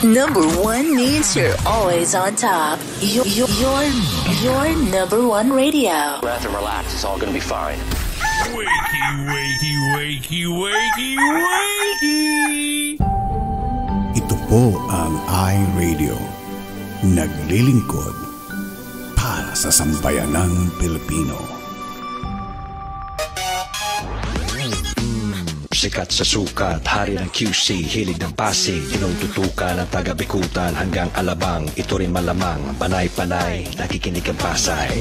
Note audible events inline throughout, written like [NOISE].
Number one means you're always on top. You're, you're, you're number one radio. Breath and relax. It's all gonna be fine. Wakey, wakey, wakey, wakey, wakey! Ito po ang iRadio. Naglilingkod para sa sambayanang Pilipino. Sikat sa sukat, hari ng QC, hilig ng Pasig. Tinututukan ng taga-bikutan hanggang alabang. Ito rin malamang, panay-panay, nakikinig ang Pasay.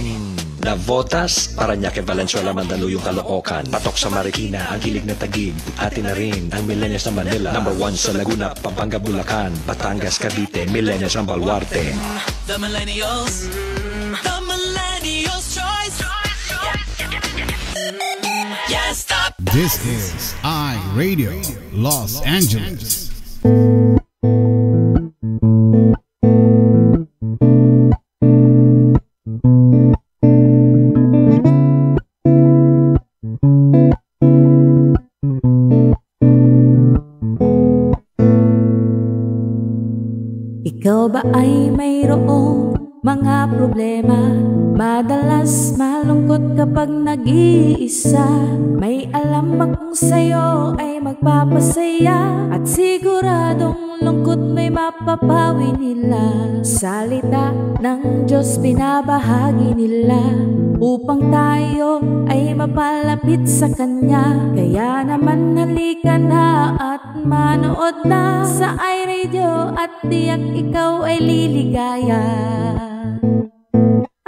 Navotas, Paranaque, Valenzuela, Mandaluyong, Caloocan. Patok sa Marikina, ang hilig ng Tagig. Atin na rin, ang Millennials ng Manila. Number one sa Laguna, Pampanga, Bulacan. Batangas, Cavite, Millennials ng Baluarte. The Millennials. Yeah, stop. This is iRadio Los Angeles. Ikaw ba ay mayroong mapapawi nila. Salita ng Diyos binabahagi nila. Upang tayo ay mapalapit sa Kanya. Kaya naman halika na at manood na. Sa iRadio at tiyak ikaw ay liligaya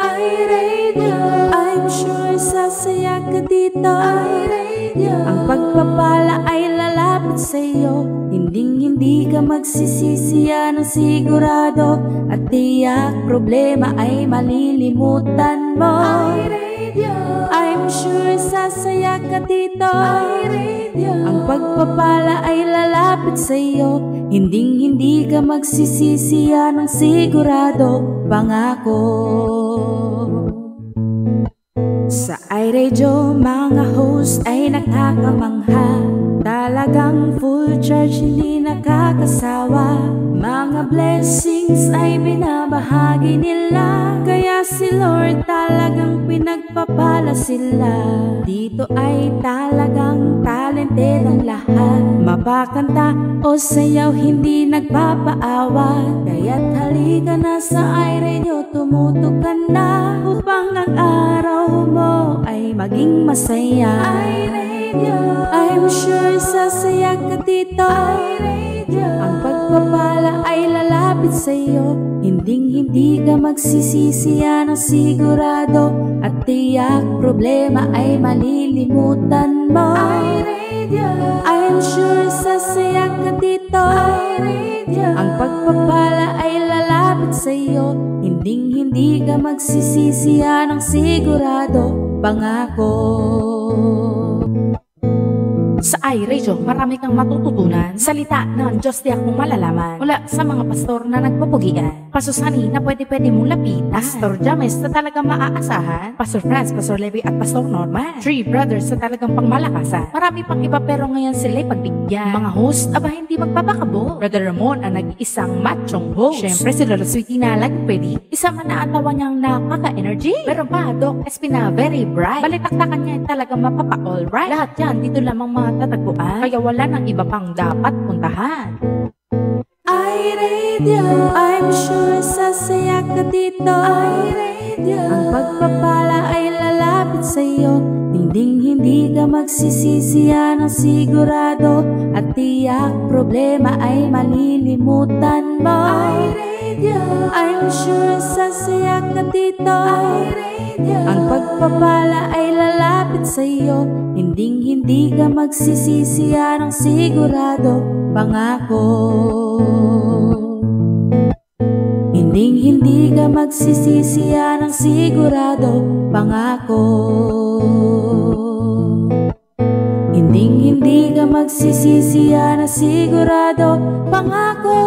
iRadio I'm sure sasaya ka dito. iRadio Ang pagpapala ay lalapit sa'yo. Hinding hindi ka magsisisiya ng sigurado. At tiyak problema ay malilimutan mo iRadio I'm sure sasaya ka dito. iRadio Ang pagpapala ay lalapit sa'yo. Hinding hindi ka magsisisiya ng sigurado Pangako sa iRadio, mga host ay nakakamangha. Talagang full charge, hindi nakakasawa. Mga blessings ay binabahagi nila. Kaya si Lord talagang pinagpapala sila. Dito ay talagang talented ang lahat. Mapakanta o sayaw, hindi nagpapaawa. Kaya't halika na sa iRadio, tumutok na. Upang ang araw mo ay maging masaya. iRadio I'm sure sasaya ka dito. iRadio Ang pagpapala ay lalapit sa'yo. Hinding hindi ka magsisisiya ng sigurado? At tiyak problema ay malilimutan mo. iRadio I'm sure sasaya ka dito. iRadio Ang pagpapala ay lalapit sa'yo. Hinding hindi ka magsisisiya ng sigurado Pangako Sa iRadio, marami kang matututunan. Salita ng Diyos tiyak mong malalaman. Mula sa mga pastor na nagpapugian. Pasusani na pwede-pwede mong lapitan. Pastor James na talagang maaasahan. Pastor Franz, Pastor Levi at Pastor Norman. Three brothers na talagang pangmalakasan. Marami pang iba pero ngayon sila'y pagbigyan. Mga host, aba hindi magpapakabo. Brother Ramon ang nag-iisang machong host. Siyempre si Lola Sweetie na lagi pwede. Isa man na ang tawa niyang nakaka-energy. Meron pa, Doc Espina, very bright. Balitaktakan niya talagang mapapa-alright. Lahat yan, dito lamang matatagpuan. Kaya wala nang iba pang dapat puntahan. iRadio I'm sure sasaya ka dito. iRadio Ang pagpapala ay lalapit sa'yo. Hinding hindi ka magsisisiya ng sigurado? At tiyak problema ay malilimutan mo. iRadio I'm sure sasaya ka dito. iRadio Ang pagpapala ay lalapit sa'yo. Hinding hindi ka magsisisiya ng sigurado Pangako. Hinding hindi ka magsisisiya ng sigurado Pangako. Hinding hindi ka magsisisiya ng sigurado Pangako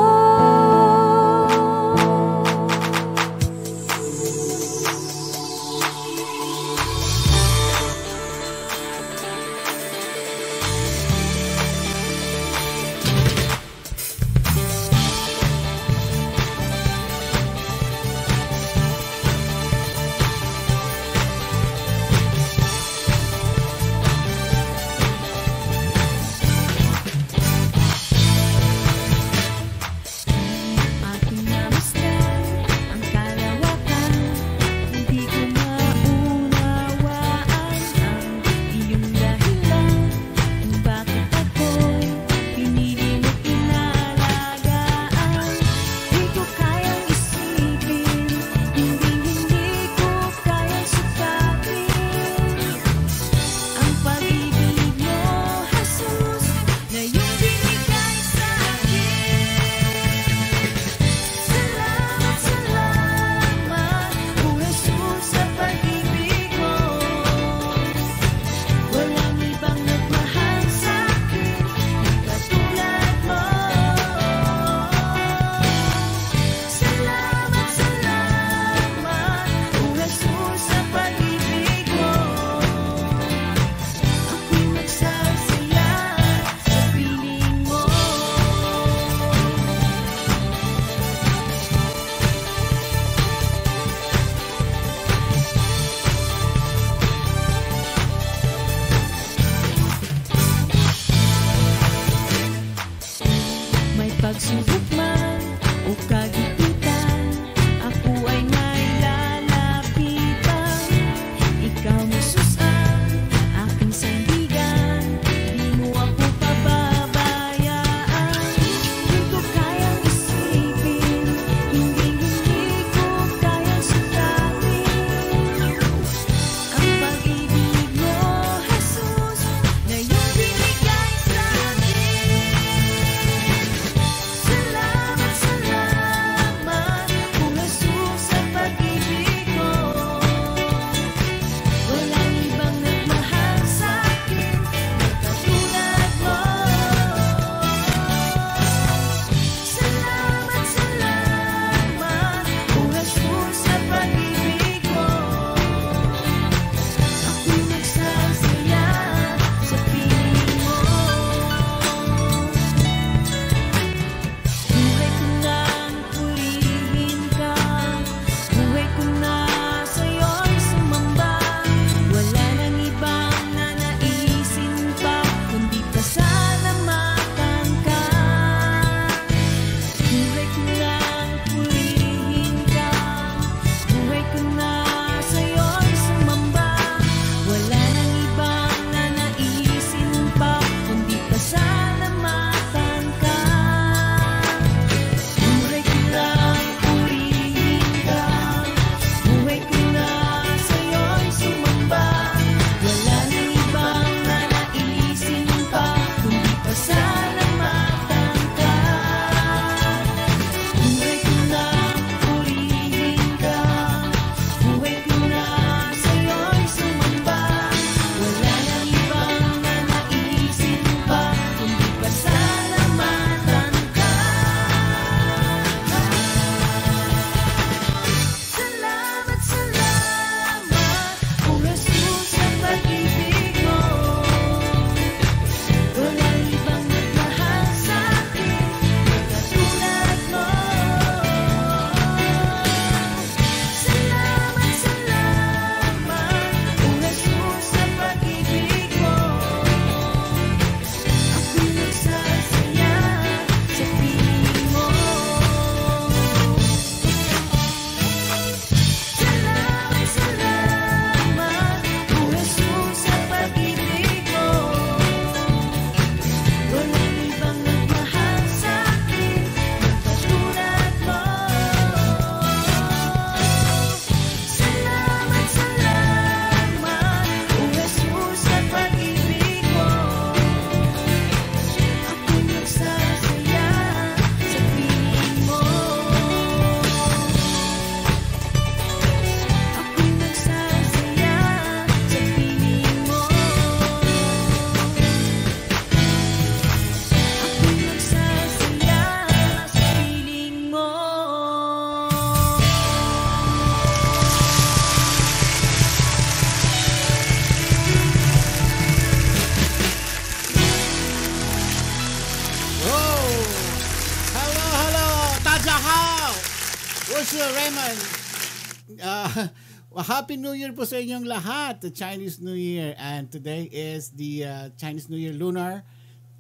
Happy New Year po sa inyong lahat. The Chinese New Year. And today is the uh, Chinese New Year Lunar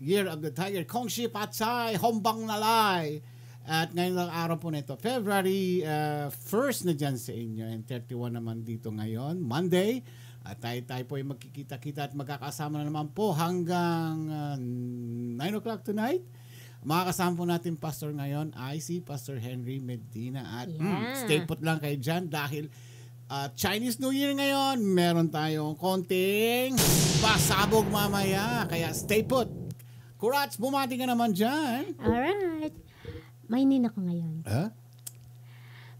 Year of the Tiger. Kong Shi Patsai, Hombang Nalay. At ngayon ang araw po nito, February uh, 1st na dyan sa inyo. And 31 naman dito ngayon, Monday. At tayo, tayo po ay magkikita-kita at magkakasama na naman po hanggang uh, 9 o'clock tonight. Mga kasama po natin pastor ngayon ay si Pastor Henry Medina. At Yeah. mm, stay put lang kayo dyan dahil uh, Chinese New Year ngayon. Meron tayong konting pasabog mamaya. Kaya stay put. Kurats, bumati ka naman dyan. Alright. Mainin ako ngayon. Ha?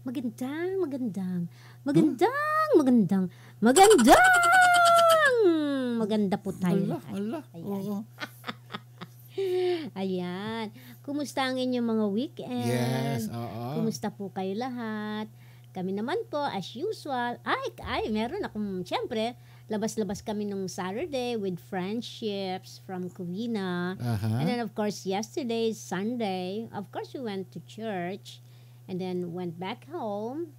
Magandang, magandang, magandang, magandang, magandang! Maganda po tayo. Ala. Oo. [LAUGHS] Ayan. Kumusta ang inyong mga weekend? Yes, oo. Kumusta po kayo lahat? Kami naman po, as usual, ay, ay, meron akong, syempre, labas-labas kami nung Saturday with friendships from Covina. Aha. And then, of course, yesterday, Sunday, of course, we went to church and then went back home.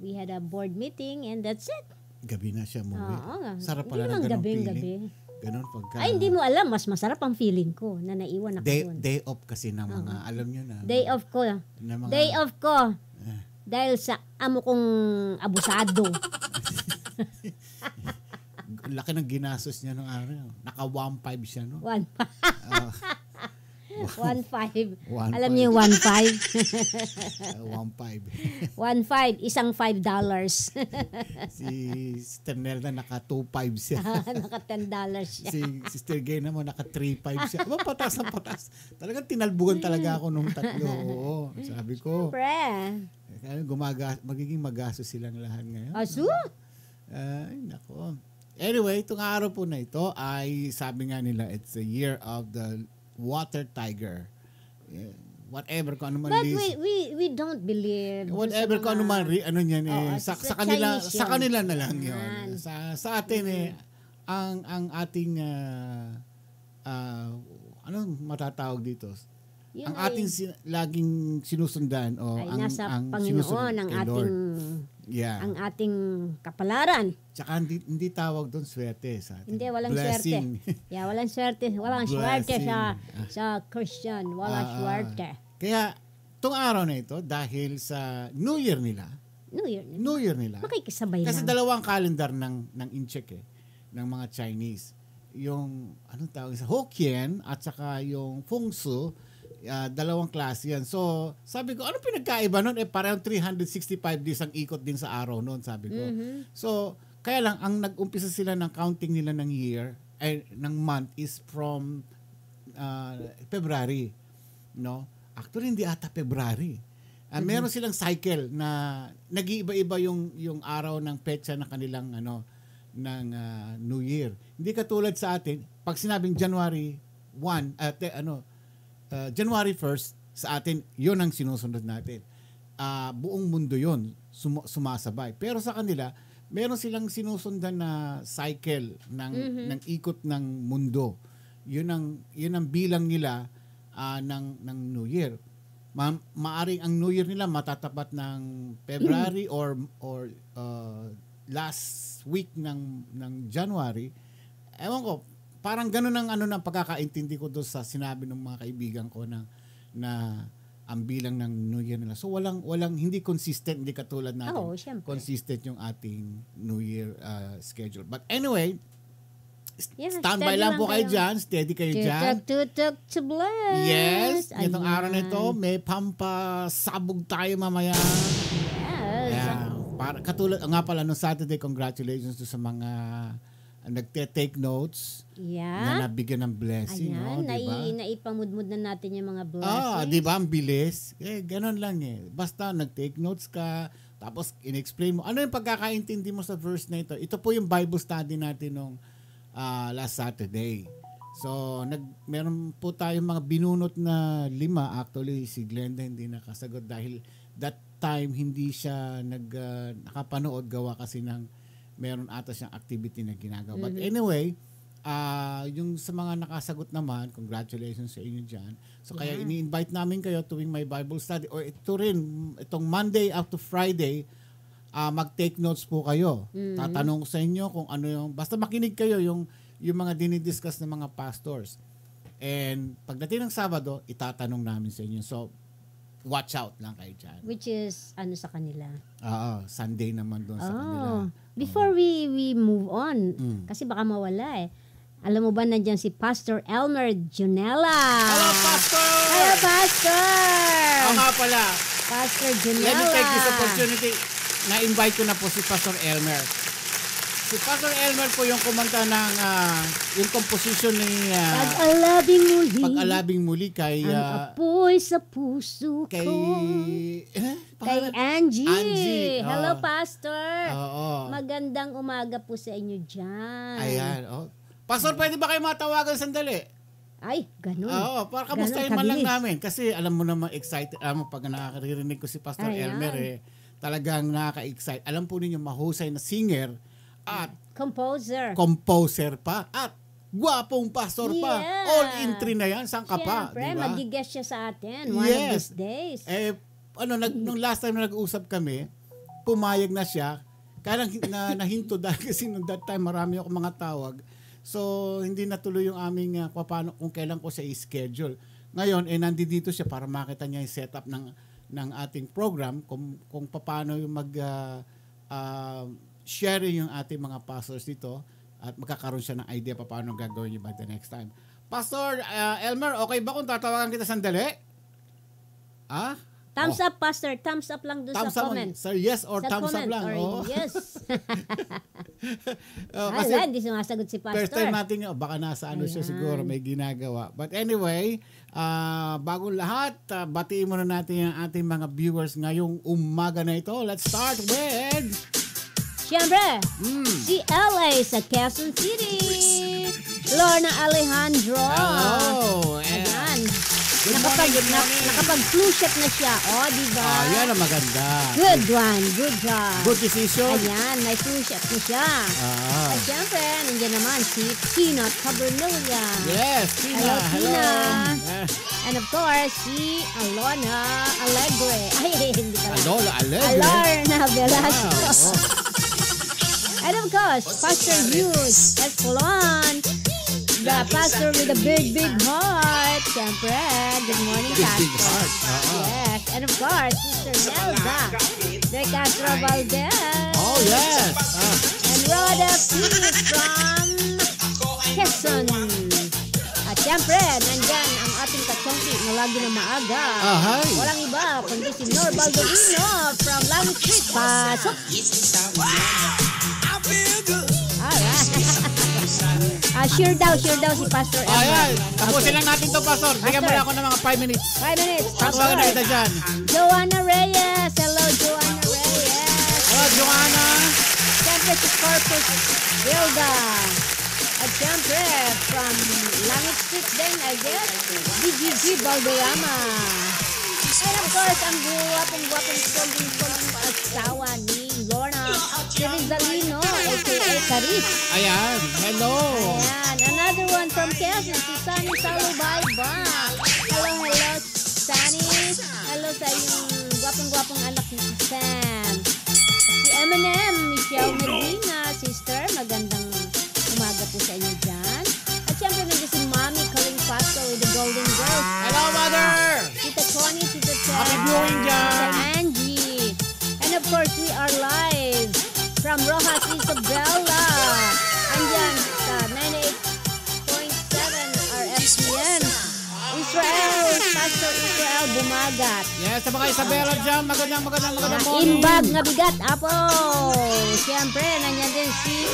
We had a board meeting and that's it. Gabi na siya umuwi. Oo. Sarap pala ng ganong gabing feeling. gabi. Ganon pagka... Ay, hindi mo alam. Mas masarap ang feeling ko na naiwan ako Day, doon. day off kasi ng mga, alam nyo na. Day off ko. na mga, Day off ko. Dahil sa amo kong abusado. Laki ng ginastos niya nung araw. Naka 1.5 siya, no? One, Ah, one five. One Alam five. niyo yung one five? uh, [LAUGHS] 1.5. one five. Isang five dollars. si Sister Nelda naka 2.5 siya. Naka ten dollars siya. si Sister Gay naman naka 3.5 siya. Aba, patas ang patas. Talagang tinalbugan talaga ako nung tatlo. Oo, sabi ko. Pre. Gumagas, magiging magastos silang lahat ngayon. Asu? Ay, nako. Anyway, itong araw po na ito ay sabi nga nila, it's the year of the water tiger. Whatever kung ano man But we, we, we don't believe. Whatever kung ano man ano niyan eh Oo, sa, sa kanila Chinese sa yun. kanila na lang 'yon. Yan. Sa sa atin eh ang ang ating ah, ah, ano matatawag dito? Yun ang ay- ating sin- laging sinusundan o ay ang nasa ang Panginoon sinusunod ang ating Lord. Yeah. ang ating kapalaran. Tsaka hindi, hindi tawag doon swerte sa atin. Hindi, walang Blessing. swerte. Yeah, walang swerte. Walang [LAUGHS] swerte sa sa Christian. Walang ah. swerte. Kaya itong araw na ito dahil sa New Year nila, New Year. New Year nila. Makikisabay Kasi lang. dalawang calendar ng ng incheck eh ng mga Chinese. Yung anong tawag sa Hokkien at saka yung Feng Shui, ah, dalawang klase yan. So, sabi ko, ano pinagkaiba nun? Eh, parang 365 days ang ikot din sa araw noon, sabi ko. Mhm. So, kaya lang, ang nag-umpisa sila ng counting nila ng year, ay, ng month is from ah, February. No? Actually, hindi ata February. Ah, Meron silang cycle na nag-iiba-iba yung yung araw ng petsa ng kanilang ano ng ah, New Year. Hindi katulad sa atin, pag sinabing January 1 at ano ah, January 1st sa atin, 'yon ang sinusunod natin. Ah, buong mundo 'yon sum- sumasabay. Pero sa kanila, meron silang sinusundan na cycle ng Mhm. ng ikot ng mundo. 'Yun ang 'yun ang bilang nila ah, ng ng New Year. Ma- maaring ang New Year nila matatapat ng February or or uh, last week ng ng January. Ewan ko, parang ganun ang ano ng pagkakaintindi ko doon sa sinabi ng mga kaibigan ko na na ang bilang ng New Year nila. So walang walang hindi consistent, hindi katulad natin. Oo, syempre. consistent yung ating New Year uh, schedule. But anyway, Yeah, standby lang po kayo dyan, steady kayo dyan. Tutok, tutok, to bless. Yes, itong Ayan. araw na ito, may pampasabog tayo mamaya. Yes. Ayan. para, katulad, nga pala, no Saturday, congratulations to sa mga nagte-take notes na Yeah. nabigyan ng blessing. no, Ayan, di ba? nai, naipamudmud na natin yung mga blessings. Ah, di ba? Ang bilis. Eh, ganun lang eh. Basta nag-take notes ka, tapos in-explain mo. Ano yung pagkakaintindi mo sa verse na ito? Ito po yung Bible study natin nung ah, last Saturday. So, nag, meron po tayong mga binunot na lima. Actually, si Glenda hindi nakasagot dahil that time hindi siya nag, ah, nakapanood gawa kasi ng meron ata siyang activity na ginagawa. But Mhm. anyway, Ah, yung sa mga nakasagot naman, congratulations sa inyo dyan. So kaya Yeah. ini-invite namin kayo tuwing may Bible study or ito rin, itong Monday up to Friday, ah, mag-take notes po kayo. Mhm. Tatanong ko sa inyo kung ano yung, basta makinig kayo yung, yung mga dinidiscuss ng mga pastors. And pagdating ng Sabado, itatanong namin sa inyo. So, watch out lang kayo dyan. Which is, ano sa kanila? Oo, Sunday naman doon sa kanila. Before we we move on, Mm. kasi baka mawala eh. Alam mo ba nandiyan si Pastor Elmer Junella? Hello, Pastor! Hello, Pastor! Oo nga pala. Pastor Let Junella. me take this opportunity. Na-invite ko na po si Pastor Elmer. Si Pastor Elmer po yung kumanta ng ah, yung composition ni ah, Pag-alabing muli. Pag-alabing muli kay ang ah, apoy sa puso kay ko. eh, Kay Angie. Angie, Hello, oo. Pastor. Oo. Magandang umaga po sa inyo dyan. Ayan, oh. Pastor, pwede ba kayo matawagan sandali? Ay, ganun. Oo, para kamustahin man lang namin. Kasi alam mo naman, excited. Alam mo, pag nakakarinig ko si Pastor Ayan. Elmer, eh, talagang nakaka-excite. Alam po ninyo, mahusay na singer at Composer. composer pa at gwapong pastor pa. Yeah. All in three na yan. Saan ka pa? Siyempre, Di ba? mag-guest siya sa atin one of Yes. these days. Eh, ano, nag, nung last time na nag-usap kami, pumayag na siya. Kaya na, nahinto [LAUGHS] dahil kasi nung that time marami ako mga tawag. So, hindi natuloy yung aming uh, kung paano, kung kailan ko siya i-schedule. Ngayon, eh, nandito siya para makita niya yung setup ng, ng ating program, kung, kung paano yung mag, uh, uh, sharing yung ating mga pastors dito at magkakaroon siya ng idea pa paano gagawin niyo by the next time. Pastor uh, Elmer, okay ba kung tatawagan kita sandali? Ah? Thumbs Oh. up, Pastor. Thumbs up lang doon Thumbs sa up, comment. sir, yes or sa thumbs up lang, Or oh. yes. [LAUGHS] Oh, Ay, wala, hindi sumasagot si Pastor. First time natin yun, baka nasa ano siya Ayan. siguro, may ginagawa. But anyway, ah bago lahat, ah, batiin muna natin ang ating mga viewers ngayong umaga na ito. Let's start with... Siyempre, Mm. si LA sa Quezon City. Lorna Alejandro. Hello. And, Ayan. Good Nakapag, morning, na, nakapag-flu shot na siya. O, oh, di ba? ah, yan ang maganda. Good one. Good job. Good decision. Ayan, may flu shot na siya. Ah. At syempre, nandiyan naman si Tina Cabernolia. Yes, Tina. Hello, Hello. Tina. Eh, And of course, si Alona Alegre. [LAUGHS] Ay, hindi pala. Alola Alegre. Alorna Velasco. Wow. And of course, Pastor Hughes Escalon. The pastor with a big, big heart. Siyempre, good morning, Big, Pastor. big heart. Oo. Yes. And of course, Sister Nelda. De Castro Valdez. Oh, yes. Ah. And Rhoda P. from Quezon. At syempre, nandyan ang ating kachongki na lagi na maaga. Ahay. Walang iba, kundi si Nor Baldovino from Langit Street. Pasok! Alright. Ah, sure daw, sure daw si Pastor Elmer. Ayan. Tapusin lang natin to, Pastor. Bigyan mo Pastor. lang ako ng mga 5 minutes. Five minutes. Tatawagan na kita Pastor. dyan. Joanna Reyes. Hello, Joanna Reyes. Hello, Joanna. Siyempre si Corpus Hilda. At siyempre, from Langit Street din, I guess, DGG Valderrama. And of course, ang guwapong-guwapong poging-poging asawa ni si Rizalino, aka Caris. Ayan. Hello. Ayan, another one from Quezon, si Sunny Salubayba. From Rojas Isabela. Andyan sa 98.7 RFPN. Israel, Pastor Israel Bumagat. Yes, sa mga Isabela dyan, magandang, magandang, magandang morning. inbag nga bigat, apo. Siyempre, nandiyan din si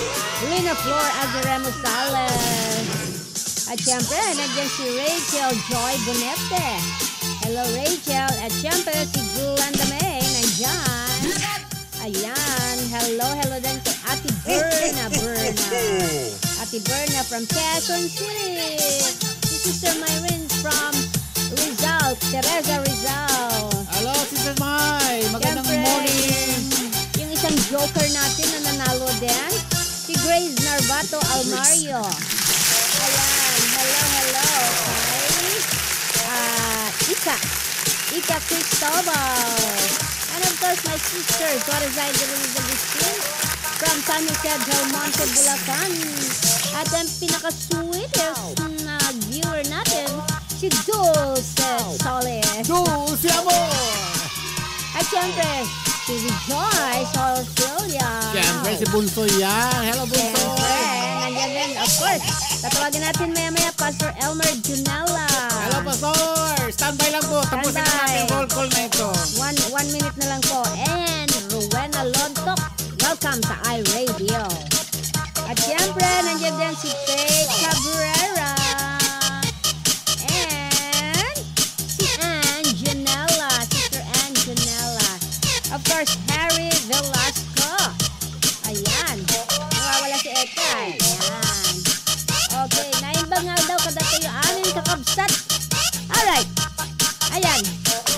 Lina Flor Azaremo Sales. At siyempre, nandiyan si Rachel Joy Bonete. Hello, Rachel. At siyempre, si Glenda May, nandiyan. Ayan. Hello, hello din kay Ate Berna Berna. Ate Berna from Quezon City. Si Sister Myrin from Rizal, Teresa Rizal. Hello, Sister Mai. Magandang Siyempre, morning. Yung isang joker natin na nanalo din, si Grace Narvato Almario. Ayan, hello, hello kay ah, Ika. Ika Cristobal. And of course, my sister, Corazine de Luis Agustin from San Jose del Monte, Bulacan. At ang pinaka-sweetest na viewer natin, si Dulce Solis. Dulce Amor! At syempre, si Rejoice Australia. Siyempre, si Bunso yan. Hello, Bunso. Siyempre, nandiyan din, of course. Tatawagin natin maya-maya, Pastor Elmer Junella. Hello, Pastor. Standby lang po. Tapusin na natin roll call na ito. One, one minute na lang po. And Rowena Lontok, welcome sa iRadio. At syempre, nandiyan din si Faith Cabrera.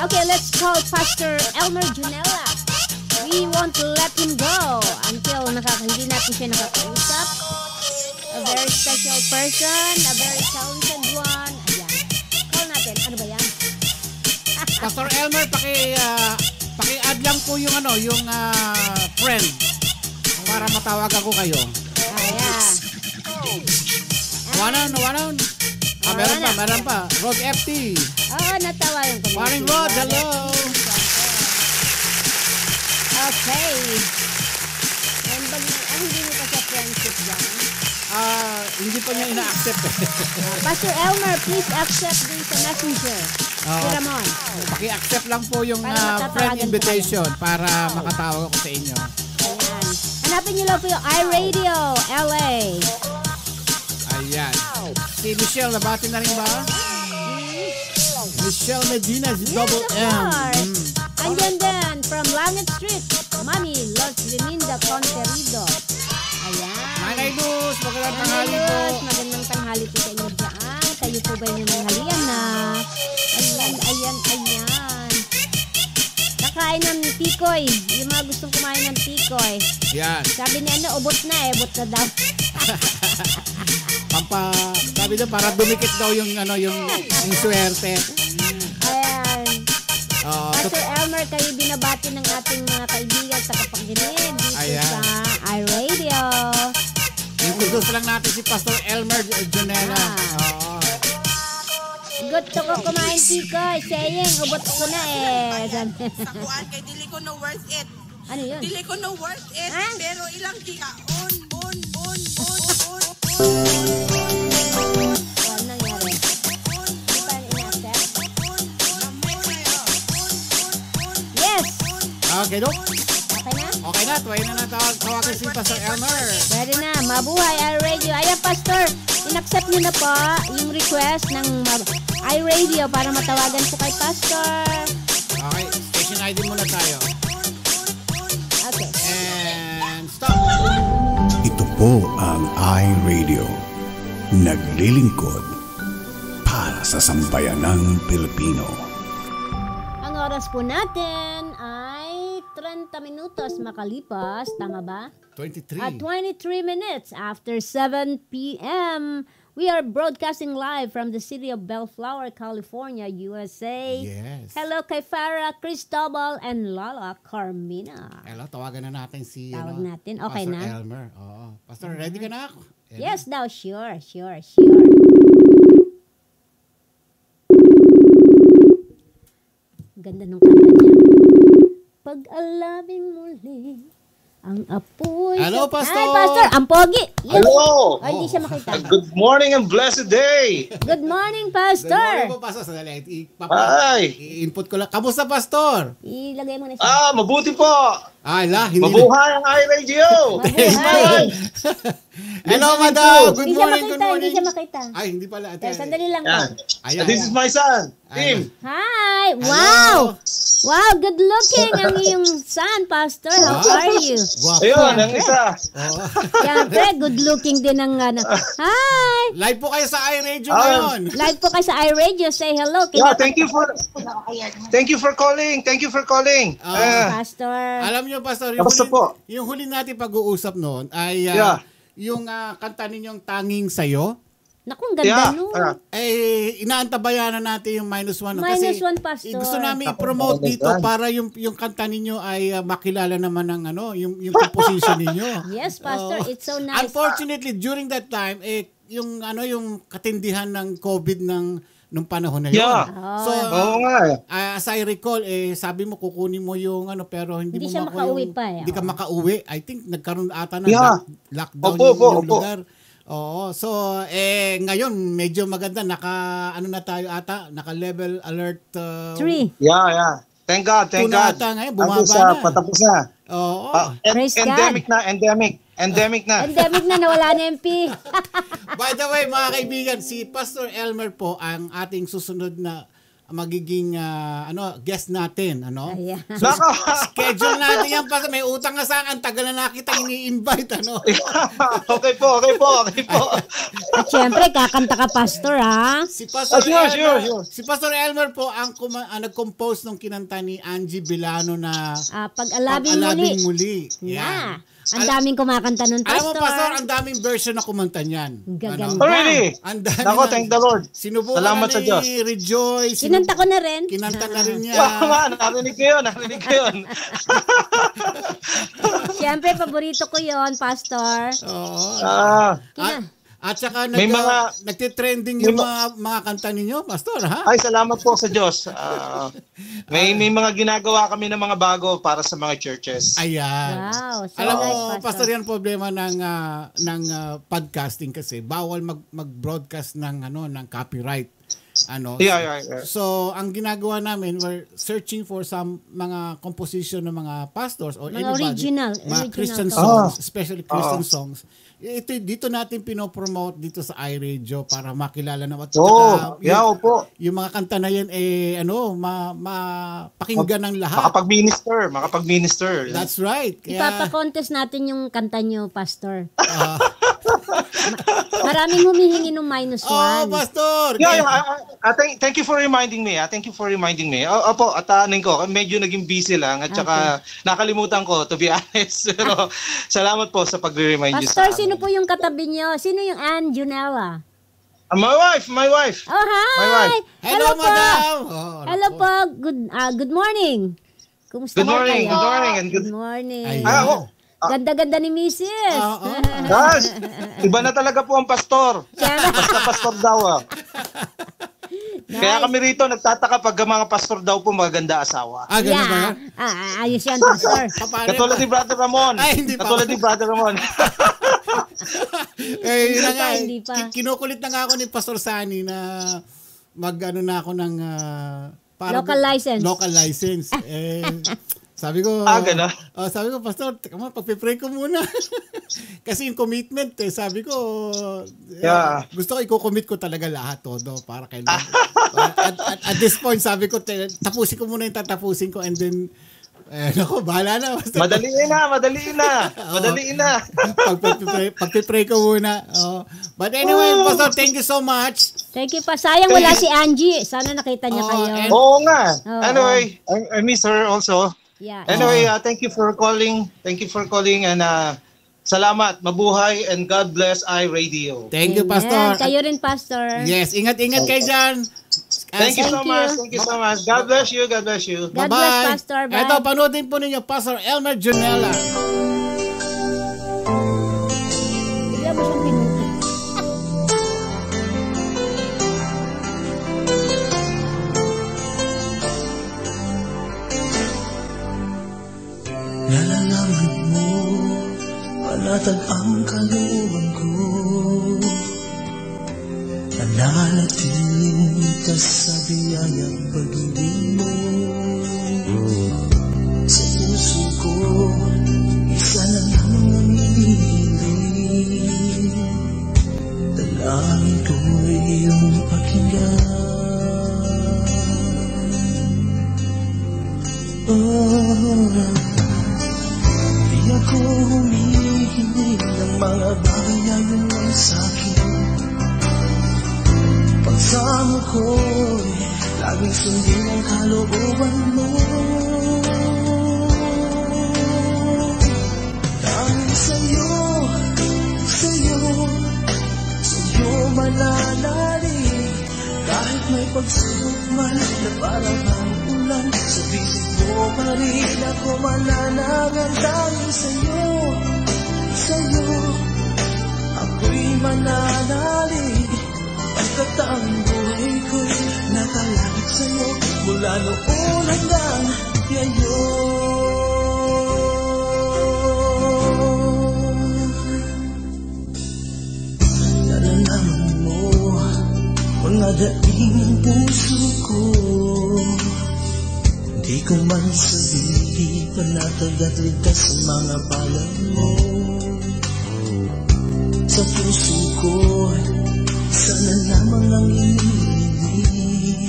Okay, let's call Pastor Elmer Junella. We want to let him go until nakaka hindi natin siya nakakausap. A very special person, a very talented one. Ayan. Call natin. Ano ba yan? [LAUGHS] Pastor Elmer, paki, ah, paki-add lang po yung ano, yung ah, friend para matawagan ko kayo. Ayan. Wanan, wanan. Ah, meron pa, meron pa. Rod FT. Oo, natawagan ko. na. Morning, Rod. Hello. Okay. And bag, ah, hindi mo pa sa friendship dyan. Ah, hindi pa niya ina-accept eh. Pastor Elmer, please accept this messenger. Oo. Si Ramon. Paki-accept lang po yung ah, matatawagan friend ko invitation para makatawag ako sa inyo. Ayan. Hanapin niyo lang po yung iRadio LA. Ayan. Si Michelle, nabati na rin ba? Michelle Medina, si Double M. Mm. Andyan din, from Langit Street, Mami Los Liminda Conterido. Ayan. Nanay Luz, magandang tanghali po. Magandang tanghali po sa inyo dyan. Kayo po ba yung nanghalian na? Ayan, ayan, ayan. Nakain ng tikoy. Yung mga gustong kumain ng tikoy. Yan. Sabi ni ano, ubot na eh. Ubot na daw. [LAUGHS] Pampa, sabi doon, para dumikit daw yung, ano, yung, yung swerte. Ayan. Oo, Pastor Elmer, kayo binabati ng ating mga kaibigan sa kapaginig dito Ayan. sa iRadio. introduce lang natin si Pastor Elmer Junela. Oo. Gusto ko kumain tikoy. Sayang, ubot ko na eh. Sabi- Kuan kay dili ko no worth it. ano yun? Dili ko no worth it. Pero ilang gigaon, on, on, on, on, Yes! Okay, Dok. Okay na? Okay na, tuway na natawag tawagan si Pastor Elmer. Pwede na. Mabuhay iRadio. Ayan, Pastor. In-accept niyo na po yung request ng iRadio para matawagan po kay Pastor. Okay, station ID muna tayo. Ito po ang iRadio. Naglilingkod para sa sambayanang Pilipino. Ang oras po natin ay 30 minutos makalipas. Tama ba? 23. At 23 minutes after 7 p.m., we are broadcasting live from the city of Bellflower, California, USA. Yes. Hello kay Farah Cristobal and Lala Carmina. Hello, tawagan na natin si Tawag ano, natin. Okay Pastor na? Elmer. Oo. Pastor, ready ka na? Ayan Yes daw, sure, sure, sure. Ganda nung kanta niya. Pag-alabing muli ang apoy. Hello, sa- Pastor! Hi, Pastor! Ang pogi! Yes. Hello! Ay, hindi siya makita. [LAUGHS] Good morning and blessed day! Good morning, Good Pastor! morning po, Pastor. Sandali, Hi! i-input ko lang. Kamusta, Pastor? Ilagay mo na siya. Ah, mabuti po! Ay, la, hindi Mabuhay ang iRadio! Mabuhay! [LAUGHS] Hello, madam. Good Hindi siya morning, good makita, hindi morning. siya makita. Ay, hindi pala. Ate. Sandali lang po. Yan. Ayan, This is my son, Tim. Hi! Wow! Wow, good looking ang iyong son, Pastor. How are you? Guwapo. Ayun, ang isa. Siyempre, good looking din ang ano. Hi! Live po kayo sa iRadio Ah. ngayon. Live po kayo sa iRadio. Say hello. Yeah, thank you for Thank you for calling. Thank you for calling. Ah. Ah, Pastor. Alam niyo, Pastor, yung huli, po? yung huli natin pag-uusap noon ay ah, Yeah. yung ah, kanta ninyong Tanging Sayo. Naku, ang ganda nun. Eh, inaantabayan na natin yung minus one. Minus Kasi, one, Pastor. eh, gusto namin i-promote dito one. para yung yung kanta ninyo ay ah, makilala naman ng ano, yung yung composition ninyo. [LAUGHS] Yes, Pastor. Oo. It's so nice. Unfortunately, during that time, eh, yung ano yung katindihan ng COVID ng nung panahon na yun. Yeah. So, Oo nga eh. ah, as I recall, eh, sabi mo kukunin mo yung ano, pero hindi, Hindi mo siya makauwi yung- pa eh. Hindi ka makauwi. I think nagkaroon ata ng Yeah. lock- lockdown Opo, yung, opo, yung opo. lugar. Oo, so eh ngayon medyo maganda naka ano na tayo ata, naka level alert uh, Three. Yeah, yeah. Thank God, thank God. ata ngayon, Patapos bumaba na, na. patapos na. Oo. En- Praise God. endemic na, endemic. Endemic na. Endemic na nawala na MP. [LAUGHS] By the way, mga kaibigan, si Pastor Elmer po ang ating susunod na magiging ah, ano guest natin ano Ayan. so, schedule natin yan pa may utang nga sa akin tagal na nakita ini-invite ano [LAUGHS] okay po okay po okay po At syempre, kakanta ka, Pastor, ha? Si Pastor Oh, sure, Elmer, sure, sure. si Pastor Elmer po ang kuma- ah, nag-compose ng kinanta ni Angie Bilano na Ah, pag-alabing Pag-alabing muli. muli. Yeah. Yan. Ang daming kumakanta nun, Alam Pastor. mo, Pastor, ang daming version na kumanta niyan. Gaganda. Oh, really? Ang dami Nako, na- thank the Lord. Sinubukan Salamat sa ni Diyos. Rejoice. Kinanta ko na rin. Kinanta na rin niya. Wow, man, narinig ko yun, narinig ko yun. [LAUGHS] Siyempre, paborito ko yon Pastor. Oo. Ah, Kina. At saka May nag, mga- nagtitrending may yung mga, mga kanta ninyo, Pastor, ha? ay, salamat po sa Diyos. [LAUGHS] Ah, may may mga ginagawa kami ng mga bago para sa mga churches. Ayan. Wow, so Alam mo, nice, Pastor, Pastor. yan problema ng ah, ng ah, podcasting kasi bawal mag mag-broadcast ng ano ng copyright. Ano? Yeah, yeah, yeah. So, ang ginagawa namin, we're searching for some mga composition ng mga pastors or Mga anybody, original, mga original Christian songs. songs, Ah. especially Christian Ah. songs. Ito dito natin pinopromote dito sa iRadio para makilala na at Oo, saka yeah, yung, opo. yung mga kanta na yan eh ano, ma, mapakinggan ng lahat. Makapag-minister, makapag-minister. That's right. Kaya, Ipapa-contest natin yung kanta nyo, Pastor. ah, [LAUGHS] Maraming humihingi ng minus oh, one. Pastor! Yeah, yeah, ah, ah, thank, thank you for reminding me. Ah. Thank you for reminding me. O, opo, atanin ko. Medyo naging busy lang at saka nakalimutan ko to be [LAUGHS] honest. Pero salamat po sa sa Pastor, amin. Sino po yung katabi nyo? Sino yung Ann Junella? Ah, my wife, my wife. Oh, hi! My wife. Hello, po! madam! Oh, Hello po! Good, ah, good morning! Kumusta Good morning, kayo? good morning, and Good good- morning. Ayan. Ah, oh, Ganda-ganda ni Mrs. Ah, ah. Gosh, iba na talaga po ang pastor. Basta pastor daw ah. [LAUGHS] Kaya kami rito nagtataka pag ang mga pastor daw po maganda asawa. Ah, ganun ba yan? Ah, ah, ayos yan, Pastor. [LAUGHS] Katulad ni Brother Ramon. Ay, hindi pa. Katulad ni Brother Ramon. [LAUGHS] Eh, yun na Hindi nga. pa, eh. hindi pa. Ki- Kinukulit na nga ako ni Pastor Sani na mag ano na ako ng ah, Local license. Local license. [LAUGHS] eh, sabi ko, Ah, gano'n? oh, [LAUGHS] sabi ko, Pastor, teka mo, pagpipray ko muna. [LAUGHS] Kasi yung commitment, eh, sabi ko, eh, Yeah. gusto ko, i-commit ko talaga lahat, todo, para kay Lord. [LAUGHS] at, at, at this point, sabi ko, te- tapusin ko muna yung tatapusin ko, and then, eh, naku, bahala na. Basta, Madaliin na, madaliin na. Madaliin na. pagpipray, pagpipray ko muna. Oh. But anyway, Pastor, thank you so much. Thank you pa. Sayang wala si Angie. Sana nakita niya Oh, kayo. and- Oo nga. Oo. Anyway, I, I miss her also. Yeah. Anyway, uh, thank you for calling. Thank you for calling and uh, salamat. Mabuhay and God bless iRadio. Thank you, Amen. Pastor. Kayo rin, Pastor. Yes, ingat-ingat kayo dyan. Thank you Thank so you. much. Thank you so much. God bless you. God bless you. God Bye-bye. bless, Pastor. Bye. Ito, panoodin po ninyo, Pastor Elmer Junella. Panatag ang kalooban ko. Nananatiling ka sa biyayang pag-ibig mga bagay na yun lang sa'kin Pagsamo ko'y laging sundin ang kalooban mo. Dahil sa'yo, sa'yo, sa'yo mananalig Kahit may pagsubok man na parang ang ulan Sa bisig mo pa rin ako mananagan Dahil sa'yo, sa'yo Ako'y mananalig Pagkat ang buhay ko'y nakalapit sa'yo. Mula noon hanggang ngayon. Nalalaman mo Mga daing ng puso ko. Di ko man sabihin Panatag at ligtas sa mga palad mo Sa puso ko. Sana lamang ang inilig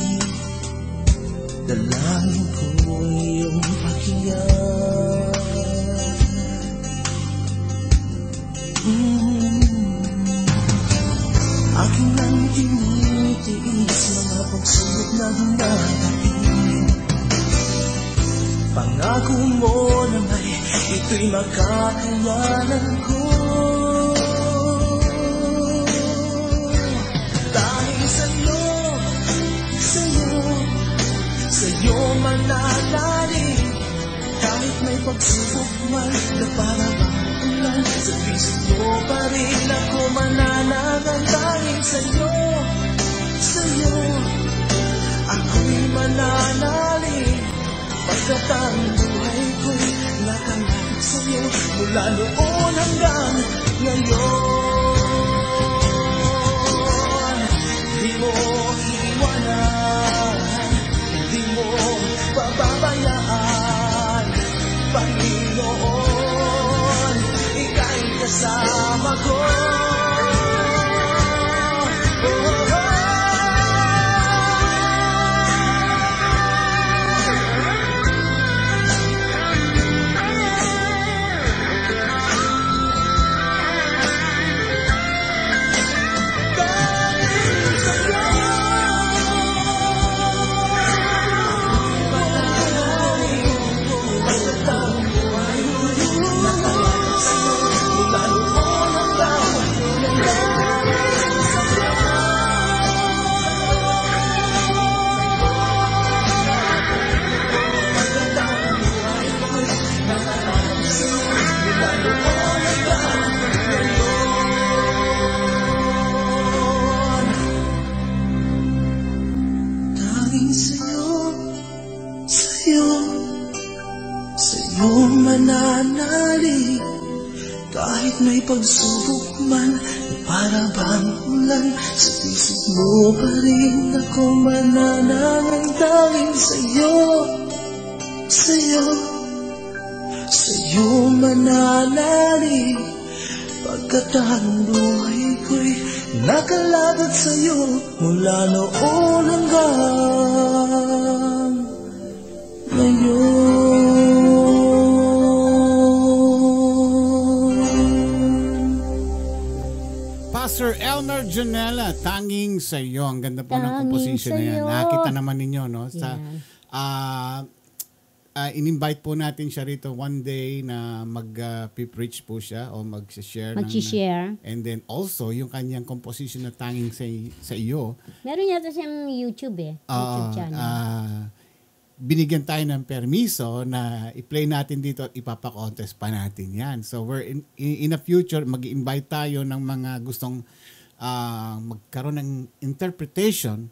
Dalangin ko iyong pakinggan mm. Aking lang tinitiis Mga pagsubok na dumadating Pangako mo na may ito'y makakayanan sa'yo mananalig Kahit may pagsubok man na ang ulan Sa mo pa rin ako mananagan Dahil sa'yo, sa'yo, ako'y mananalig Pagkat ang buhay ko'y nakalapit sa'yo Mula noon hanggang ngayon. Di mo iiwanan kasama ko Kahit may pagsubok man para bang ulan Sa isip mo pa rin ako Tanging sa'yo, sa'yo, tanging sa iyo. Ang ganda po ng Tanging composition na yan. Nakita naman ninyo, no? Sa, Yan. ah, ah, in-invite po natin siya rito one day na mag-preach po siya o mag-share. Mag-share. and then also, yung kanyang composition na tanging sa, sa iyo, Meron yata siyang YouTube eh. YouTube ah, channel. ah, binigyan tayo ng permiso na i-play natin dito at ipapakontest pa natin yan. So we're in, in, in the future, mag-invite tayo ng mga gustong ah, magkaroon ng interpretation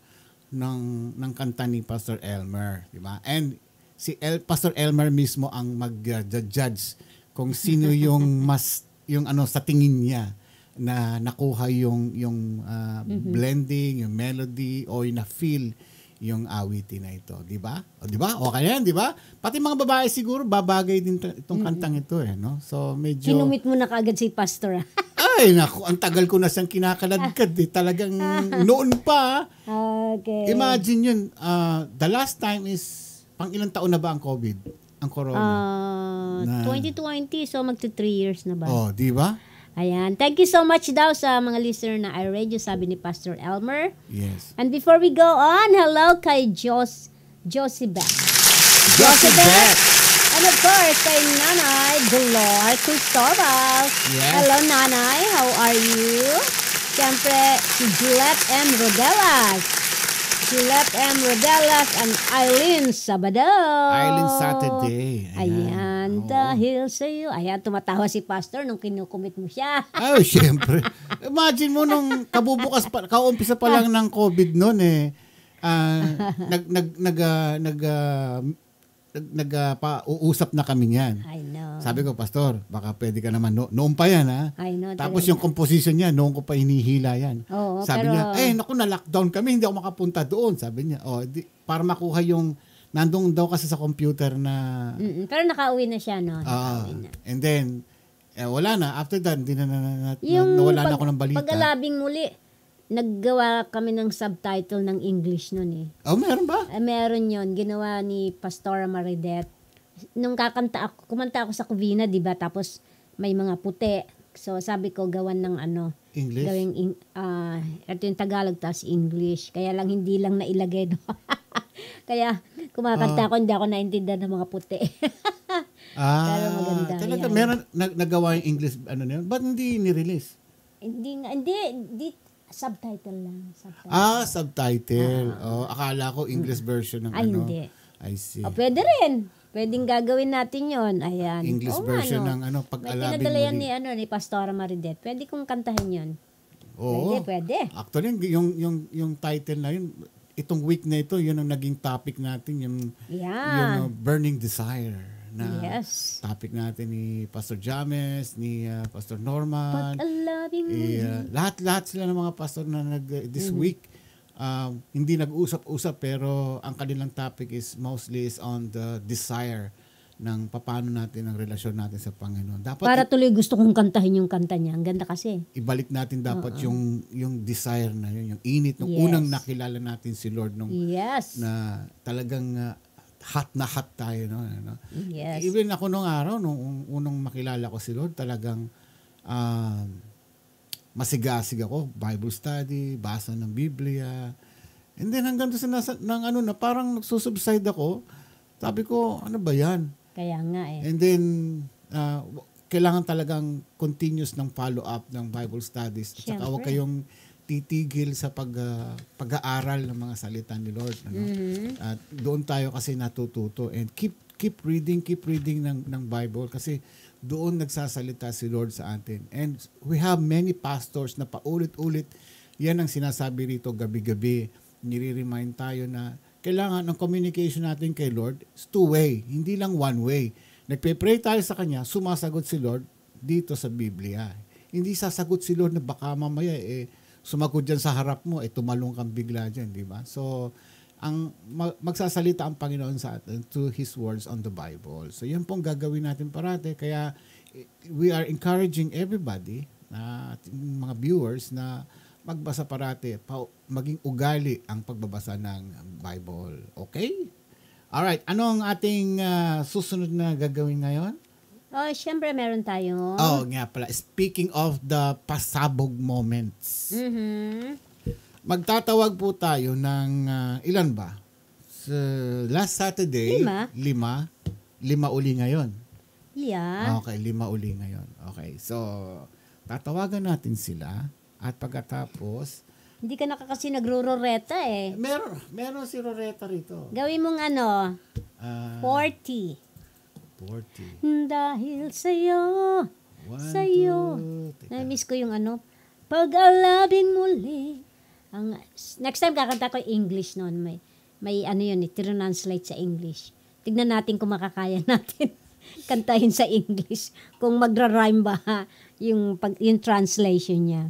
ng ng kanta ni Pastor Elmer, di ba? And si El, Pastor Elmer mismo ang mag-judge kung sino [LAUGHS] yung mas yung ano sa tingin niya na nakuha yung yung ah, Mhm. blending, yung melody o yung na-feel yung awitin na ito, di ba? O di ba? Okay yan, di ba? Pati mga babae siguro babagay din to- itong kantang ito eh, no? So medyo Kinumit mo na kaagad si Pastor. ah. [LAUGHS] Ay, naku, ang tagal ko na siyang kinakaladkad eh. Talagang [LAUGHS] noon pa. okay. Imagine yun, ah, the last time is pang ilang taon na ba ang COVID? Ang corona? Ah, Na- 2020, so magto 3 years na ba? oh, di ba? Ayan. Thank you so much daw sa mga listener na iRadio, sabi ni Pastor Elmer. Yes. And before we go on, hello kay Jos, Josibet. Josibet! And of course, kay Nanay Dolor Cristobal. Yes. Hello, Nanay. How are you? Siyempre, si Gillette M. Rodelas. Gillette M. Rodelas and Eileen Sabado. Eileen Saturday. Ayan, dahil sa iyo. Ayan, tumatawa si Pastor nung kinukumit mo siya. Ay, syempre. Imagine mo nung kabubukas pa, kaumpisa pa [LAUGHS] lang ng COVID noon eh. ah, nag nag nag ah, nag ah, nag, ah, pa, uusap na kami niyan. I know. Sabi ko, Pastor, baka pwede ka naman. No, noon pa yan, ha? I know. Tapos talaga. yung composition niya, noon ko pa hinihila yan. Oo, Sabi pero- niya, eh, naku, na-lockdown kami, hindi ako makapunta doon. Sabi niya, oh, di, para makuha yung, nandun daw kasi sa computer na, Mm-mm, pero nakauwi na siya, no? ah, Nakauwi na. and then, eh, wala na. After that, hindi na, na, na, na, Yung nawala na pag- ako ng balita. Pag-alabing muli, naggawa kami ng subtitle ng English nun eh. Oh, meron ba? Eh, meron yon Ginawa ni Pastora Maridet. Nung kakanta ako, kumanta ako sa Covina, di ba? Tapos may mga puti. So sabi ko, gawan ng ano. English? Gawing, in- ah, ito yung Tagalog, tapos English. Kaya lang hindi lang nailagay doon. [LAUGHS] Kaya kumakanta Ah. ako, hindi ako naintindihan ng mga puti. [LAUGHS] Ah, Pero maganda, Talaga, yan. meron, nag, nagawa yung English, ano na yun? Ba't hindi ni-release? hindi nga, hindi, hindi, subtitle lang. Subtitle. Ah, subtitle. oh, akala ko English version ng Ay, ano. hindi. I see. O, pwede rin. Pwedeng gagawin natin yon Ayan. English Oo version no. ng ano, May pag-alabing pinadala yan ni, ano, ni Pastora Maridet. Pwede kong kantahin yon Oo. Pwede, pwede. Actually, yung, yung, yung title na yun, itong week na ito, yun ang naging topic natin, yung, Yeah. yung uh, Burning Desire na Yes. topic natin ni Pastor James, ni uh, Pastor Norman, Pag-alabing eh, uh, lahat-lahat sila ng mga pastor na nag, uh, this Mhm. week, um, hindi nag-usap-usap pero ang kanilang topic is mostly is on the desire ng paano natin ang relasyon natin sa Panginoon. Dapat Para tuloy gusto kong kantahin yung kanta niya. Ang ganda kasi. ibalik natin dapat Oo. yung yung desire na yun, yung init nung Yes. unang nakilala natin si Lord nung Yes. na talagang uh, hot na hot tayo no ano. Yes. Even ako nung araw nung unang makilala ko si Lord talagang um, masigasig ako, Bible study, basa ng Biblia. And then hanggang doon sa nasa, ng ano na parang nagsusubside ako. Sabi ko, ano ba 'yan? Kaya nga eh. And then, uh, kailangan talagang continuous ng follow-up ng Bible studies. At saka huwag Siyempre. kayong titigil sa pag, uh, pag-aaral ng mga salita ni Lord. Ano? Mhm. At doon tayo kasi natututo. And keep keep reading, keep reading ng, ng Bible kasi doon nagsasalita si Lord sa atin. And we have many pastors na paulit-ulit, yan ang sinasabi rito gabi-gabi. Nire-remind tayo na kailangan ang communication natin kay Lord is two-way, hindi lang one-way. Nagpe-pray tayo sa Kanya, sumasagot si Lord dito sa Biblia. Hindi sasagot si Lord na baka mamaya eh, sumagot dyan sa harap mo, eh tumalong kang bigla dyan, di ba? So, ang ma- magsasalita ang Panginoon sa atin to His words on the Bible. So, yan pong gagawin natin parate. Kaya, eh, we are encouraging everybody, na mga viewers, na magbasa parate, pa, maging ugali ang pagbabasa ng Bible. Okay? Alright, ano ang ating ah, susunod na gagawin ngayon? Oh, syempre meron tayong... Oh, nga pala. Speaking of the pasabog moments. Mhm. Magtatawag po tayo ng ah, ilan ba? Sa last Saturday, Lima. lima. Lima uli ngayon. Yeah. Okay, lima uli ngayon. Okay, so tatawagan natin sila at pagkatapos Hindi ka na kasi nagruroreta eh. Meron, meron si Roreta rito. Gawin mong ano, Ah, 40. 40. Dahil sa'yo, One, sa'yo. two. Na-miss ko yung ano, pag-alabing muli. Ang, next time kakanta ko English noon. May, may ano yun, eh, translate sa English. Tignan natin kung makakaya [LAUGHS] natin kantahin sa English. Kung magra-rhyme ba [LAUGHS] yung, pag, yung translation niya.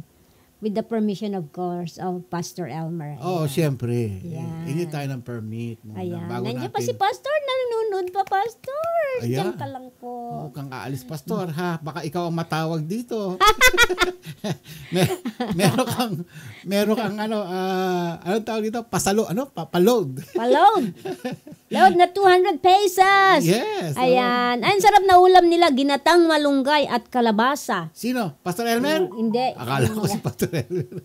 With the permission, of course, of Pastor Elmer. Oo, oh, syempre. Yan. Hindi tayo ng permit. muna Ayan. Bago Nandiyan natin. pa si Pastor. Nanonood pa, Pastor. Ayan. Diyan ka lang po. Huwag kang aalis, pastor, ha? Baka ikaw ang matawag dito. [LAUGHS] [LAUGHS] Mer- meron kang, meron kang ano, ah, ano tawag dito? Pasalo, ano? Papaload. Palog. Load na 200 pesos. Yes, Ayan. Ay, ang sarap na ulam nila. Ginatang malunggay at kalabasa. Sino? Pastor Elmer? Hindi. Akala ko si Pastor Elmer.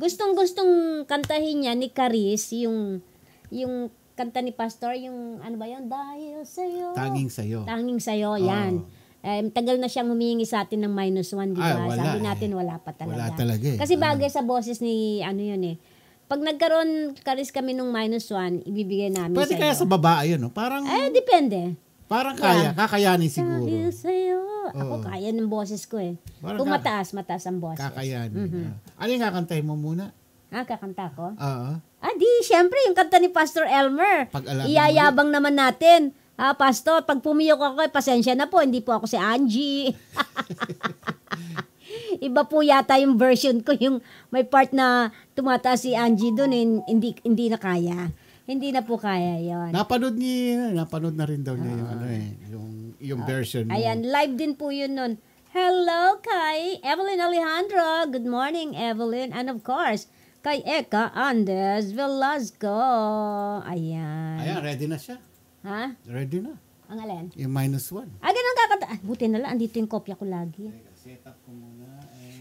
Gustong-gustong kantahin niya ni Caris yung yung kanta ni Pastor, yung ano ba yun? Dahil sa'yo. Tanging sa'yo. Tanging sa'yo, yan. Eh, tagal na siyang humingi sa atin ng minus one, di Ay, ba? wala Sabi eh. natin wala pa talaga. Wala talaga eh. Kasi bagay sa boses ni, ano yun eh. Pag nagkaroon karis kami nung minus one, ibibigay namin Pwede sa'yo. kaya sa babae yun, no? Parang, Eh, depende. parang kaya, kakayanin siguro. Dahil sa'yo. Ako Oo. kaya ng boses ko eh. Parang Kung ka- mataas, mataas ang boses. Kakayanin. Mhm. Ah. Ano yung kakantahin mo muna? Ah, kakanta ko? Oo. Ah, di, syempre, yung kanta ni Pastor Elmer. Pag-alaman Iyayabang naman natin. Ah, Pastor, pag pumiyok ako, eh, pasensya na po, hindi po ako si Angie. [LAUGHS] Iba po yata yung version ko, yung may part na tumataas si Angie doon, eh, hindi, hindi na kaya. Hindi na po kaya yon. Napanood ni, napanood na rin daw niya yung ano eh, yung, yung version mo. Ah. Ayan, live din po yun nun. Hello kay Evelyn Alejandro. Good morning, Evelyn. And of course, kay Eka Andes Velasco. Ayan. Ayan, ready na siya. Ha? Ready na. Ang alin? Yung minus one. Ah, ganun kakanta. Ah, buti na lang, andito yung kopya ko lagi.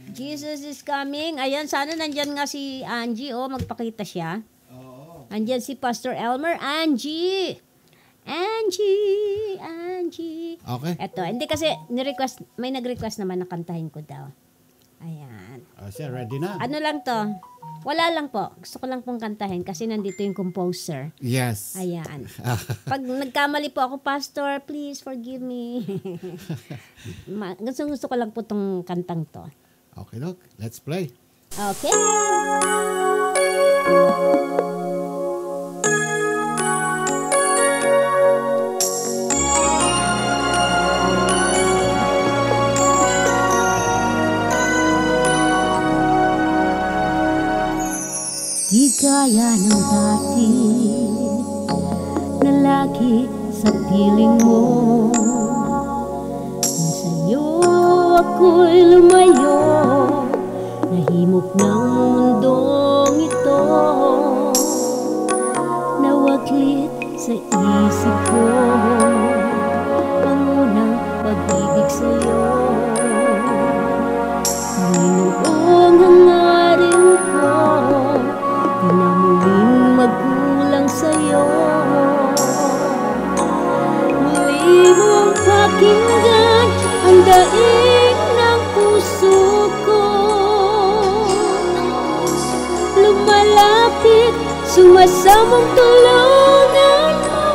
Jesus is coming. Ayan, sana nandyan nga si Angie. Oh, magpakita siya. Andyan si Pastor Elmer. Angie! Angie! Angie! Okay. Eto, hindi kasi ni-request, may nag-request naman na kantahin ko daw. Ayan. Oh, siya, ready na. Ano lang to? Wala lang po. Gusto ko lang pong kantahin kasi nandito yung composer. Yes. Ayan. [LAUGHS] Pag nagkamali po ako, Pastor, please forgive me. [LAUGHS] Ma- gusto, gusto ko lang po tong kantang to. Okay, look. Let's play. Okay. Di gaya ng dati na lagi sa piling mo. Sa'yo ako'y lumayo Nahimok ng mundong ito Nawaglit sa isip ko. Ang unang pag-ibig sa'yo Sumasamang tulungan mo.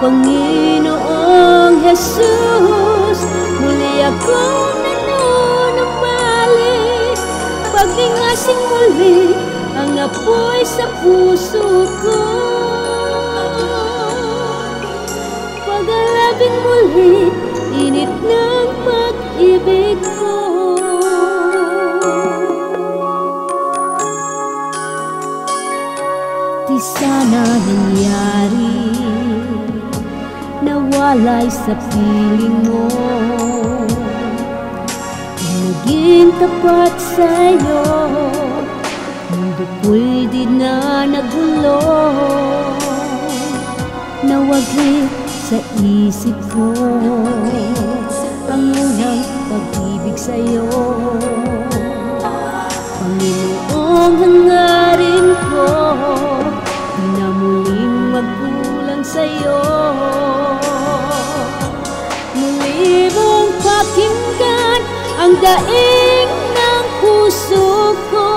Panginoong Jesus, muli akong nanunumali Paglingasing muli ang apoy sa puso ko sana nangyari nawalay sa piling mo. Naging tapat sa'yo Mundo ko'y di na nagulo. Nawaglit sa isip ko Ang unang pag-ibig sa'yo sa'yo. Muli mong pakinggan Ang daing ng puso ko.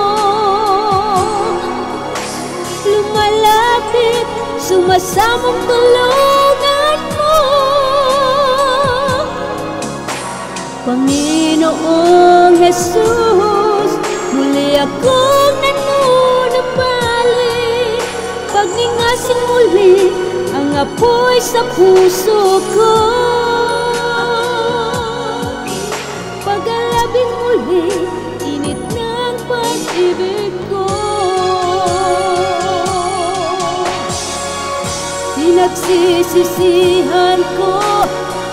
Lumalapit Sumasamang tulungan mo. Panginoong Jesus, muli akong nanunubali Pagningasin muli apoy sa puso ko. Pagalabing muli, init ng pag-ibig ko. Pinagsisisihan ko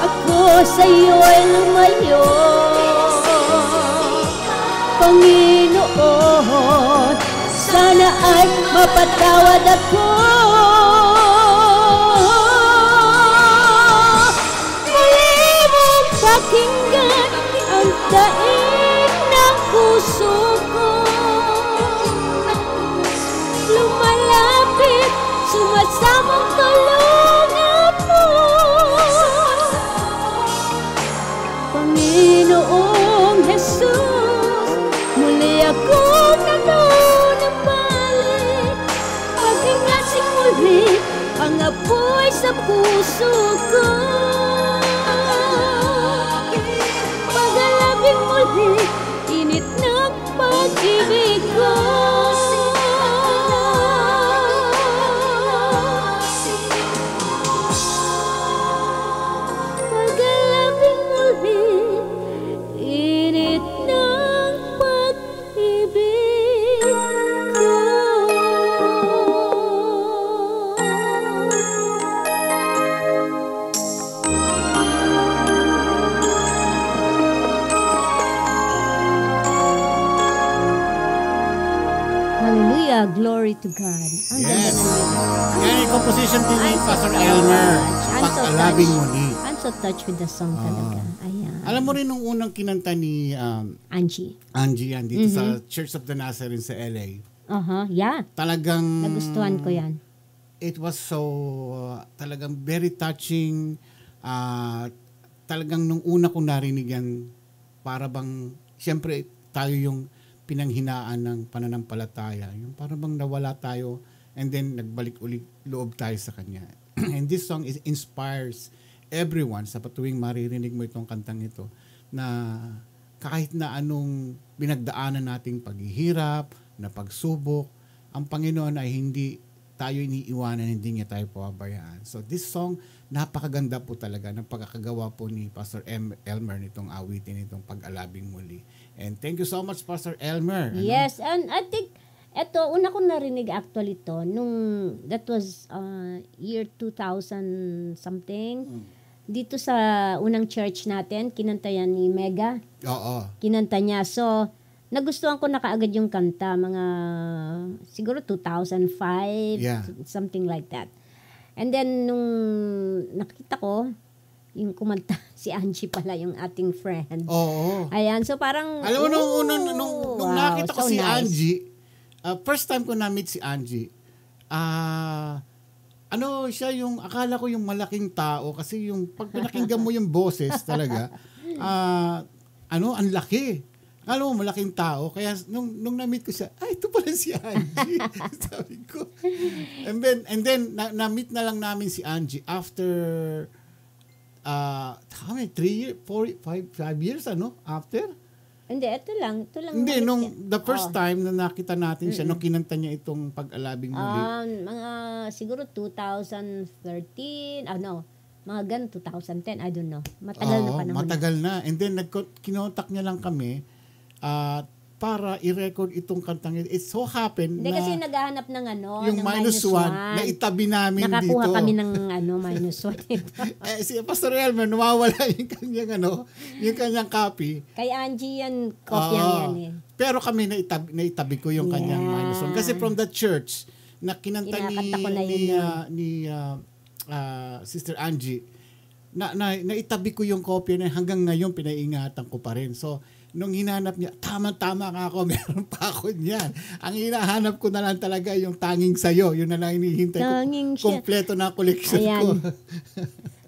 ako sa'yo'y lumayo. Panginoon, sana ay mapatawad ako sa puso ko Pagalabing composition din ni Pastor. Elmer. So Pag-alabing muli. I'm so touched with the song talaga. Ayan. Alam mo rin nung unang kinanta ni um, Angie. Angie yan dito sa Mhm. Church of the Nazarene sa LA. Aha, yeah. Talagang Nagustuhan ko yan. it was so uh, talagang very touching. Uh, talagang nung una ko narinig yan, para bang, siyempre tayo yung pinanghinaan ng pananampalataya. Yung para bang nawala tayo and then nagbalik ulit loob tayo sa Kanya. [CLEARS THROAT] and this song is, inspires everyone sa patuwing maririnig mo itong kantang ito na kahit na anong binagdaanan nating paghihirap, na pagsubok, ang Panginoon ay hindi tayo iniiwanan, hindi niya tayo pababayaan. So this song, napakaganda po talaga ng pagkakagawa po ni Pastor M. Elmer nitong awitin, nitong pag-alabing muli. And thank you so much, Pastor Elmer. Ano? Yes, and I think eto una ko narinig actually to nung that was uh, year 2000 something. Hmm. Dito sa unang church natin, kinanta yan ni Mega. Oo. Kinanta niya. So, nagustuhan ko na kaagad yung kanta, mga siguro 2005, Yeah. something like that. And then, nung nakita ko, yung kumanta, [LAUGHS] si Angie pala, yung ating friend. Oo. Ayan, so parang... Alam mo, nung, nung, nung, nung wow, nakita ko so si nice. Angie, uh, first time ko na-meet si Angie, ah, ano siya yung, akala ko yung malaking tao kasi yung, pag pinakinggan mo yung boses talaga, [LAUGHS] ah, ano, ang laki. Akala mo malaking tao. Kaya nung, nung na-meet ko siya, ay, ito pala si Angie. [LAUGHS] Sabi ko. And then, and then na, na-meet na lang namin si Angie after uh, how many, three years, four, five, five years, ano, after? Hindi, ito lang. Ito lang. Hindi, nung yan. the first Oh. time na nakita natin siya, Mm-mm. nung kinanta niya itong pag-alabing muli. Um, mga siguro 2013, ah no, mga gan 2010, I don't know. Matagal na Oo, panahon. Matagal na. And then, nag kinontak niya lang kami at para i-record itong kantang ito. It so happened Hindi na kasi naghahanap ng ano, yung ng minus one, na itabi namin Nakakuha dito. kami ng ano, minus one. [LAUGHS] eh, si Pastor Elmer, nawawala [LAUGHS] yung kanyang ano, yung kanyang copy. Kay Angie yan, kopya Oo. yan eh. Pero kami naitabi, naitabi ko yung kanyang Yeah. minus one. Kasi from the church, na kinanta ni, Kinakanta na yun ni, nun. ah, ni ah, ah, Sister Angie, na, na, naitabi ko yung kopya na hanggang ngayon pinaingatan ko pa rin. So, nung hinanap niya, tama-tama nga ako, [LAUGHS] meron pa ako niyan. Ang hinahanap ko na lang talaga yung tanging sayo. Yun na lang hinihintay Tanging ko. Kompleto na collection Ayan. ko. [LAUGHS]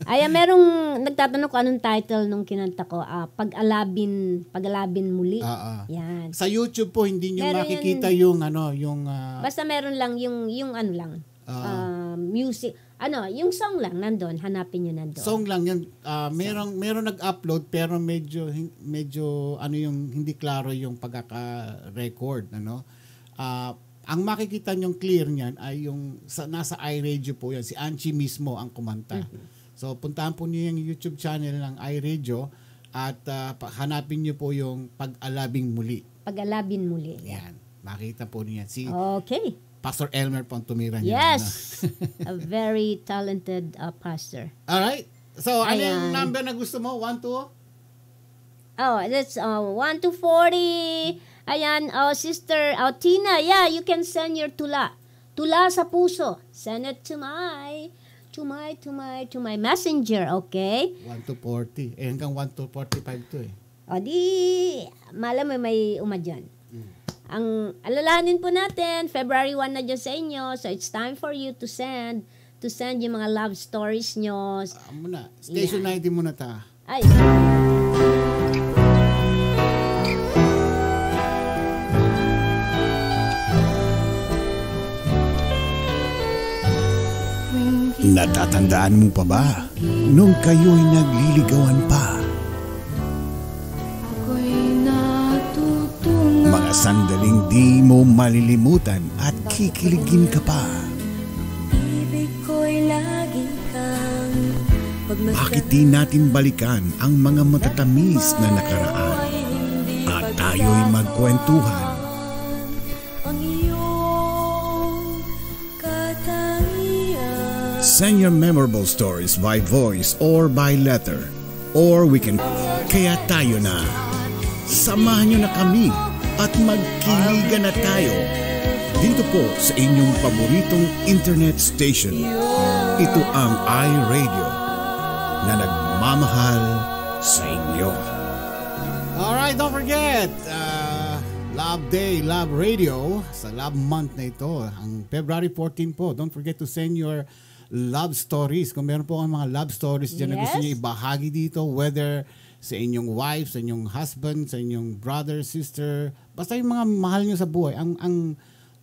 Ayan, merong nagtatanong ko anong title nung kinanta ko. Ah, pag-alabin, pag-alabin muli. Ah. Yan. Sa YouTube po, hindi niyo makikita yan- yung ano, yung... ah, Basta meron lang yung, yung ano lang, Ah, music. Ano, yung song lang nandun, hanapin nyo nandun. Song lang yan. Ah, merong meron nag-upload pero medyo medyo ano yung hindi klaro yung pagkaka-record ano. Ah, ang makikita nyong clear niyan ay yung sa, nasa iRadio po yan. Si Anchi mismo ang kumanta. So puntahan po niyo yung YouTube channel ng iRadio at pa- hanapin niyo po yung Pag-alabing muli. Pag-alabin muli. Yan. Makita po niya si Okay. Pastor Elmer po ang tumira niya. Yes. A very talented uh, pastor. All right. So, ano yung Ayan. number na gusto mo? 1 2 Oh, that's uh, 1 to 40. Ayan, oh, sister, oh, Tina, yeah, you can send your tula. Tula sa puso. Send it to my, to my, to my, to my messenger, okay? 1 to 40. Eh, hanggang 1 to 45 to eh. O di, malam may umadyan. Ang alalahanin po natin, February 1 na dyan sa inyo, so it's time for you to send, to send yung mga love stories nyo. Ah, muna. Station 90 muna ta. Ay, Natatandaan mo pa ba nung kayo'y nagliligawan pa? Mga sandaling di mo malilimutan at kikiligin ka pa. Bakit di natin balikan ang mga matatamis na nakaraan at tayo'y magkwentuhan Send your memorable stories by voice or by letter. Or we can... Kaya tayo na. Samahan nyo na kami at magkiligan na tayo. Dito po sa inyong paboritong internet station. Ito ang iRadio na nagmamahal sa inyo. Alright, don't forget, uh, Love Day, Love Radio, sa Love Month na ito, ang February 14 po. Don't forget to send your love stories. Kung meron po ang mga love stories dyan na gusto Yes. niyo ibahagi dito, whether sa inyong wife, sa inyong husband, sa inyong brother, sister, basta yung mga mahal nyo sa buhay. Ang, ang,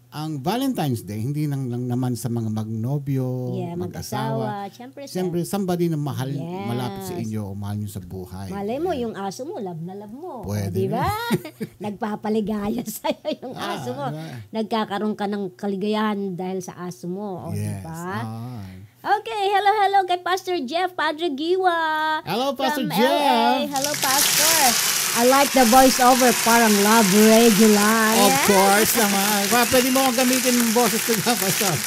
ang Valentine's Day, hindi lang, lang naman sa mga magnobyo, Yeah, mag-asawa. Siyempre, sa- Siyempre, somebody na mahal, Yes. malapit sa inyo o mahal nyo sa buhay. Malay mo, yung aso mo, love na love mo. Pwede Di ba? [LAUGHS] Nagpapaligaya [LAUGHS] sa'yo yung Ah, aso mo. diba? Nagkakaroon ka ng kaligayahan dahil sa aso mo. O, Yes. Diba? Ah. Okay, hello, hello kay Pastor Jeff Padre Giwa. Hello, Pastor from Jeff. LA. Hello, Pastor. I like the voiceover, parang love regular. Of course naman. Pa, pwede mo akong gamitin yung boses ko na, Pastor. [LAUGHS]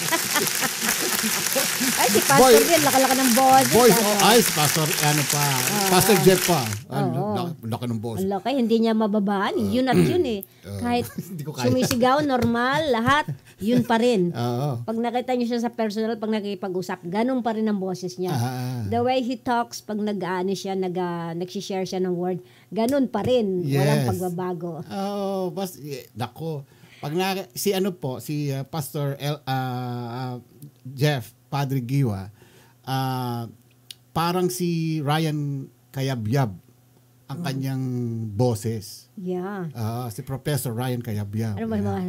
Ay, si Pastor Boy- din, laka-laka ng boses. Voice, ano? oh, ay, si Pastor, ano pa, Pastor Jeff pa. Ano, laki, laki ng boses. Ang laki, hindi niya mababaan. eh. Yun at yun eh. [CLEARS THROAT] Kahit ko kaya. sumisigaw, normal, lahat, [LAUGHS] yun pa rin. Oo. Pag nakita niyo siya sa personal, pag nakikipag-usap, ganun pa rin ang boses niya. Ah. The way he talks, pag nag-ano siya, nag, uh, nag-share siya ng word, ganun pa rin. Walang Yes. pagbabago. Oo, bas, eh, dako. Pag na, si ano po, si uh, Pastor El, ah, ah, Jeff, Padre Giwa, ah, parang si Ryan Kayabyab ang kanyang boses. Yeah. Ah, si Professor Ryan Kayabyab. Ano ba Yeah. mga...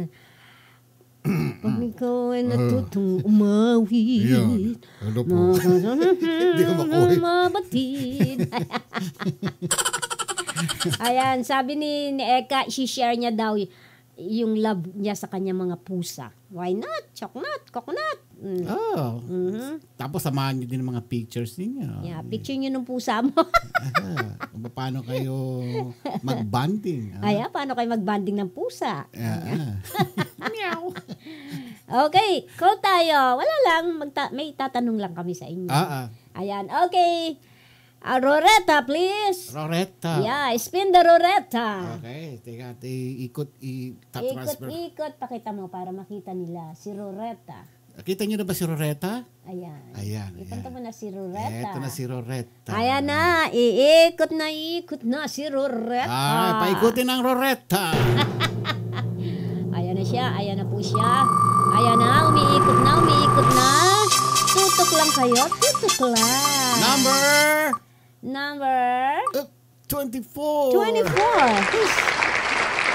Pag ikaw ay natutong umawit. Ano po? [LAUGHS] Hindi ko makuha. Mabatid. Ayan, sabi ni, ni Eka, si-share niya daw yung love niya sa kanya mga pusa. Why not? Choknut, coconut. Mm. Oh. Mhm. Tapos samahan niyo din ang mga pictures ninyo. Yeah, picture niyo ng pusa mo. Ah, kung paano kayo mag-bonding. ah. Ayan, paano kayo mag-banding ng pusa? Ah, [LAUGHS] Okay, call tayo. Wala lang, magta- may tatanong lang kami sa inyo. ah. ah. Ayan, okay. Uh, Roretta, please. Roretta. Yeah, spin the Roretta. Okay, teka, ikot, i transfer. Ikot-ikot, pakita mo para makita nila si Roretta. Kita niyo na ba si Roretta? Ayan. Ayan, Ipanta mo na si Roretta. Eto na si Roretta. Ayan na, iikot na ikot na si Roretta. Ah, paikutin ang Roretta. [LAUGHS] Ayan na siya, ayan na po siya. Ayan na, umiikot na, umiikot na. Tutok lang kayo, tutok lang. Number Number 24. 24. Who's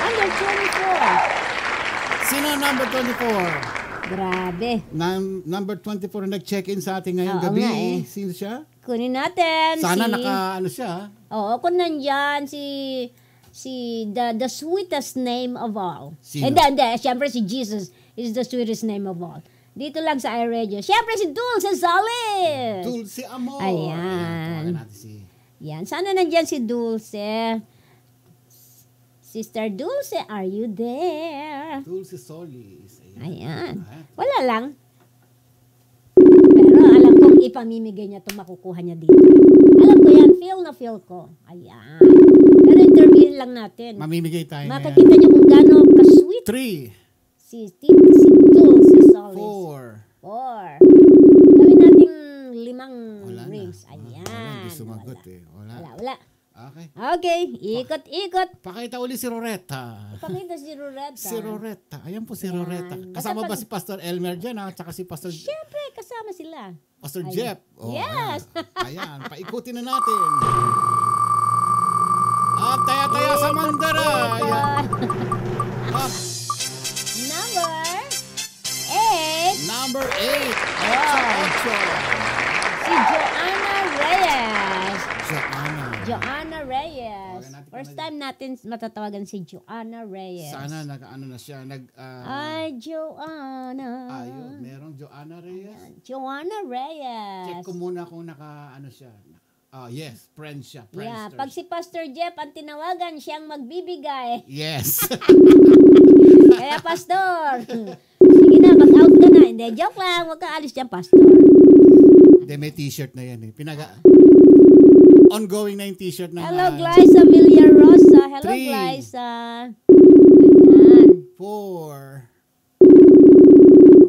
under 24? Sino number 24? Grabe. Num- number 24 na nag-check-in sa atin ngayong Oo gabi. nga eh. Sino siya? Kunin natin Sana si... naka, ano siya? Oo, kung nandyan si si the the sweetest name of all. Sino? Hindi, hindi. Siyempre si Jesus is the sweetest name of all. Dito lang sa iRadio. Siyempre si Dulce Solis. Dulce Amor. Ayan. tawagan natin si... Yan. Sana nandyan si Dulce. Sister Dulce, are you there? Dulce Solis. Ayan. Wala lang. Pero alam kong ipamimigay niya ito, makukuha niya dito. Alam ko yan, feel na feel ko. Ayan. Pero interviewin lang natin. Mamimigay tayo ngayon. Makikita niyo kung gaano ka-sweet Three. si, si Dulce Solis. Four. Four. Gawin nating limang rings. Ayan. Wala, hindi sumagot eh. Wala. Wala, wala. Okay. Okay, ikot-ikot. Pakita uli si Roretta. Pakita si Roretta. Si Roretta. Ayan po si Roretta. Kasama Basta ba si Pastor Elmer dyan ha? Tsaka si Pastor, Siyempre, kasama sila. Pastor Ayan. Jeff. Oh, yes. [LAUGHS] Ayan, paikutin na natin. At taya-taya sa mandara. Ayan. Up. [LAUGHS] Number eight. Number 8. Wow. Ocho. Joanna Reyes. First time natin matatawagan si Joanna Reyes. Sana nag-ano na siya. Nag, ah, Ay, Joanna. ayun, merong Joanna Reyes. Joanna Reyes. Check ko muna kung naka, ano siya. Ah, yes, friend siya. Yeah, Friendster. pag si Pastor Jeff ang tinawagan, siyang magbibigay. Yes. [LAUGHS] Kaya, Pastor, sige na, mag-out ka na. Hindi, joke lang. Huwag ka alis dyan, Pastor. Hindi, may t-shirt na yan eh. Pinaga... Ongoing na yung t-shirt na Hello, Glyza Villarosa. Hello, Three. Glyza. Ayan. Four.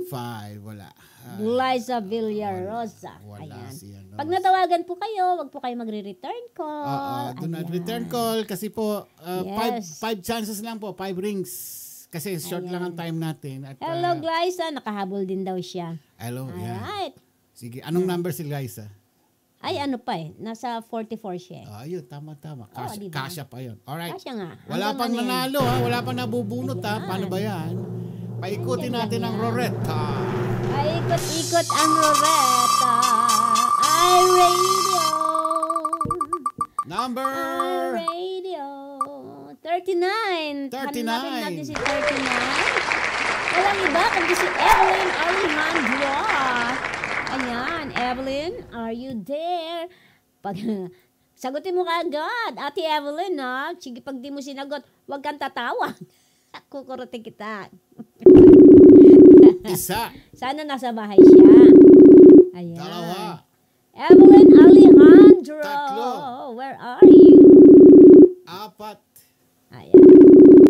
Five. Wala. Ah, Glyza Villarosa. wala Ayan. si ano. Pag natawagan po kayo, wag po kayo magre-return Oo, call. do not Ayan. return call kasi po uh, five, Yes. five chances lang po, five rings. Kasi short lang ang time natin. At, Hello, uh, Glyza. Nakahabol din daw siya. hello, yeah. Alright. Sige, anong number si Liza? Ay, ano pa eh. Nasa 44 siya. eh. Ah, ayun, tama, tama. Kasya, diba? kasya pa yun. Alright. Kasya nga. Wala Hanggang pang ano nanalo ha, wala pang nabubunot ha. Paano ba yan? Paikutin natin ang Roretta. Ay, ikot-ikot ang Roretta. Ay, radio. Number Ay, radio. 39. 39. Hanapin natin si 39. Walang iba kundi si Evelyn Alejandro. Ayan, Evelyn, are you there? Pag, [LAUGHS] sagutin mo kaagad, Ate Evelyn, ha? Sige, pag di mo sinagot, huwag kang tatawa. [LAUGHS] Kukurutin kita. [LAUGHS] Isa. Sana nasa bahay siya. Ayan. Dalawa. Evelyn Alejandro. Tatlo. Where are you? Apat. Ayan.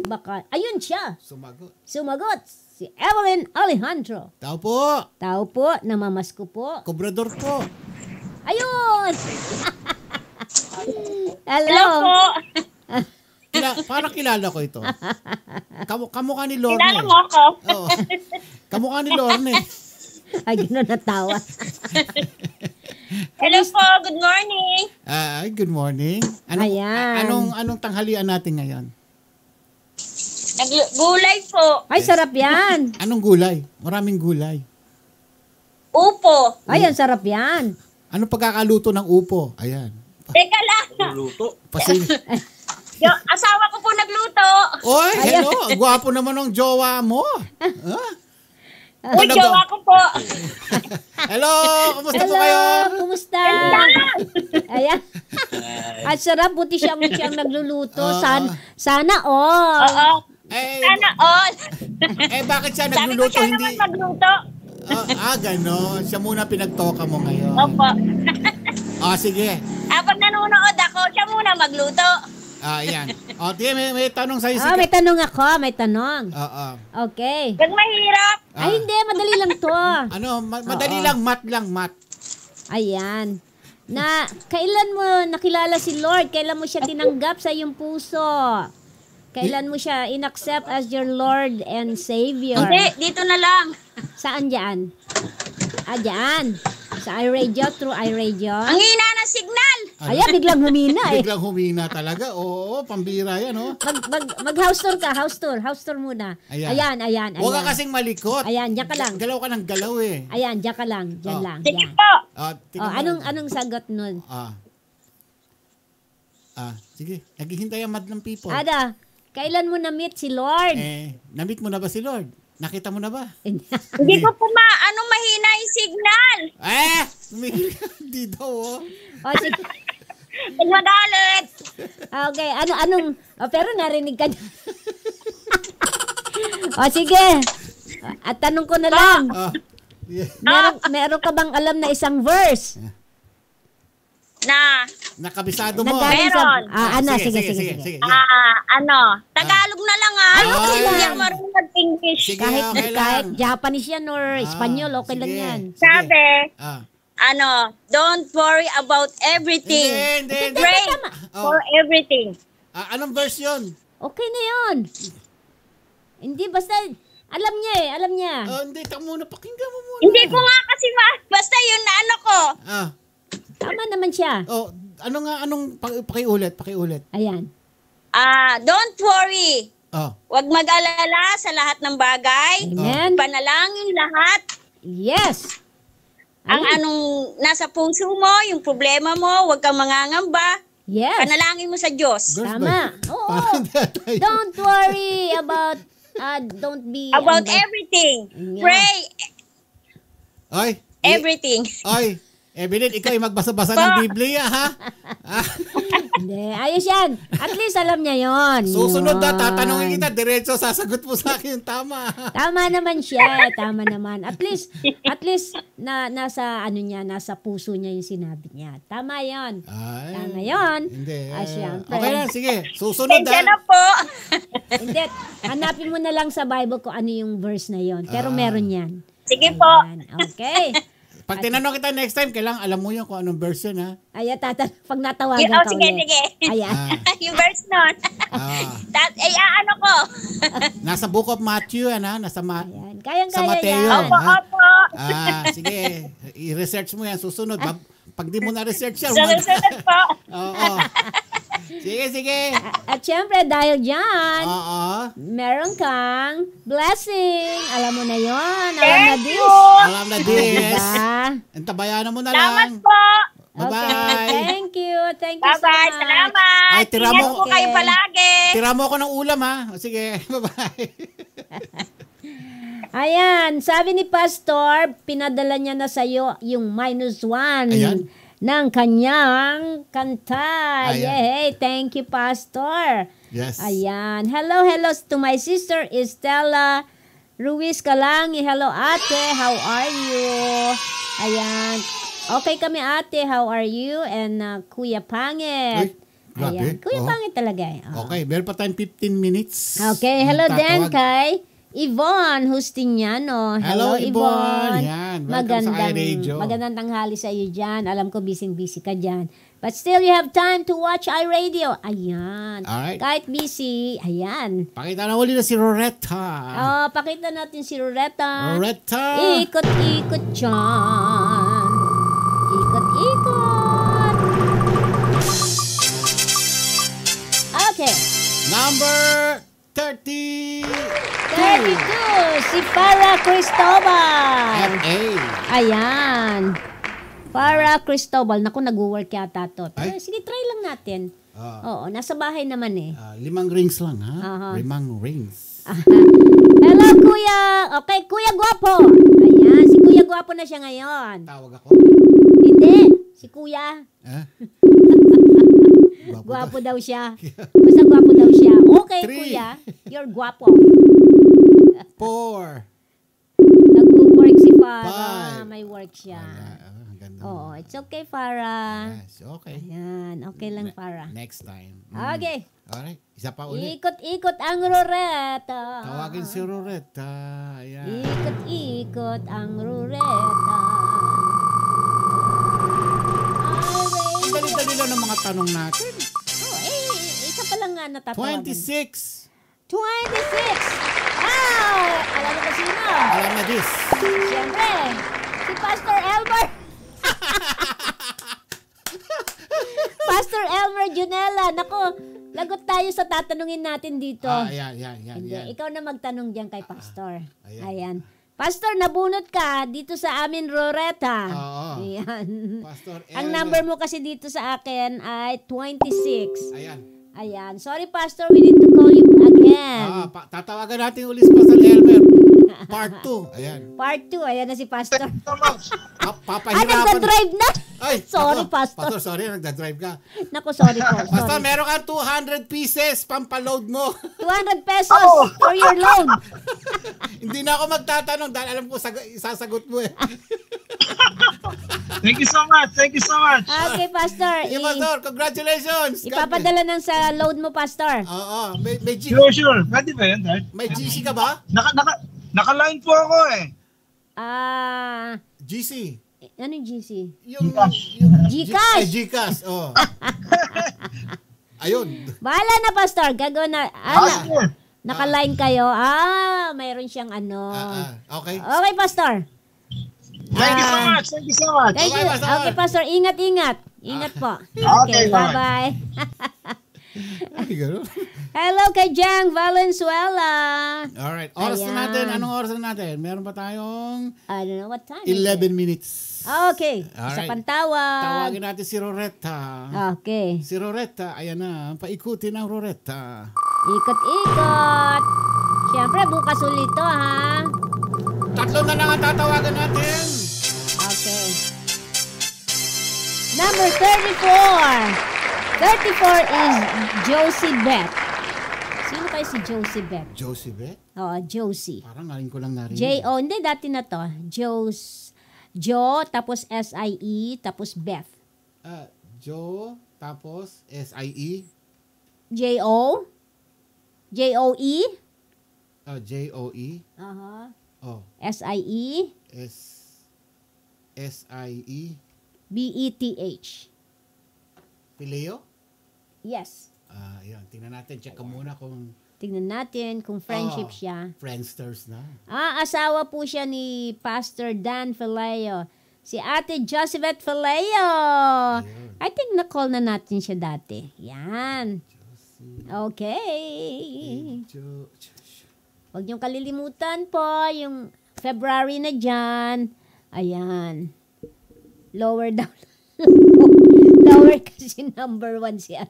Baka, ayun siya. Sumagot. Sumagot. Si Evelyn Alejandro. Tao po. Tao po, namamasko po. Kobrador po. Ayun! [LAUGHS] Hello. Hello po. [LAUGHS] Kila, parang kilala ko ito. Kamu, kamukha ni Lorne. Kilala mo ako? Oo. Kamukha ni Lorne. [LAUGHS] Ay, gano'n natawa. Hello po, good morning. Ah, good morning. Anong, Ayan. Anong, anong tanghalian natin ngayon? Naggulay po. Ay, sarap yan. Anong gulay? Maraming gulay. Upo. Ay, ang sarap yan. Anong pagkakaluto ng upo? Ayan. Teka lang. Luto. Pasil. [LAUGHS] Yung asawa ko po nagluto. Oy, hello. Ang Gwapo naman ng jowa mo. Ah? Uy, Talaga. jowa ko po. [LAUGHS] Hello, kumusta po Hello, kayo? kumusta? Ayan. At sarap, buti siyang, siyang nagluluto. Oo. Sana, sana all. Oo. Eh, Sana all. eh bakit siya Sabi ko nagluluto siya hindi? naman magluto. Ah, ah, gano'n. Siya muna pinagtoka mo ngayon. Opo. Ah, sige. Habang nanonood ako, siya muna magluto. Ah, yan. O, tiye, may, may tanong sa'yo si... Ah, may tanong ako, may tanong. Oo. Okay. Huwag mahirap. Ah. Ay, hindi, madali lang to. [LAUGHS] Ano, ma- madali Oo. lang, mat lang, mat. Ayan. Na, kailan mo nakilala si Lord? Kailan mo siya tinanggap sa iyong puso? Kailan mo siya inaccept as your Lord and Savior? Hindi, dito na lang. Saan dyan? Ah, dyan. Sa iRadio, through iRadio. Ang hina ng signal. Ayan, biglang humina eh. Biglang humina talaga. Oo, pambira yan, oh. Mag, mag, mag house tour ka, house tour, house tour muna. Ayan. Ayan, ayan, ayan. Huwag ka kasing malikot. Ayan, diyan ka lang. Galaw ka ng galaw eh. Ayan, diyan ka lang, diyan Oh. lang. Sige po. Ah, Oh, mo. anong anong sagot nun? Ah. Ah, sige. Naghihintay ang madlang people. Ada, kailan mo na-meet si Lord? Eh, na-meet mo na ba si Lord? Nakita mo na ba? [LAUGHS] Hindi ko po ma, ano mahina yung signal. Eh! Tumigil ka. [LAUGHS] Di daw, oh. oh, sige. Huwag magalit. Ah, Okay, ano anong oh, pero narinig ka. [LAUGHS] oh, sige. At tanong ko na lang. Ah. Yeah. Meron, meron ka bang alam na isang verse? Na, Nakabisado mo. Meron. Ah, ano, sige, sige, sige. sige. ah, ano, Tagalog na lang ah. Ay, okay Hindi lang. ako marunong mag-English. Sige, Kahit, okay lang. kahit Japanese yan or Espanyol, okay lang sige. yan. Sabi, Ah. ano, don't worry about everything. Hindi, hindi, hindi. Pray Oh. for everything. Ah, anong verse yun? Okay na yun. Hindi, basta, alam niya eh, alam niya. Oh, hindi, tak muna. Pakinggan mo muna. Hindi ko nga kasi ma, basta yun na ano ko. Ah. Tama naman siya. Oh, ano nga, anong, paki- pakiulit, pakiulit. Ayan. Ah, don't worry. Oh. Huwag mag-alala sa lahat ng bagay. Amen. Panalangin lahat. Yes. Ang Ayun. anong nasa puso mo, yung problema mo, huwag kang mangangamba. Yes. Panalangin mo sa Diyos. Tama. Oo. [LAUGHS] Don't worry about, uh, don't be... About ano- everything. Yeah. Pray Ay, everything. ay, Evelyn, ikaw ay magbasa-basa ng Biblia, ha? [LAUGHS] Hindi, ayos yan. At least alam niya yon. Susunod na, tatanungin kita, diretso, sasagot mo sa akin yung tama. Tama naman siya, tama naman. At least, at least na nasa ano niya, nasa puso niya yung sinabi niya. Tama 'yon. Ay, Tama 'yon. Hindi. Ah, syempre. okay na, sige. Susunod Tensya ha. na po. [LAUGHS] Hindi, hanapin mo na lang sa Bible ko ano yung verse na 'yon. Pero Ah. meron 'yan. Sige po. Ayan, Okay. Pag tinanong kita next time, kailangan alam mo yun kung anong verse yun, ha? Ayan, tata, pag natawagan Y- ka oh, sige, ulit. sige. Ayan. [LAUGHS] yung verse nun. Ah, That, ay, ah, ano ko? [LAUGHS] nasa Book of Matthew, yan, ha? Nasa Ma- Kayang-kaya sa Mateo, yan. Opo, ha? opo. Ah, sige. I-research mo yan. Susunod. Pag di mo na-research yan, Sa susunod po. [LAUGHS] Oo. Sige, sige. At syempre, dahil dyan, Oo. meron kang blessing. Alam mo na yon. Alam na this. you. Alam na this. Diba? Antabayanan mo na Salamat lang. po. Okay, Bye-bye. thank you. Thank you so Bye-bye. much. Salamat. Ay, tira Ingat mo. po kayo palagi. Tira mo ako ng ulam, ha? O, Sige, [LAUGHS] bye-bye. [LAUGHS] Ayan, sabi ni Pastor, pinadala niya na sa'yo yung minus one Ayan. Ng kanyang kanta. Ayan. Yay! Thank you, Pastor. Yes. Ayan. Hello, hello to my sister Estella Ruiz Kalangi. Hello, ate. How are you? Ayan. Okay kami, ate. How are you? And uh, Kuya Pangit. Uy, grabe. Ayan. Kuya Oh. Pangit talaga. eh. Oh. Okay, meron pa tayong 15 minutes. Okay, hello din kay Yvonne Hustiniano. Hello, Hello, Yvonne. Yvonne. Yan, iRadio. magandang tanghali sa iyo dyan. Alam ko busy-busy ka dyan. But still, you have time to watch iRadio. Ayan. Alright. Kahit busy, ayan. Pakita na uli na si Roretta. Oh, pakita natin si Roretta. Roretta. Ikot-ikot dyan. Ikot-ikot. Okay. Number 30. 32, si Para Cristobal. FA. Ayan. Para Cristobal. Naku, nag-work yata to. Ay. Sige, try lang natin. Ah. Oo, nasa bahay naman eh. Ah, limang rings lang, ha? Aha. Limang rings. [LAUGHS] Hello, Kuya. Okay, Kuya Guapo. Ayan, si Kuya Guapo na siya ngayon. Tawag ako. Hindi, si Kuya. Eh? [LAUGHS] Guwapo daw siya. [LAUGHS] Basta guwapo daw siya. Okay, Three. Kuya. You're guwapo. [LAUGHS] Four. Nag-work si Farah. Five. May work siya. Ah, ang ganda. Oo, it's okay, Farah. Yes, okay. Ayan, okay lang, Farah. Next time. Mm. Okay. Alright, isa pa ulit. Ikot-ikot ang rureta. Tawagin si. Ayan. Ikot-ikot ang rureta. Lang ng mga tanong natin. Oh, eh, isa pa lang nga natatawagan. 26. 26! Ah! Alam mo ba sino? Alam na this. Siyempre, si Pastor Elmer. [LAUGHS] Pastor Elmer Junella. Nako, lagot tayo sa tatanungin natin dito. Ah, ayan, ayan, ayan. Hindi, ayan. ikaw na magtanong diyan kay Pastor. ayan. Ayan. Pastor, nabunot ka dito sa amin, Roreta. Oo. Ayan. Pastor Ang Elmer. number mo kasi dito sa akin ay 26. Ayan. Ayan. Sorry, Pastor, we need to call you again. Ah, pa- tatawagan natin ulit Pastor Elmer. Part 2. Ayan. Part 2. Ayan na si Pastor. Pa- Ah, papahirapan. nagda-drive na. Ay, [LAUGHS] Sorry, ako, Pastor. Pastor, sorry, nagda-drive ka. Naku, sorry po. Pastor, [LAUGHS] Sorry. meron kang 200 pieces pampaload mo. [LAUGHS] 200 pesos for your loan. Hindi na ako magtatanong dahil alam ko sag- isasagot mo eh. Thank you so much. Thank you so much. Okay, Pastor. I- Pastor, congratulations. Ipapadala ng sa load mo, Pastor. Oo, may, may, G- Sure, sure. Pwede ba yun, Dad? may GC ka ba? Naka, naka, naka-line po ako eh. Ah, GC. ano yung GC? Yung, Gcash. Ay, Gcash, oh. [LAUGHS] Ayun. Bahala na, Pastor. Gagawin na. Ano? Naka-line kayo. Ah, mayroon siyang ano. Ah, okay. Okay, Pastor. Thank you so Ah. much. Thank you so much. Thank you. Pastor. Okay, Pastor. Ingat, ingat. Ingat po. Okay, Okay, bye-bye. bye-bye. Ay, gano'n. Hello kay Jang Valenzuela. Alright, oras Ayan. na natin. Anong oras na natin? Meron pa tayong I don't know what time. is 11 it? minutes. Okay. Isa Alright. pang tawag. Tawagin natin si Roretta. Okay. Si Roretta, ayan na. Paikutin ang Roretta. Ikot-ikot. Siyempre, bukas ulit to, ha? Tatlo na lang ang tatawagan natin. Okay. Number 34. 34 is Josie Beth. Kayo si Josie Beth? Josie Beth? Oo, Josie. Parang ngayon ko lang narinig. J-O, hindi, dati na to. Jos, Jo, tapos S-I-E, tapos Beth. Ah, Joe, tapos S-I-E, J-O, J-O-E, ah, J-O-E, uh-huh. oh, S-I-E, S, S-I-E, B-E-T-H. Pileo? Yes. Ah, yun. Tingnan natin. Check ko muna kung Tingnan natin kung friendship Oh. siya. Friendsters na. Ah, asawa po siya ni Pastor Dan Fileo. Si Ate Josephette Fileo. I think na-call na natin siya dati. Yan. Okay. Huwag niyong kalilimutan po yung February na dyan. Ayan. Lower down. [LAUGHS] Lower kasi number one si ano.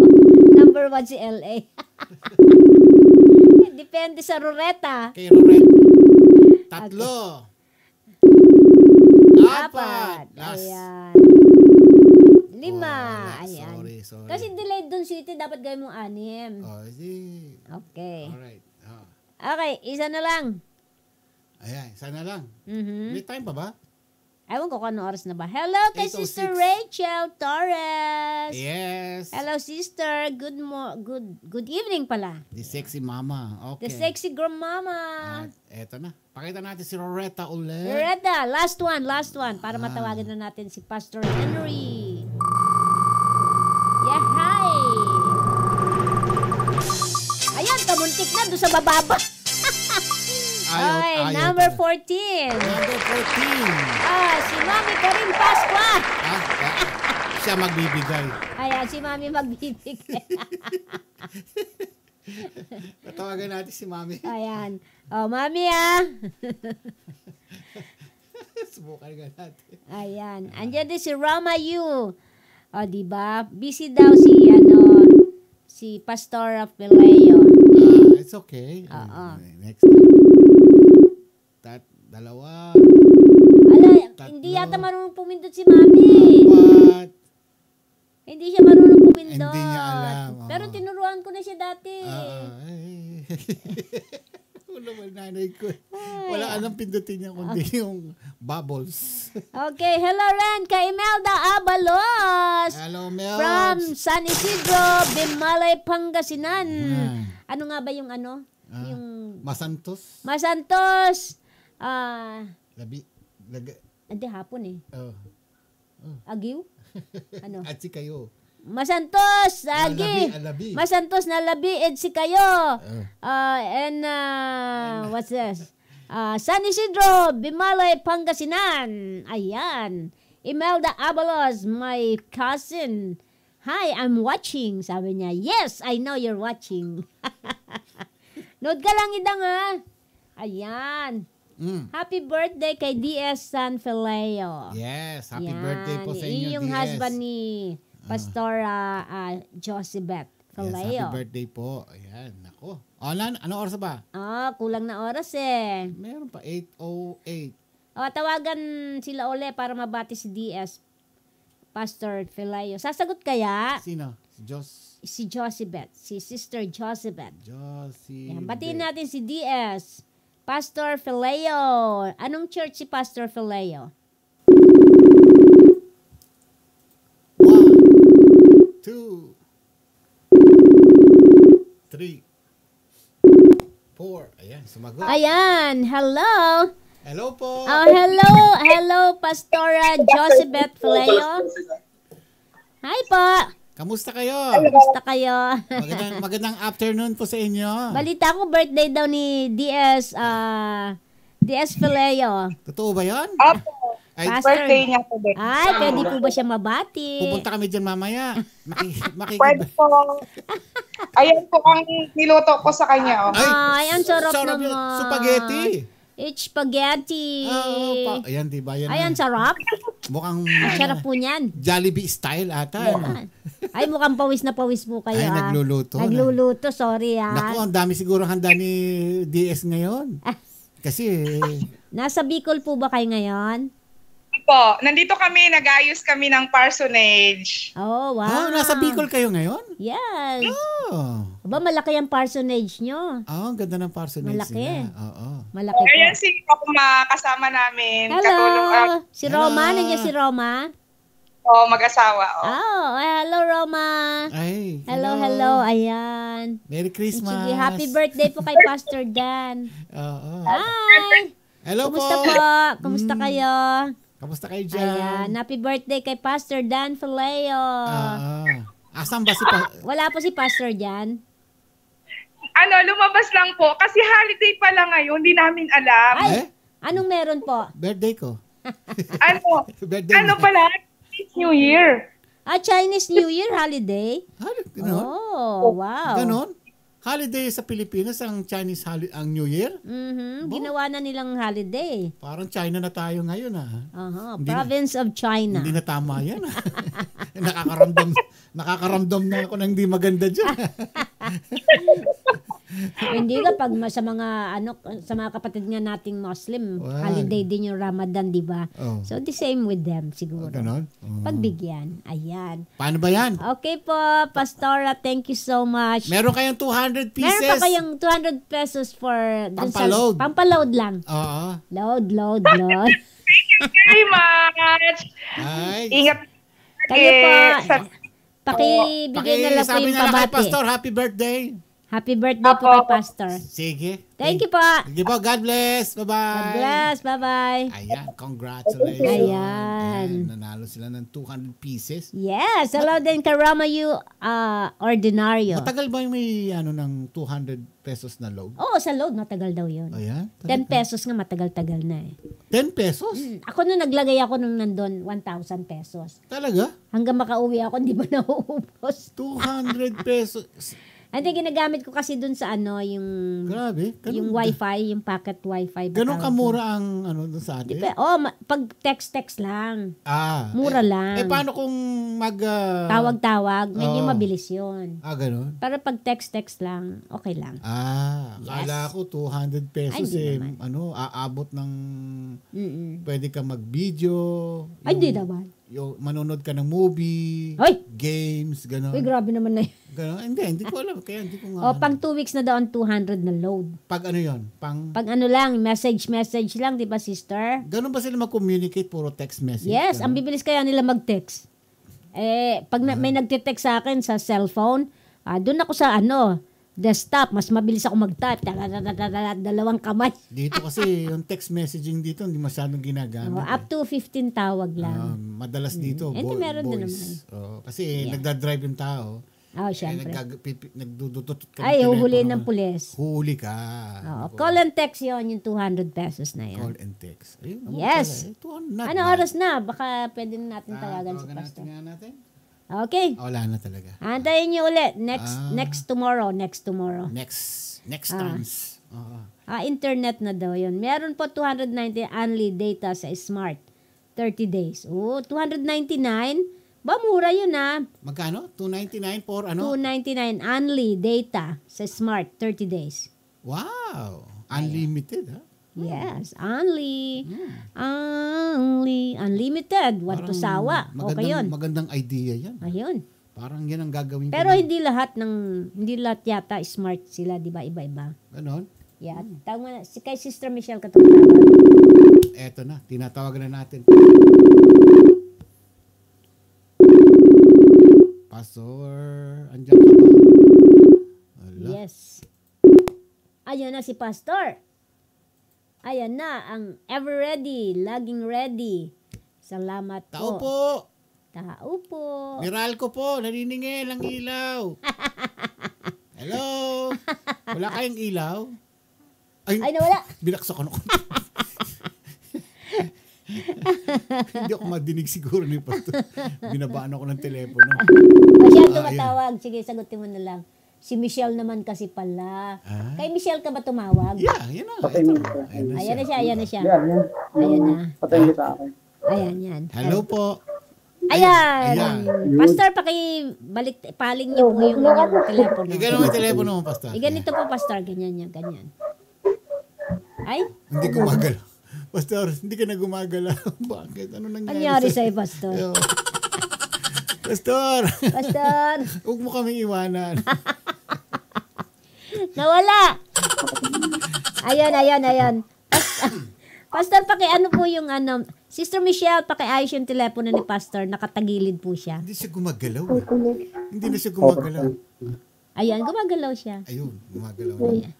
[LAUGHS] number one si LA. [LAUGHS] [LAUGHS] Depende sa ruleta. Kay Roretta. Tatlo. Apat. Last. Ayan. Lima. Ayan. Sorry, sorry. Kasi delayed dun city, dapat gawin mong anim. Oh, di. Okay. Alright. Oh. Okay, isa na lang. Ayan, sana lang. Mhm. May time pa ba? Ewan ko kung ano oras na ba. Hello kay 8:06. Sister Rachel Torres. Yes. Hello sister. Good mo good good evening pala. The sexy mama. Okay. The sexy grandmama. At eto na. Pakita natin si Roretta ulit. Loretta, last one, last one para Ah. matawagan na natin si Pastor Henry. Yeah, hi. Ayan, kamuntik na doon sa bababa. Ayaw- Ay, ayaw number pala. 14. Number 14. Ah, si Mami Karim Pasqua. Ah, ah, siya magbibigay. Ayan, si Mami magbibigay. [LAUGHS] Tatawagan natin si Mami. Ayan. Oh, Mami ah. [LAUGHS] Subukan ka natin. Ayan. Andiyan din si Rama Yu. O, di ba? Busy daw si, ano, si Pastora Pileo. Ah, it's okay. Oo. Okay, Next time. Tat, dalawa. Ala, Tatlo. hindi yata marunong pumindot si Mami. Apat. Hindi siya marunong pumindot. Hindi niya alam, oo. Pero tinuruan ko na siya dati. Ah, [LAUGHS] ay. Wala ba nanay ko. Wala anong pindutin niya kundi yung bubbles. [LAUGHS] Okay, hello Ren, kay Imelda Abalos. Hello, Mel. From San Isidro, Bimalay, Pangasinan. Ah. Ano nga ba yung ano? Ah, Yung Masantos. Masantos. Ah, Labi. Lag, hindi hapon eh. oh. Agiw? [LAUGHS] Ano? At si kayo. Masantos, Alabi, Agi. alabi. Masantos na labi, ed si kayo. Oh. Uh, and, uh, what's this? Uh, San Isidro, Bimalay, Pangasinan. Ayan. Imelda Abalos, my cousin. Hi, I'm watching. Sabi niya, yes, I know you're watching. [LAUGHS] Nood ka lang idang ha. Ayan. Mm. Happy birthday kay DS San Fileo. Yes, happy Yan. birthday po sa inyo, Yung DS. husband ni Pastora uh, Josebeth Yes, Fileo. happy birthday po. Ayan, nako. O, lan, ano oras ba? Ah, kulang na oras eh. Meron pa, 8.08. O, tawagan sila uli para mabati si DS. Pastor Fileo. Sasagot kaya? Sino? Si Jos. Si Josebeth. Si Sister Josebeth. Josie. Yan, batiin natin si DS. Pastor Fileo. Anong church si Pastor Fileo? Two. Three. Four. Ayan, sumagot. Ayan, hello. Hello po. Oh, hello, hello, Pastora Josebeth Fileo. Hi po. Kamusta kayo? Kamusta kayo? Magandang, magandang afternoon po sa inyo. Balita ko birthday daw ni DS ah DS Fileo. Totoo ba yan? Ay, Birthday niya today. Ay, pwede po ba siya mabati? Pupunta kami dyan mamaya. Maki, maki, Pwede po. Ayan po ang niluto ko sa kanya. Oh. Ay, ang sarap, sarap naman. yun. Spaghetti. It's spaghetti. Ah, pa, ayan, di ba? Yan Ay, ang sarap. Mukhang Ang sarap po niyan. Jollibee style ata. ano? Ay, mukhang pawis na pawis po kayo. Ay, ah. nagluluto na. Nagluluto, sorry Naku, ah. ang dami siguro handa ni DS ngayon. Kasi, Nasa Bicol po ba kayo ngayon? Po, nandito kami, nag-ayos kami ng parsonage. Oh, wow. oh, nasa Bicol kayo ngayon? Yes. Oh. Aba, malaki ang parsonage nyo. Oh, ang ganda ng parsonage Malaki. nila. Oo. Malaki po. Ayan si Roma, kasama namin. Hello. Katulong, ah, Si Roma, nandiyan si Roma. oh, mag-asawa. Oh. Oh, hello Roma. Ay, Hello, hello. Ayan. Merry Christmas. Sige, happy birthday po kay Pastor Dan. [LAUGHS] Oo. Hi. Hello Kumusta po. po? Kumusta kayo? Kamusta kayo dyan? Ayan, happy birthday kay Pastor Dan Fileo. Ah, asan ba si pa- Wala po si Pastor dyan. Ano, lumabas lang po. Kasi holiday pa lang ngayon, hindi namin alam. Ay, anong meron po? birthday ko? [LAUGHS] ano, [LAUGHS] birthday ano pala? It's New Year. Ah, Chinese New Year holiday? Ganon? Oh, wow. Ganon? Holiday sa Pilipinas ang Chinese holi- ang New Year? Mhm, ginawa na nilang holiday. Parang China na tayo ngayon ah. Aha, Hindi na- province of China. Hindi na tama yan. ah. [LAUGHS] nakakaramdam nakakaramdam na ako ng hindi maganda diyan. [LAUGHS] Hindi ka pag sa mga ano sa mga kapatid nga nating Muslim, Wow. holiday din yung Ramadan, 'di ba? Oh. So the same with them siguro. Ganon? Oh. Pagbigyan. Ayan. Paano ba yan? Okay po, Pastora, thank you so much. Meron kayong 200 pieces. Meron pa kayong 200 pesos for dun sa- Pampaload. pampaload lang. Oo. Load, load, load. Very much. Ay. Ingat. Kayo po, sa- pakibigay na lang po sabi yung na lang kay pabati. Pastor, happy birthday. Happy birthday po kay Pastor. Sige. Thank you po. Sige po, God bless. Bye-bye. God bless. Bye-bye. Ayan, congratulations. Ayan. Nanalo sila ng 200 pieces. Yes, hello din kay Ramayu uh, Ordinario. Matagal ba yung may ano ng 200 pesos na load? Oo, sa load, matagal daw yun. Ayan. 10 pesos nga matagal-tagal na eh. 10 pesos? Ako nung naglagay ako nung nandun, 1,000 pesos. Talaga? Hanggang makauwi ako, hindi ba [LAUGHS] nauubos? 200 pesos. Hindi, ginagamit ko kasi dun sa ano, yung... Grabe. Ganun, yung wifi, yung pocket wifi. Ganun kamura ang ano dun sa atin? Pe- Oh, ma- pag text-text lang. Ah. Mura eh, lang. Eh, paano kung mag... ah, Tawag-tawag, medyo Oo. mabilis yun. Ah, ganun? Pero pag text-text lang, okay lang. Ah, Yes. kala ko 200 pesos Ay, eh, hindi ano, aabot ng Mm-mm. pwede ka mag-video. Ay, yung- di naman. Yung manonood ka ng movie, Ay! games, gano'n. Uy, grabe naman na yun. Gano'n. Hindi, hindi ko alam. Kaya hindi ko nga. O, ano. pang two weeks na daw ang 200 na load. Pag ano yon Pang, Pag ano lang, message-message lang, di ba, sister? gano'n ba sila mag-communicate? Puro text message? Yes, ang Gano'n? bibilis kaya nila mag-text. Eh, pag na, may nagte-text sa akin sa cellphone, ah, doon ako sa ano, desktop, mas mabilis ako mag-type. Dalawang kamay. [LAUGHS] Dito kasi yung text messaging dito hindi masyadong Oh, ginagamit. up to 15 tawag lang. Um, madalas dito, Eh, di vo- meron voice. Oo, kasi nagda-drive yung tao. Oh, Eh, syempre. nagkag- pipi- nagdudutot ka Ay, huhulihin ng pulis. Huli ka. Oh, call and text yon yung 200 pesos na Call yun. and text. Ayun, naman Yes. pala, eh. 200, not Ano bad. oras na? Baka pwede na natin tawagan si tawagan Pastor. natin nga natin. Okay. Ah, Wala na talaga. Antayin niyo ulit. Next Ah. next tomorrow. Next tomorrow. Next. Next Ah. times. Oo. Ah, internet na daw yun. Meron po 290 only data sa smart. 30 days. Oh, 299? Ba, mura yun ah. Magkano? 299 for ano? 299 only data sa smart. 30 days. Wow. Unlimited, ha? Yes, only. Only. Unlimited. What to sawa. Magandang, Okay yun. magandang idea yan. Ayun. Parang yan ang gagawin ko. Pero hindi lahat ng, hindi lahat yata smart sila, di ba? Iba-iba. Ganon. Yeah. Tawag mo na. Si, kay Sister Michelle ka. Eto na. Tinatawagan na natin. Pastor, andyan ka ba? Wala. Yes. Ayun na si Pastor. Ayan na, ang ever ready, laging ready. Salamat po. Tao po. Tao po. Miral ko po. Naniningil ang ilaw. [LAUGHS] Hello? Wala kayong ilaw? Ay, Ay, nawala. [LAUGHS] binaksak ko na. [LAUGHS] Hindi ako madinig siguro ni Pastor. Binabaan ako ng telepono. O siya Ah, tumatawag. Sige, sagutin mo na lang. Si Michelle naman kasi pala. Ah. Kay Michelle ka ba tumawag? Yeah, yan na. Patay mo. Ayan na siya, ayan na siya. Yan, yan. Ayan na. Patay mo sa akin. Ayan, yan. Hello po. Ayan. Ayan. Pastor, pakibalik, paling niyo po yung inyong telepono. Igano mo yung telepono mo, Pastor. Eh, ganito po, Pastor. Ganyan yan, ganyan. Ay, Hindi gumagalaw. Pastor, hindi ka na gumagalaw. [LAUGHS] Bakit? Ano nangyari, nangyari sa'yo, Pastor? [LAUGHS] Pastor! Pastor! Huwag mo kaming iwanan. [LAUGHS] Nawala! Ayan, ayan, ayan. Pas- Pastor, paki ano po yung ano, Sister Michelle, pakiayos yung telepono ni Pastor, nakatagilid po siya. Hindi siya gumagalaw. eh. Hindi na siya gumagalaw. Ayan, gumagalaw siya. Ayun, gumagalaw na.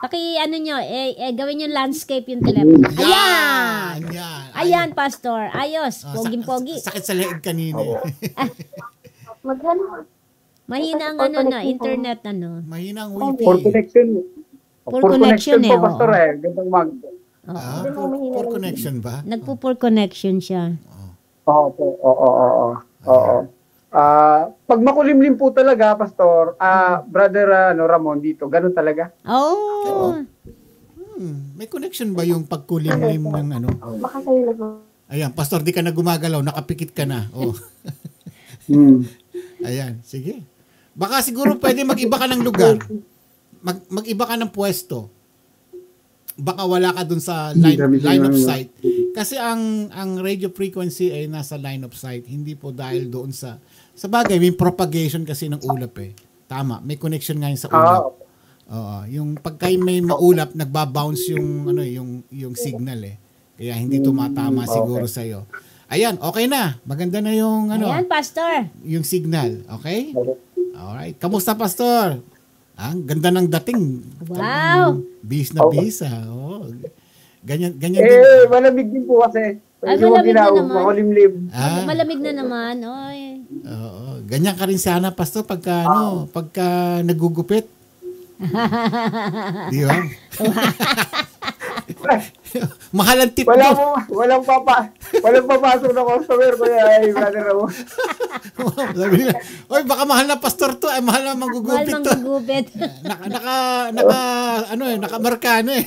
Paki ano nyo, eh, eh, gawin yung landscape yung telepono. Ayan! Ayan! Ayan, Pastor. Ayos. Ah, Poging-pogi. Sakit sa leeg kanina. eh. Mahina ang ano na, internet ano. Mahina ang For wifi. connection. For For connection connection eh, po, oo. Pastor eh. Gandang mag... Ah, for, for connection ba? Nagpo-poor connection siya. Oo po. Oo, oo, oo. Oo. Ah, pag makulimlim po talaga, Pastor, ah, Brother ano, Ramon dito, ganun talaga. Oh! Hmm, may connection ba yung pagkulimlim ng ano? Baka kayo lang. Ayan, Pastor, di ka na gumagalaw, nakapikit ka na. Oh. Hmm. [LAUGHS] Ayan, sige. Baka siguro pwede mag-iba ka ng lugar. Mag, mag-iba ka ng pwesto. Baka wala ka dun sa line, line of sight. Kasi ang ang radio frequency ay nasa line of sight, hindi po dahil doon sa sa bagay, may propagation kasi ng ulap eh. Tama, may connection nga yun sa ulap. Oo, yung pagka may maulap, nagba-bounce yung ano yung yung signal eh. Kaya hindi tumatama siguro sa iyo. Ayan, okay na. Maganda na yung ano, Ayan, Pastor. yung signal, okay? Alright. Kamusta, Pastor? Ah, Ang ganda ng dating. Wow! Bis na bisa. Oh. Ganyan, ganyan din. Eh, malamig din po kasi. Ay, Medyo malamig na naman. makulimlim. Ah, Malamig na naman. Oy. oo. Ganyan ka rin sana, Pastor, pagka, ano, pagka nagugupit. [LAUGHS] Di ba? [LAUGHS] [LAUGHS] Mahal ang tip Wala mo, walang papa, walang papasok na customer ko ay Brother Ramon. [LAUGHS] Sabi nila, oy, baka mahal na pastor to, ay mahal na Mahal manggugupit mang to. gugupit. [LAUGHS] Naka, naka, naka, ano eh, nakamarka na eh.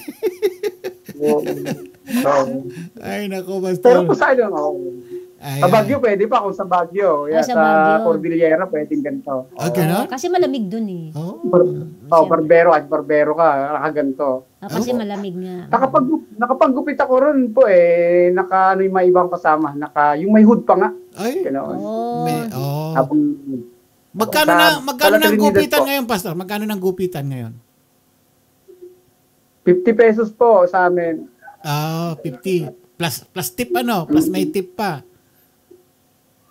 Ay, nako, pastor. Pero kung saan yun, oh. Ay, Sa Baguio, pwede pa kung sa Baguio. Ah, Yan, sa sa, Baguio. Cordillera, pwedeng ganito. Ah, ganon? Kasi malamig dun eh. Oh. Oh, barbero at barbero ka, nakaganto. Ah, kasi malamig nga. Nakapag, nakapagupit ako ron po eh, naka ano yung may ibang kasama, naka, yung may hood pa nga. Ay, Ganoon. Oh. may, oh. Habang, Magkano Sa- na, magkano sa ng gupitan po. ngayon, pastor? Magkano ng gupitan ngayon? 50 pesos po sa amin. Ah, 50. Plus, plus tip ano? Plus may tip pa.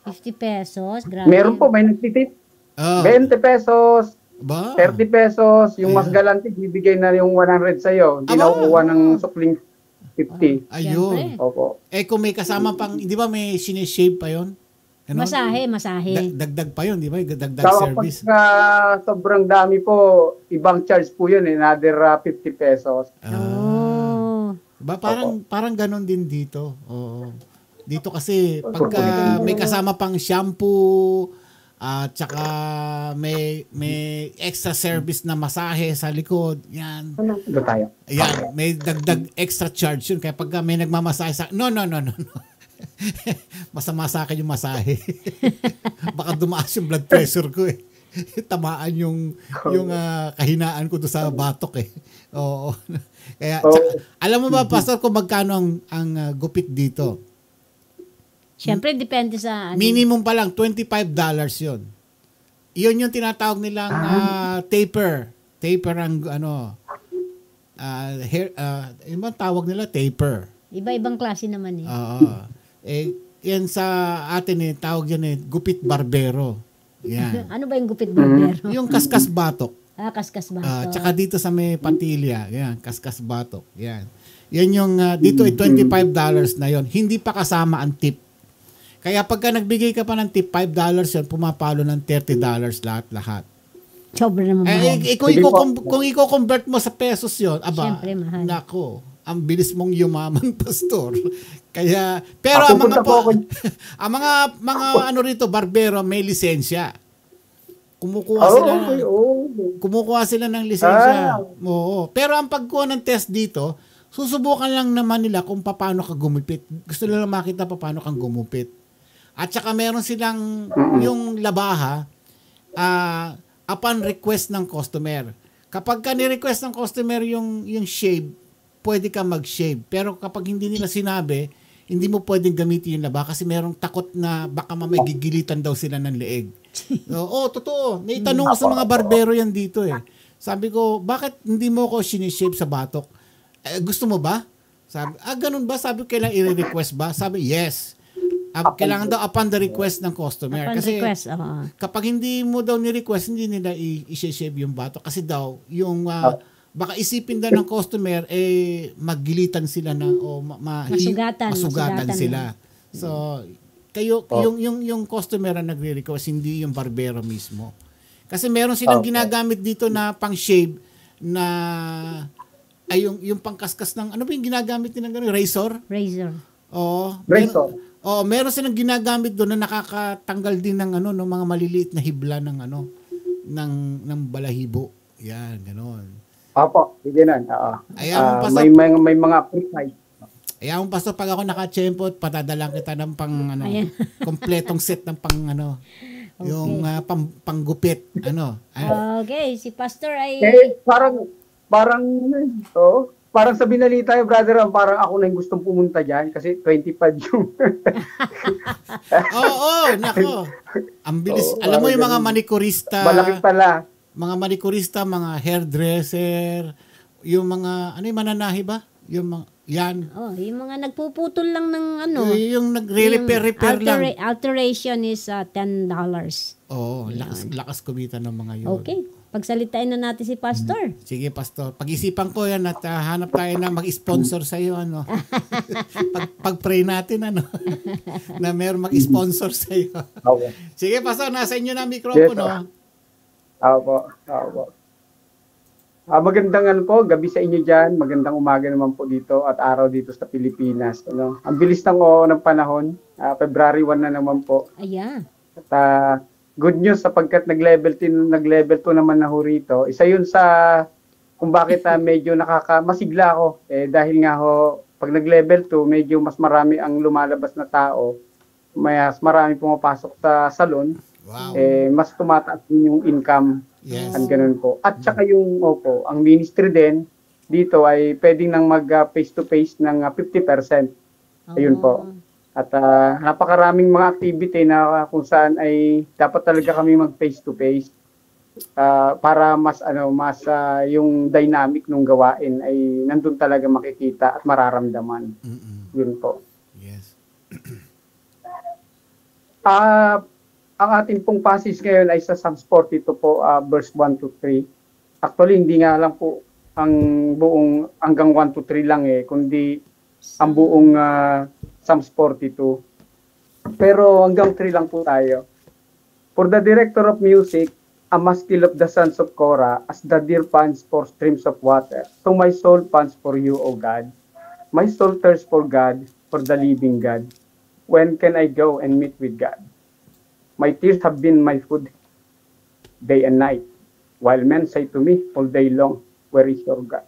50 pesos. Grabe. Meron po, may nagtitip. Oh. 20 pesos, Ba? 30 pesos, yung mas galante, bibigay na yung 100 sa'yo. Hindi na kukuha ng supling 50. Ayun. Opo. Eh, kung may kasama pang, di ba may sinishave pa yon? Ano? Masahe, masahe. Da- dagdag pa yon, di ba? Dagdag Sa service. pagka sobrang dami po, ibang charge po yun, eh, another uh, 50 pesos. Oh. Ba parang parang ganon din dito. Oo. Dito kasi pagka may kasama pang shampoo at saka may may extra service na masahe sa likod. Yan. Ito tayo. Yan, may dagdag extra charge yun kaya pagka may nagmamasahe sa No, no, no, no. no. [LAUGHS] Masama sa akin yung masahe. [LAUGHS] Baka dumaas yung blood pressure ko eh. [LAUGHS] Tamaan yung yung ah, kahinaan ko do sa batok eh. Oo. Kaya tsaka, alam mo ba pastor kung magkano ang ang ah, gupit dito? Siyempre, depende sa... Ano. Minimum pa lang $25 'yon. Iyon yung tinatawag nilang ah, taper. Taper ang ano ah, hair uh, yung bang tawag nila taper. Iba-ibang klase naman eh. Oo. eh yan sa atin eh tawag yan eh gupit barbero. Yan. [LAUGHS] ano ba yung gupit barbero? yung kaskas batok. Ah, kaskas ba? Ah, tsaka dito sa may Pantilia, yan, kaskas batok. Yan. Yan yung ah, dito ay $25 na yon. Hindi pa kasama ang tip. Kaya pagka nagbigay ka pa ng tip $5 yon, pumapalo ng $30 lahat-lahat. Sobra naman Eh, mahal. eh, kung, iko, kung iko-convert mo sa pesos yon, aba, Siyempre, mahal. nako, ang bilis mong yumaman, [LAUGHS] pastor. Kaya pero ang mga po [LAUGHS] ang mga mga ano rito barbero may lisensya. Kumukuha Oh, sila okay, oh. kumukuha sila ng lisensya. Ah. Oo. Pero ang pagkuha ng test dito, susubukan lang naman nila kung paano ka gumupit. Gusto nila makita paano kang gumupit. At saka meron silang yung labaha ah, upon request ng customer. Kapag ka ni-request ng customer yung yung shave, pwede ka mag-shave. Pero kapag hindi nila sinabi, hindi mo pwedeng gamitin yung laba kasi merong takot na baka mamay gigilitan daw sila ng leeg. [LAUGHS] Oo, totoo. May tanong ko sa mga barbero yan dito eh. Sabi ko, bakit hindi mo ako sinishave sa batok? Eh, gusto mo ba? Sabi, ah, ganun ba? Sabi ko, kailangan i-request ba? Sabi, yes. Ah, kailangan daw upon the request ng customer. Upon kasi request, oo. kapag hindi mo daw ni-request, hindi nila i-shave yung batok. Kasi daw, yung ah, baka isipin daw ng customer, eh, maggilitan sila na o ma- ma- Masugatan, masugatan masugatan sila. So, kayo, Oh. yung, yung, yung customer ang nagre-request, hindi yung barbero mismo. Kasi meron silang Okay. ginagamit dito na pang-shave na ay yung yung pangkaskas ng ano ba yung ginagamit nilang gano'n razor? Razor. Oo. Razor. Oh, meron silang ginagamit doon na nakakatanggal din ng ano ng mga maliliit na hibla ng ano ng ng balahibo. Yan, gano'n. Opo, sige na. Oo. Ayan, Ah, pasok. may, may, may mga precise. Ayan, pastor, pag ako nakachempo, patadalang kita ng pang ano, Ayan. [LAUGHS] kompletong set ng pang ano, yung ah, pang, panggupit, ano. ah, Okay, si Pastor ay... Eh, parang, parang, oh, parang sa binalita yung brother, Ram, parang ako na yung gustong pumunta dyan kasi 25 yung. [LAUGHS] Oo, oh, nako. Ang bilis. Oo, Alam mo yung mga manikurista, Malaki pala. mga manikurista, mga hairdresser, yung mga, ano yung mananahi ba? Yung mga, yan. Oh, yung mga nagpuputol lang ng ano. Yung nagre-repair-repair yung lang. altera- Alteration is uh, $10. Oo, lakas, lakas kumita ng mga yun. Okay. Pagsalitain na natin si Pastor. Sige, Pastor. Pag-isipan ko yan at ah, hanap tayo na mag-sponsor sa iyo ano. [LAUGHS] Pag pag-pray natin ano [LAUGHS] na meron mag-sponsor sa iyo. Okay. Sige, Pastor, nasa inyo na ang mikropono. Yes, Opo, opo. Ah, magandang ano po, gabi sa inyo dyan. Magandang umaga naman po dito at araw dito sa Pilipinas. Ano? Ang bilis ng, oh, ng panahon. Ah, February 1 na naman po. Ayan. At ah, good news sapagkat nag-level 10, nag-level 2 naman na ho rito. Isa yun sa kung bakit ah, medyo nakakamasigla ako. Eh, dahil nga ho, pag nag-level 2, medyo mas marami ang lumalabas na tao. Mas marami pumapasok sa salon. Wow. Eh, mas tumataas din yung income. Yes. Ang ganun po. At saka yung, opo, ang ministry din, dito ay pwedeng nang mag ah, face-to-face ng ah, 50%. Ayun po. At ah, napakaraming mga activity na kung saan ay dapat talaga kami mag face to face ah, para mas ano mas ah, yung dynamic ng gawain ay nandun talaga makikita at mararamdaman. Yun po. Yes. [CLEARS THROAT] Ah, ang ating pong passage ngayon ay sa Psalms 42 po, ah, verse 1 to 3. Actually, hindi nga lang po ang buong hanggang 1 to 3 lang eh, kundi ang buong ah, Psalms 42. Pero hanggang 3 lang po tayo. For the director of music, a maskil of the sons of Korah, as the deer pants for streams of water. So my soul pants for you, O God. My soul thirsts for God, for the living God. When can I go and meet with God? My tears have been my food day and night, while men say to me all day long, Where is your God?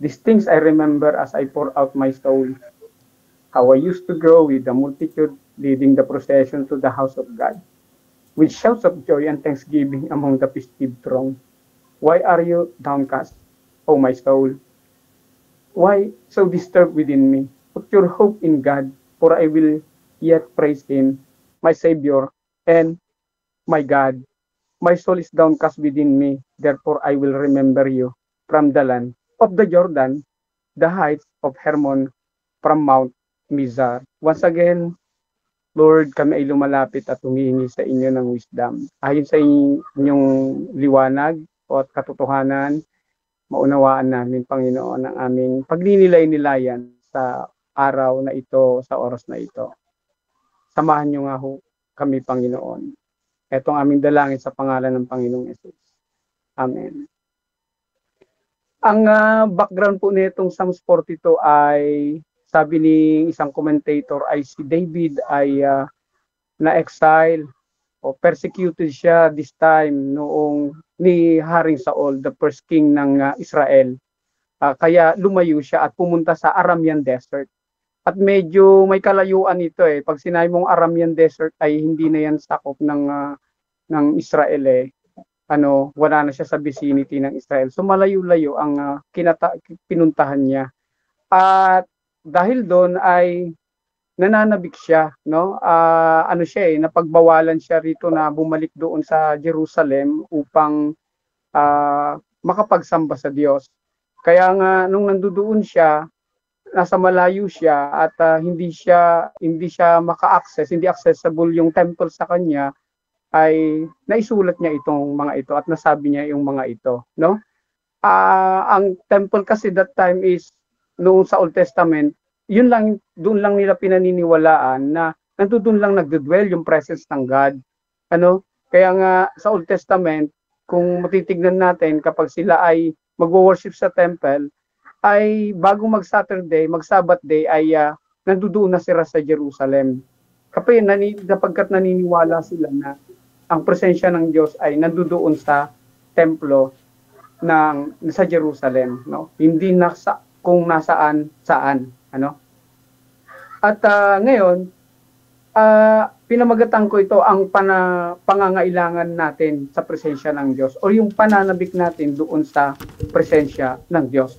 These things I remember as I pour out my soul. How I used to go with the multitude leading the procession to the house of God, with shouts of joy and thanksgiving among the festive throng. Why are you downcast, O my soul? Why so disturbed within me? Put your hope in God, for I will yet praise Him, my Savior and my God. My soul is downcast within me, therefore I will remember you from the land of the Jordan, the heights of Hermon, from Mount Mizar. Once again, Lord, kami ay lumalapit at humihingi sa inyo ng wisdom. Ayon sa inyong liwanag o at katotohanan, maunawaan namin, Panginoon, ang aming pagninilay-nilayan sa araw na ito, sa oras na ito. Samahan niyo nga ho kami, Panginoon. Ito ang aming dalangin sa pangalan ng Panginoong Yesus. Amen. Ang ah, background po nitong Psalms 42 ay sabi ni isang commentator ay si David ay ah, na-exile o persecuted siya this time noong ni Haring Saul, the first king ng ah, Israel. Ah, kaya lumayo siya at pumunta sa Aramean Desert. At medyo may kalayuan ito eh. Pag sinabi mong Aramean Desert ay hindi na yan sakop ng ah, ng Israel eh. Ano, wala na siya sa vicinity ng Israel. So malayo-layo ang ah, kinata- pinuntahan niya. At dahil doon ay nananabik siya, no? Ah, ano siya eh, napagbawalan siya rito na bumalik doon sa Jerusalem upang ah, makapagsamba sa Diyos. Kaya nga nung nandoon siya, nasa malayo siya at ah, hindi siya hindi siya maka-access, hindi accessible yung temple sa kanya ay naisulat niya itong mga ito at nasabi niya yung mga ito, no? Ah, ang temple kasi that time is noong sa Old Testament, yun lang doon lang nila pinaniniwalaan na nandoon lang nagdudwell yung presence ng God. Ano? Kaya nga sa Old Testament, kung matitignan natin kapag sila ay magwo-worship sa temple, ay bago mag-Saturday, mag-Sabbath day ay uh, nandoon na sila sa Jerusalem. Kapag nani, napagkat naniniwala sila na ang presensya ng Diyos ay nandoon sa templo ng sa Jerusalem, no? Hindi na sa kung nasaan saan, ano? At ah, ngayon, ah, pinamagatan ko ito ang pana, pangangailangan natin sa presensya ng Diyos o yung pananabik natin doon sa presensya ng Diyos.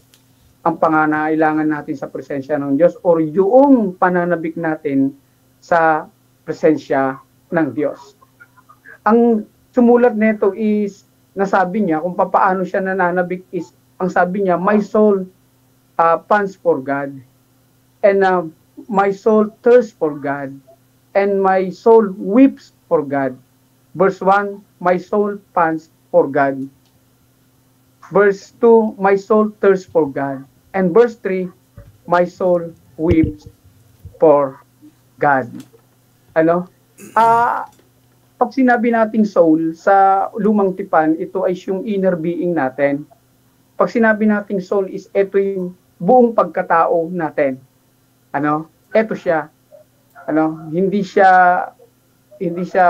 Ang pangangailangan natin sa presensya ng Diyos o yung pananabik natin sa presensya ng Diyos. Ang sumulat nito is nasabi niya kung paano siya nananabik is ang sabi niya my soul uh, pants for God and uh, my soul thirsts for God and my soul weeps for God. Verse 1, my soul pants for God. Verse 2, my soul thirsts for God. And verse 3, my soul weeps for God. Ano? Ah, pag sinabi nating soul sa lumang tipan, ito ay yung inner being natin. Pag sinabi nating soul is ito yung buong pagkatao natin. Ano? Ito siya. Ano? Hindi siya hindi siya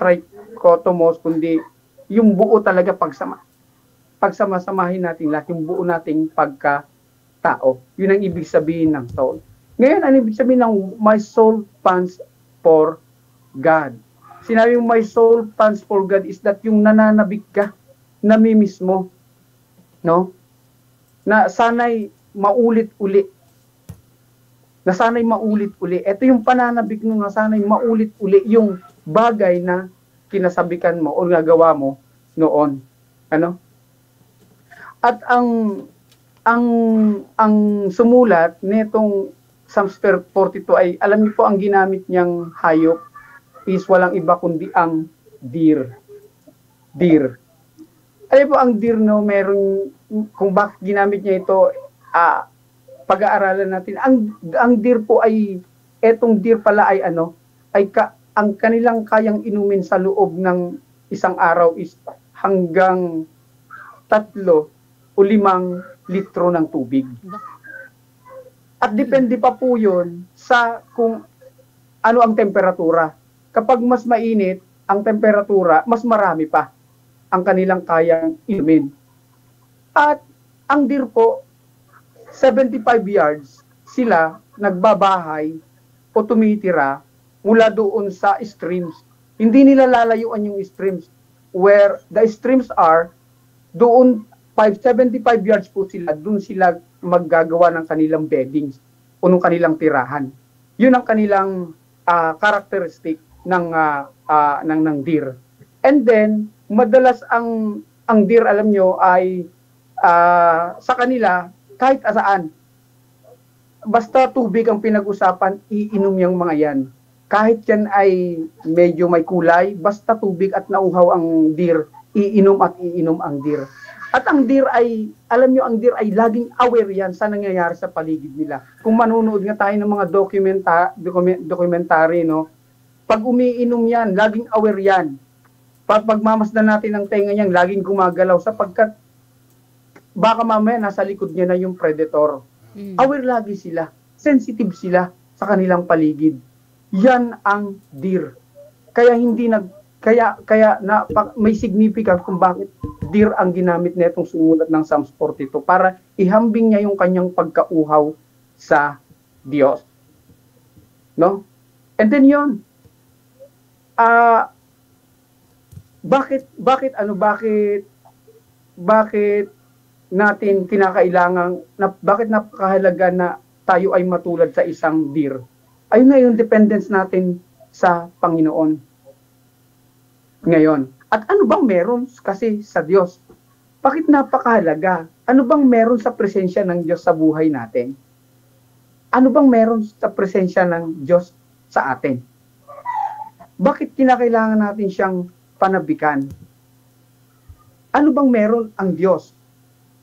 trichotomos kundi yung buo talaga pagsama pagsama-samahin natin lahat yung buo nating pagka-tao. Yun ang ibig sabihin ng soul. Ngayon, ano ibig sabihin ng my soul pants for God? Sinabi yung my soul pants for God is that yung nananabik ka, namimiss mo. No? Na sana'y maulit-uli. Na sana'y maulit-uli. Ito yung pananabik nung na sana'y maulit-uli yung bagay na kinasabikan mo o nagawa mo noon. Ano? At ang ang ang sumulat nitong Psalms 42 ay alam niyo po ang ginamit niyang hayop is walang iba kundi ang deer. Deer. Alam po ang deer no, meron kung bakit ginamit niya ito ah, pag-aaralan natin. Ang ang deer po ay etong deer pala ay ano, ay ka, ang kanilang kayang inumin sa loob ng isang araw is hanggang tatlo o limang litro ng tubig. At depende pa po yun sa kung ano ang temperatura. Kapag mas mainit ang temperatura, mas marami pa ang kanilang kayang inumin. At ang deer po, 75 yards sila nagbabahay o tumitira mula doon sa streams. Hindi nila lalayuan yung streams where the streams are doon 575 yards po sila, doon sila maggagawa ng kanilang beddings o ng kanilang tirahan. Yun ang kanilang uh, characteristic ng uh, uh, ng ng deer. And then madalas ang ang deer alam nyo ay uh, sa kanila kahit asaan. Basta tubig ang pinag-usapan, iinom yung mga yan. Kahit yan ay medyo may kulay, basta tubig at nauhaw ang deer, iinom at iinom ang deer. At ang deer ay, alam nyo, ang deer ay laging aware yan sa nangyayari sa paligid nila. Kung manunood nga tayo ng mga dokumenta, dokument, documentary, no, pag umiinom yan, laging aware yan. Pag pagmamasdan natin ang tenga niyan, laging gumagalaw sapagkat baka mamaya nasa likod niya na yung predator. Mm. Aware lagi sila. Sensitive sila sa kanilang paligid. Yan ang deer. Kaya hindi nag kaya kaya na pa- may significant kung bakit deer ang ginamit nitong sumulat ng Psalms 42 para ihambing niya yung kanyang pagkauhaw sa Diyos. No? And then yon. Ah bakit bakit ano bakit bakit natin kinakailangan na bakit napakahalaga na tayo ay matulad sa isang deer ayun na yung dependence natin sa Panginoon. Ngayon at ano bang meron kasi sa Diyos? Bakit napakahalaga? Ano bang meron sa presensya ng Diyos sa buhay natin? Ano bang meron sa presensya ng Diyos sa atin? Bakit kinakailangan natin siyang panabikan. Ano bang meron ang Diyos?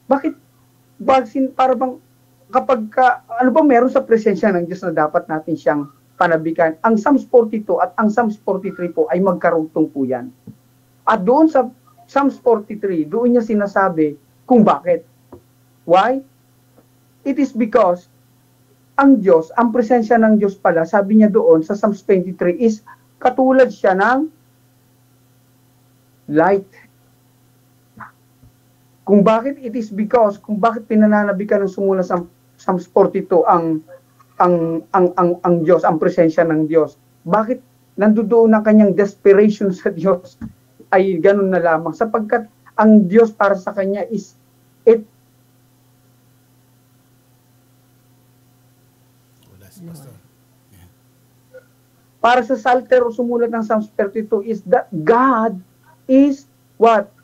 Bakit bagsin para bang kapag ka, ano bang meron sa presensya ng Diyos na dapat natin siyang panabikan? Ang Psalms 42 at ang Psalms 43 po ay magkarugtong po yan. At doon sa Psalms 43, doon niya sinasabi kung bakit. Why? It is because ang Diyos, ang presensya ng Diyos pala, sabi niya doon sa Psalms 23 is katulad siya ng light. Kung bakit it is because, kung bakit pinananabikan ng sumula sa Psalms 42 ang ang ang ang ang Diyos, ang presensya ng Diyos. Bakit nandoon ang kanyang desperation sa Diyos ay ganun na lamang sapagkat ang Diyos para sa kanya is it para sa Psalter sumulat ng Psalms 32 is that God is what?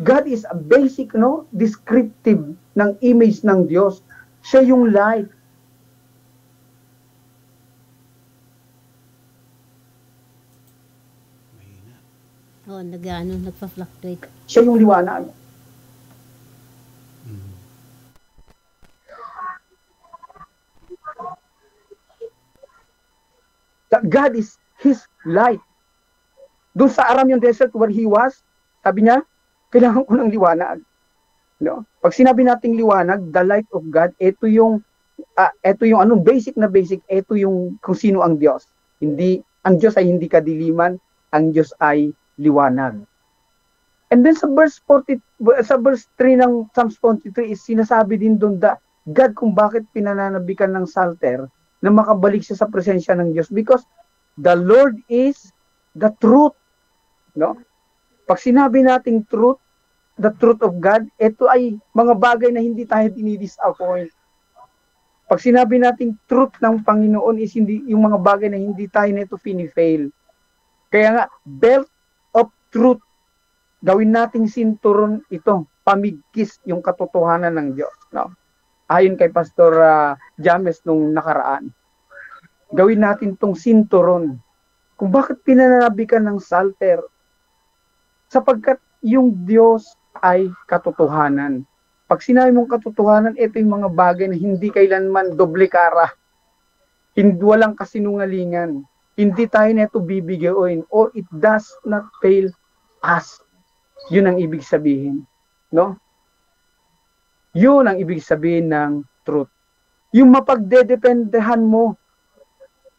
God is a basic, no? Descriptive ng image ng Diyos. Siya yung light. Oh, nag ano, nagpa-fluctuate. Siya yung liwanag. That God is His light. Doon sa Aram yung desert where He was, sabi niya, kailangan ko ng liwanag. No? Pag sinabi nating liwanag, the light of God, ito yung ah, ito yung anong basic na basic, ito yung kung sino ang Diyos. Hindi ang Diyos ay hindi kadiliman, ang Diyos ay liwanag. And then sa verse 40 sa verse 3 ng Psalms 43 is sinasabi din doon da God kung bakit pinananabikan ng Psalter na makabalik siya sa presensya ng Diyos because the Lord is the truth. No? Pag sinabi nating truth, the truth of God, ito ay mga bagay na hindi tayo dinidisappoint. Pag sinabi nating truth ng Panginoon is hindi yung mga bagay na hindi tayo nito fini-fail. Kaya nga, belt of truth, gawin nating sinturon ito, pamigkis yung katotohanan ng Diyos. No? Ayon kay Pastor uh, James nung nakaraan. Gawin natin tong sinturon. Kung bakit pinananabikan ng salter? Sapagkat yung Diyos ay katotohanan. Pag sinabi mong katotohanan, ito yung mga bagay na hindi kailanman doble kara. Hindi walang kasinungalingan. Hindi tayo neto bibigayin or it does not fail us. Yun ang ibig sabihin. No? Yun ang ibig sabihin ng truth. Yung mapagdedependehan mo.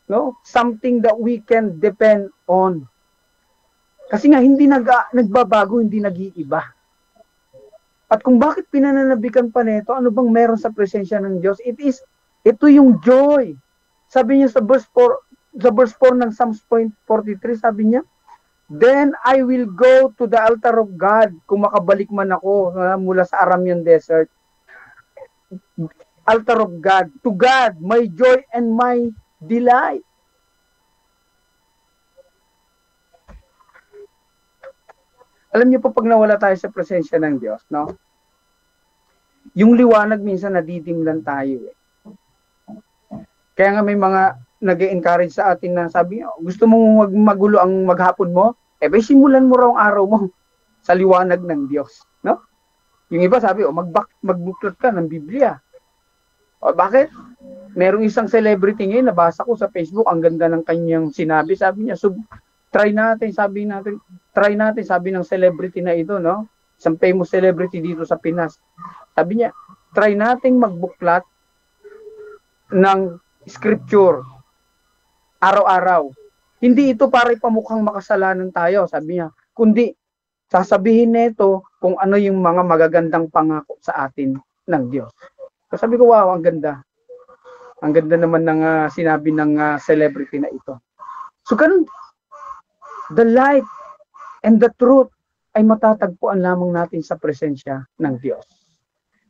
No? Something that we can depend on. Kasi nga hindi nag nagbabago, hindi nag-iiba. At kung bakit pinananabikan pa nito, ano bang meron sa presensya ng Diyos? It is ito yung joy. Sabi niya sa verse 4 sa verse 4 ng Psalms 43, sabi niya, Then I will go to the altar of God kung makabalik man ako mula sa Aramean desert. Altar of God. To God, my joy and my delight. Alam niyo po pag nawala tayo sa presensya ng Diyos, no? Yung liwanag minsan nadidim lang tayo eh. Kaya nga may mga nag encourage sa atin na sabi, gusto mong wag magulo ang maghapon mo? Eh, ba, simulan mo raw ang araw mo [LAUGHS] sa liwanag ng Diyos. No? Yung iba sabi, oh, mag magbuklat ka ng Biblia. O, bakit? Merong isang celebrity ngayon, nabasa ko sa Facebook, ang ganda ng kanyang sinabi. Sabi niya, sub, try natin, sabi natin, try natin, sabi ng celebrity na ito, no? isang famous celebrity dito sa Pinas. Sabi niya, try nating magbuklat ng scripture araw-araw. Hindi ito para ipamukhang makasalanan tayo, sabi niya, kundi sasabihin nito kung ano yung mga magagandang pangako sa atin ng Diyos. So sabi ko, wow, ang ganda. Ang ganda naman ng ah, sinabi ng ah, celebrity na ito. So ganun, the light and the truth ay matatagpuan lamang natin sa presensya ng Diyos.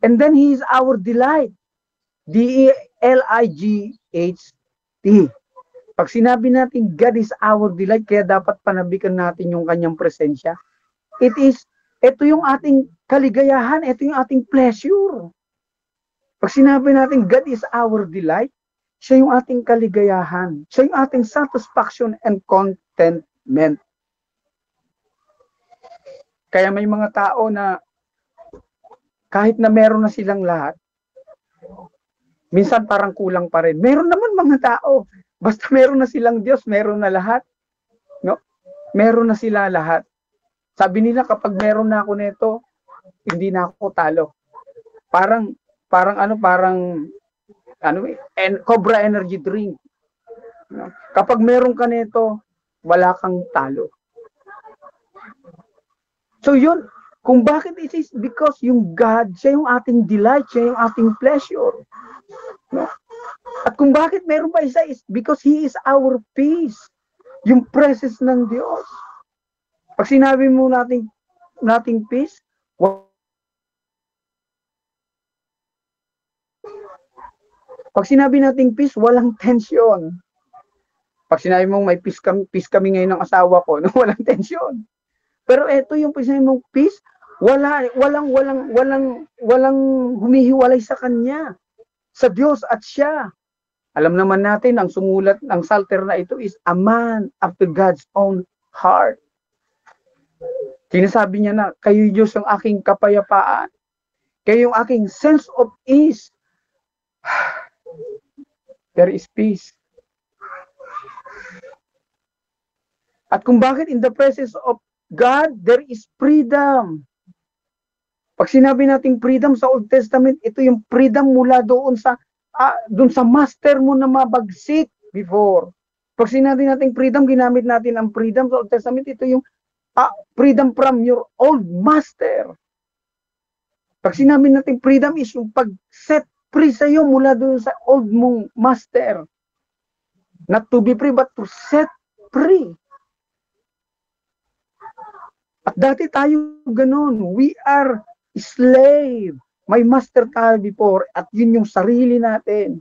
And then He is our delight. D-E-L-I-G-H-T. Pag sinabi natin God is our delight, kaya dapat panabikan natin yung kanyang presensya. It is, ito yung ating kaligayahan, ito yung ating pleasure. Pag sinabi natin God is our delight, siya yung ating kaligayahan. Siya yung ating satisfaction and contentment. Kaya may mga tao na kahit na meron na silang lahat, minsan parang kulang pa rin. Meron naman mga tao, basta meron na silang Diyos, meron na lahat. No? Meron na sila lahat. Sabi nila kapag meron na ako nito, hindi na ako talo. Parang parang ano, parang ano, en, Cobra Energy Drink. No? Kapag meron ka nito, wala kang talo. So yun, kung bakit it is because yung God, siya yung ating delight, siya yung ating pleasure. No? At kung bakit meron pa isa is because He is our peace. Yung presence ng Diyos. Pag sinabi mo nating, nating peace, Pag sinabi nating peace, walang tension. Pag sinabi mong may peace kami, peace kami ngayon ng asawa ko, [LAUGHS] no, walang tension. Pero ito yung pag sinabi mong peace, wala, walang, walang, walang, walang humihiwalay sa Kanya. Sa Diyos at siya. Alam naman natin, ang sumulat ng Psalter na ito is a man after God's own heart. Sinasabi niya na, kayo Diyos ang aking kapayapaan. Kayo yung aking sense of ease. [SIGHS] There is peace. At kung bakit in the presence of God, there is freedom. Pag sinabi nating freedom sa Old Testament, ito yung freedom mula doon sa ah, doon sa master mo na mabagsik before. Pag sinabi nating freedom, ginamit natin ang freedom sa Old Testament, ito yung ah, freedom from your old master. Pag sinabi natin freedom is yung pag-set free sa iyo mula doon sa old mong master. Not to be free, but to set free. At dati tayo ganun. We are slave. May master tayo before at yun yung sarili natin.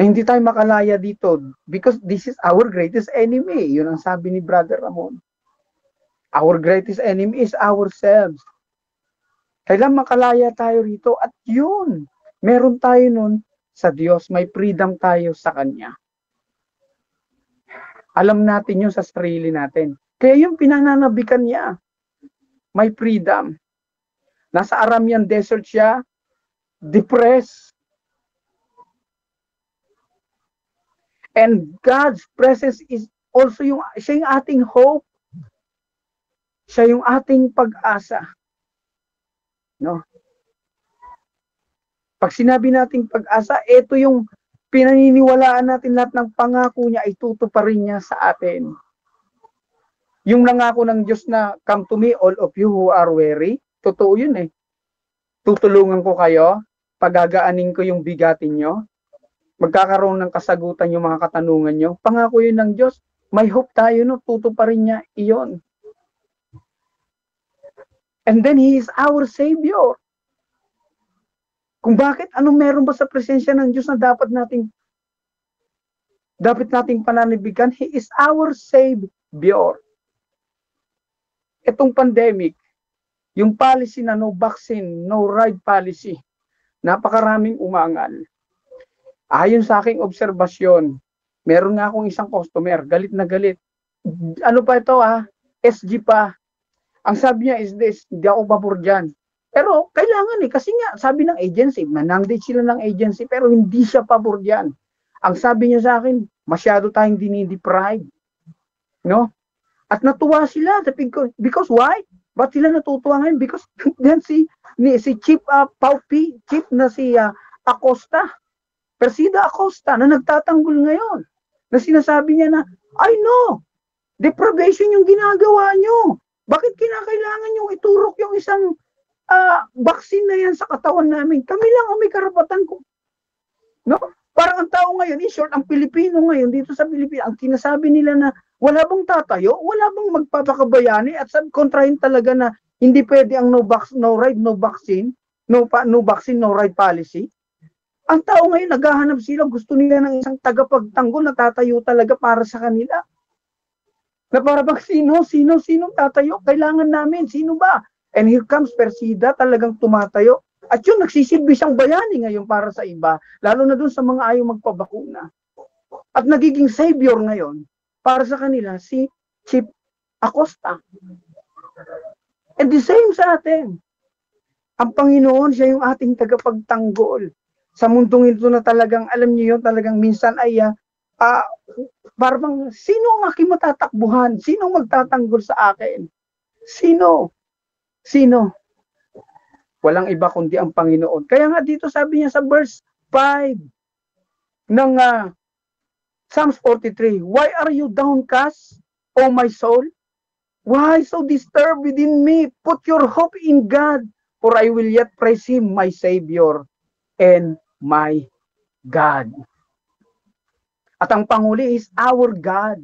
Na hindi tayo makalaya dito because this is our greatest enemy. Yun ang sabi ni Brother Ramon. Our greatest enemy is ourselves. Kailan makalaya tayo rito? At yun, meron tayo nun sa Diyos. May freedom tayo sa Kanya. Alam natin yun sa sarili natin. Kaya yung pinananabikan niya, may freedom. Nasa Aramian Desert siya, depressed. And God's presence is also yung, siya yung ating hope. Siya yung ating pag-asa. No? Pag sinabi nating pag-asa, ito yung pinaniniwalaan natin lahat ng pangako niya ay tutuparin niya sa atin. Yung nangako ng Diyos na come to me all of you who are weary, totoo yun eh. Tutulungan ko kayo, pagagaanin ko yung bigatin nyo, magkakaroon ng kasagutan yung mga katanungan nyo. Pangako yun ng Diyos, may hope tayo no, tutuparin niya iyon. And then He is our Savior. Kung bakit, anong meron ba sa presensya ng Diyos na dapat nating dapat nating pananibigan? He is our Savior. Itong pandemic, yung policy na no vaccine, no ride policy, napakaraming umangal. Ayon sa aking obserbasyon, meron nga akong isang customer, galit na galit. Ano pa ito ah? SG pa. Ang sabi niya is this, hindi ako pabor dyan. Pero kailangan eh, kasi nga sabi ng agency, manandate sila ng agency, pero hindi siya pabor dyan. Ang sabi niya sa akin, masyado tayong dinideprive. No? At natuwa sila. Ko, because why? Ba't sila natutuwa ngayon? Because [LAUGHS] yan si, ni, si Chief uh, Paupi, Chief na si uh, Acosta, Persida Acosta, na nagtatanggol ngayon. Na sinasabi niya na, I know, deprivation yung ginagawa nyo. Bakit kinakailangan yung iturok yung isang uh, vaccine na yan sa katawan namin? Kami lang ang may karapatan ko. No? Parang ang tao ngayon, in short, ang Pilipino ngayon dito sa Pilipinas, ang kinasabi nila na wala bang tatayo, wala bang magpapakabayani at sa kontrahin talaga na hindi pwede ang no vax no ride no vaccine, no pa, no vaccine no ride policy. Ang tao ngayon naghahanap sila, gusto nila ng isang tagapagtanggol na tatayo talaga para sa kanila. Na para bang sino, sino, sino tatayo? Kailangan namin, sino ba? And here comes Persida talagang tumatayo. At yun, nagsisilbi siyang bayani ngayon para sa iba, lalo na dun sa mga ayaw magpabakuna. At nagiging savior ngayon para sa kanila si Chief Acosta. And the same sa atin. Ang Panginoon, siya yung ating tagapagtanggol. Sa mundong ito na talagang, alam niyo yun, talagang minsan ay, uh, uh, parang, sino ang aking matatakbuhan? Sino magtatanggol sa akin? Sino? Sino? Walang iba kundi ang Panginoon. Kaya nga dito sabi niya sa verse 5 ng uh, Psalms 43, Why are you downcast, O my soul? Why so disturbed within me? Put your hope in God, for I will yet praise Him, my Savior and my God. At ang panguli is our God.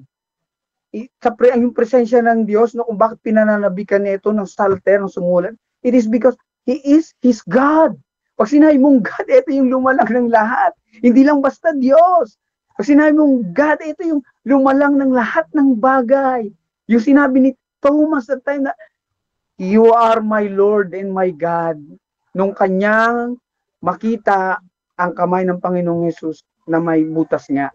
Sa pre, yung presensya ng Diyos, no, kung bakit pinananabikan nito ng salter, ng sumulat, it is because He is His God. Pag sinabi mong God, [LAUGHS] ito yung lumalang ng lahat. Hindi lang basta Diyos. Pag sinabi mong God, ito yung lumalang ng lahat ng bagay. Yung sinabi ni Thomas at time na, You are my Lord and my God. Nung kanyang makita ang kamay ng Panginoong Yesus na may butas nga.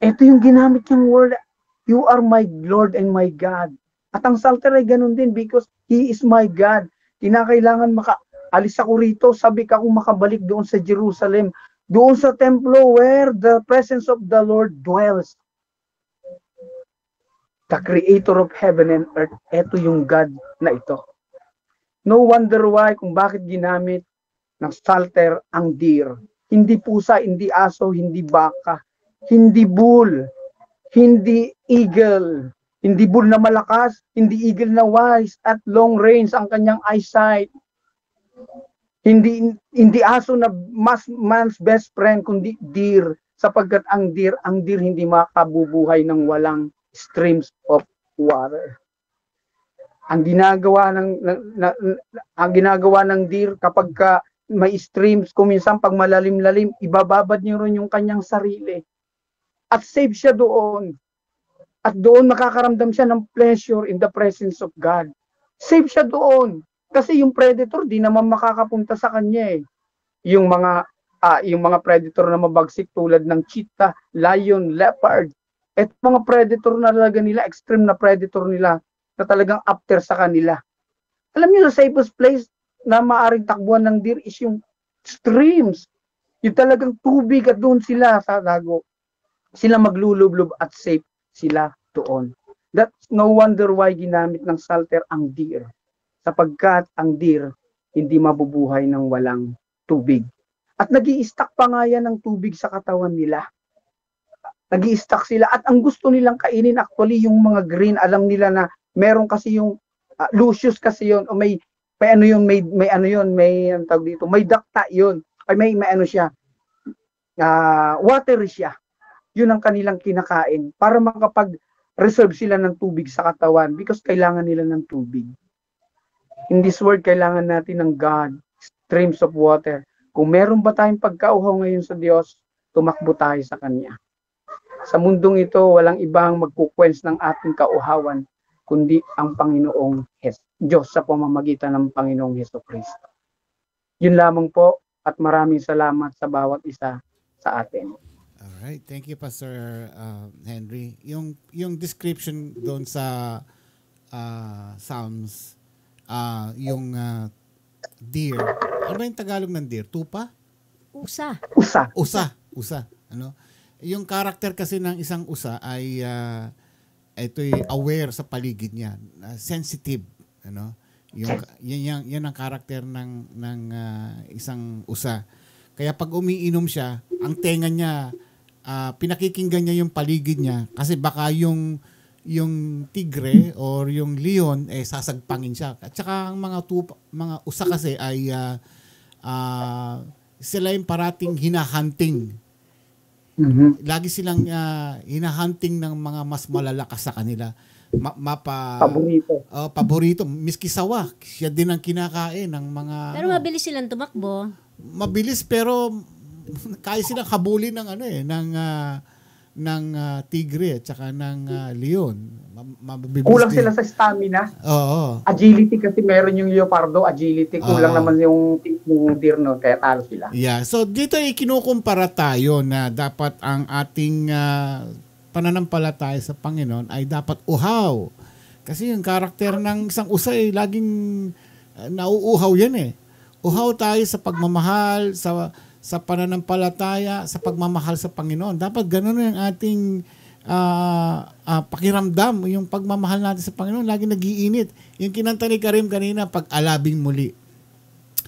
Ito yung ginamit niyang word. You are my Lord and my God. At ang Psalter ay ganun din because He is my God kinakailangan maka alis ako rito, sabi ka kung makabalik doon sa Jerusalem, doon sa templo where the presence of the Lord dwells. The creator of heaven and earth, ito yung God na ito. No wonder why kung bakit ginamit ng Psalter ang deer. Hindi pusa, hindi aso, hindi baka, hindi bull, hindi eagle, hindi bull na malakas, hindi eagle na wise, at long range ang kanyang eyesight. Hindi hindi aso na mas man's best friend kundi deer sapagkat ang deer ang deer hindi makabubuhay ng walang streams of water. Ang ginagawa ng na, na, ang ginagawa ng deer kapag ka may streams kuminsan pag malalim-lalim ibababad niyo rin yung kanyang sarili. At safe siya doon at doon makakaramdam siya ng pleasure in the presence of God. Safe siya doon. Kasi yung predator di naman makakapunta sa kanya eh. Yung mga uh, yung mga predator na mabagsik tulad ng cheetah, lion, leopard. At mga predator na talaga nila, extreme na predator nila na talagang after sa kanila. Alam niyo, the safest place na maaring takbuhan ng deer is yung streams. Yung talagang tubig at doon sila sa dago. Sila maglulublob at safe sila doon. That's no wonder why ginamit ng Salter ang deer. Sapagkat ang deer hindi mabubuhay ng walang tubig. At nag stack pa nga yan ng tubig sa katawan nila. nag stack sila at ang gusto nilang kainin actually yung mga green alam nila na meron kasi yung uh, lucius kasi yon o may may ano yun may may ano yun may ang tawag dito may dakta yun ay may may ano siya uh, water siya yun ang kanilang kinakain para makapag-reserve sila ng tubig sa katawan because kailangan nila ng tubig. In this world, kailangan natin ng God, streams of water. Kung meron ba tayong pagkauhaw ngayon sa Diyos, tumakbo tayo sa Kanya. Sa mundong ito, walang ibang magkukwens ng ating kauhawan, kundi ang Panginoong Hes Diyos sa pamamagitan ng Panginoong Heso Kristo. Yun lamang po at maraming salamat sa bawat isa sa atin. All right, thank you Pastor uh, Henry. Yung yung description doon sa uh, Psalms uh, yung uh, deer. Ano ba yung Tagalog ng deer? Tupa? Usa. Usa. Usa. Usa. Ano? Yung character kasi ng isang usa ay uh, ito'y aware sa paligid niya, uh, sensitive Ano? Yung yan yan, yan ang karakter ng ng ah, isang usa. Kaya pag umiinom siya, ang tenga niya ah, pinakikinggan niya yung paligid niya kasi baka yung yung tigre or yung leon eh sasagpangin siya. At saka ang mga tupa, mga usa kasi ay ah, ah, sila yung parating hinahunting. Mhm. Lagi silang ah, hinahunting ng mga mas malalakas sa kanila. Ma- mapa Paborito. Oh, paborito, miski sawa. Siya din ang kinakain ng mga Pero mabilis silang tumakbo. mabilis pero [LAUGHS] kaya silang habulin ng ano eh ng ah, ng ah, tigre at saka ng ah, leon. Mabibilis Kulang din. sila sa stamina. Oo. Agility kasi meron yung leopardo, agility. Kulang Oo. naman yung, yung deer no, kaya talo sila. Yeah. So dito ay kinukumpara tayo na dapat ang ating ah, pananampalataya sa Panginoon ay dapat uhaw. Kasi yung karakter ng isang usa ay laging ah, nauuhaw yan eh. Uhaw tayo sa pagmamahal, sa sa pananampalataya, sa pagmamahal sa Panginoon. Dapat ganun yung ating ah, ah, pakiramdam, yung pagmamahal natin sa Panginoon, lagi nagiinit. Yung kinanta ni Karim kanina, pag-alabing muli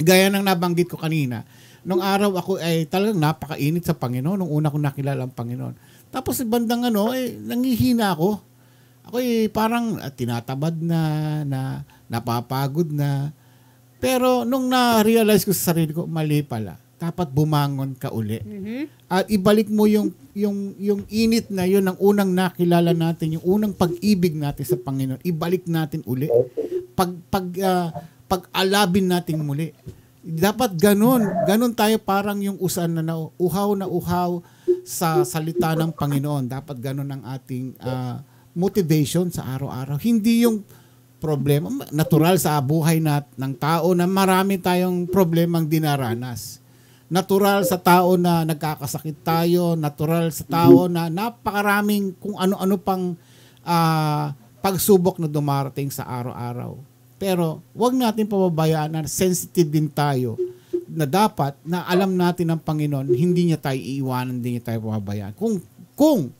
gaya ng nabanggit ko kanina, nung araw ako ay talagang napakainit sa Panginoon nung una kong nakilala ang Panginoon. Tapos bandang ano, eh, nangihina ako. Ako eh, parang ah, tinatabad na, na napapagod na. Pero nung na-realize ko sa sarili ko, mali pala. Dapat bumangon ka uli. At ibalik mo yung yung yung init na yun ng unang nakilala natin, yung unang pag-ibig natin sa Panginoon. Ibalik natin uli. Pag pag ah, pag-alabin natin muli. Dapat ganun. Ganun tayo parang yung usan na na uhaw na uhaw sa salita ng Panginoon. Dapat ganun ang ating ah, motivation sa araw-araw. Hindi yung problema. Natural sa buhay nat ng tao na marami tayong problemang dinaranas. Natural sa tao na nagkakasakit tayo, natural sa tao na napakaraming kung ano-ano pang ah, pagsubok na dumarating sa araw-araw. Pero wag natin pababayaan na sensitive din tayo na dapat na alam natin ng Panginoon, hindi niya tayo iiwanan, hindi niya tayo pababayaan. Kung kung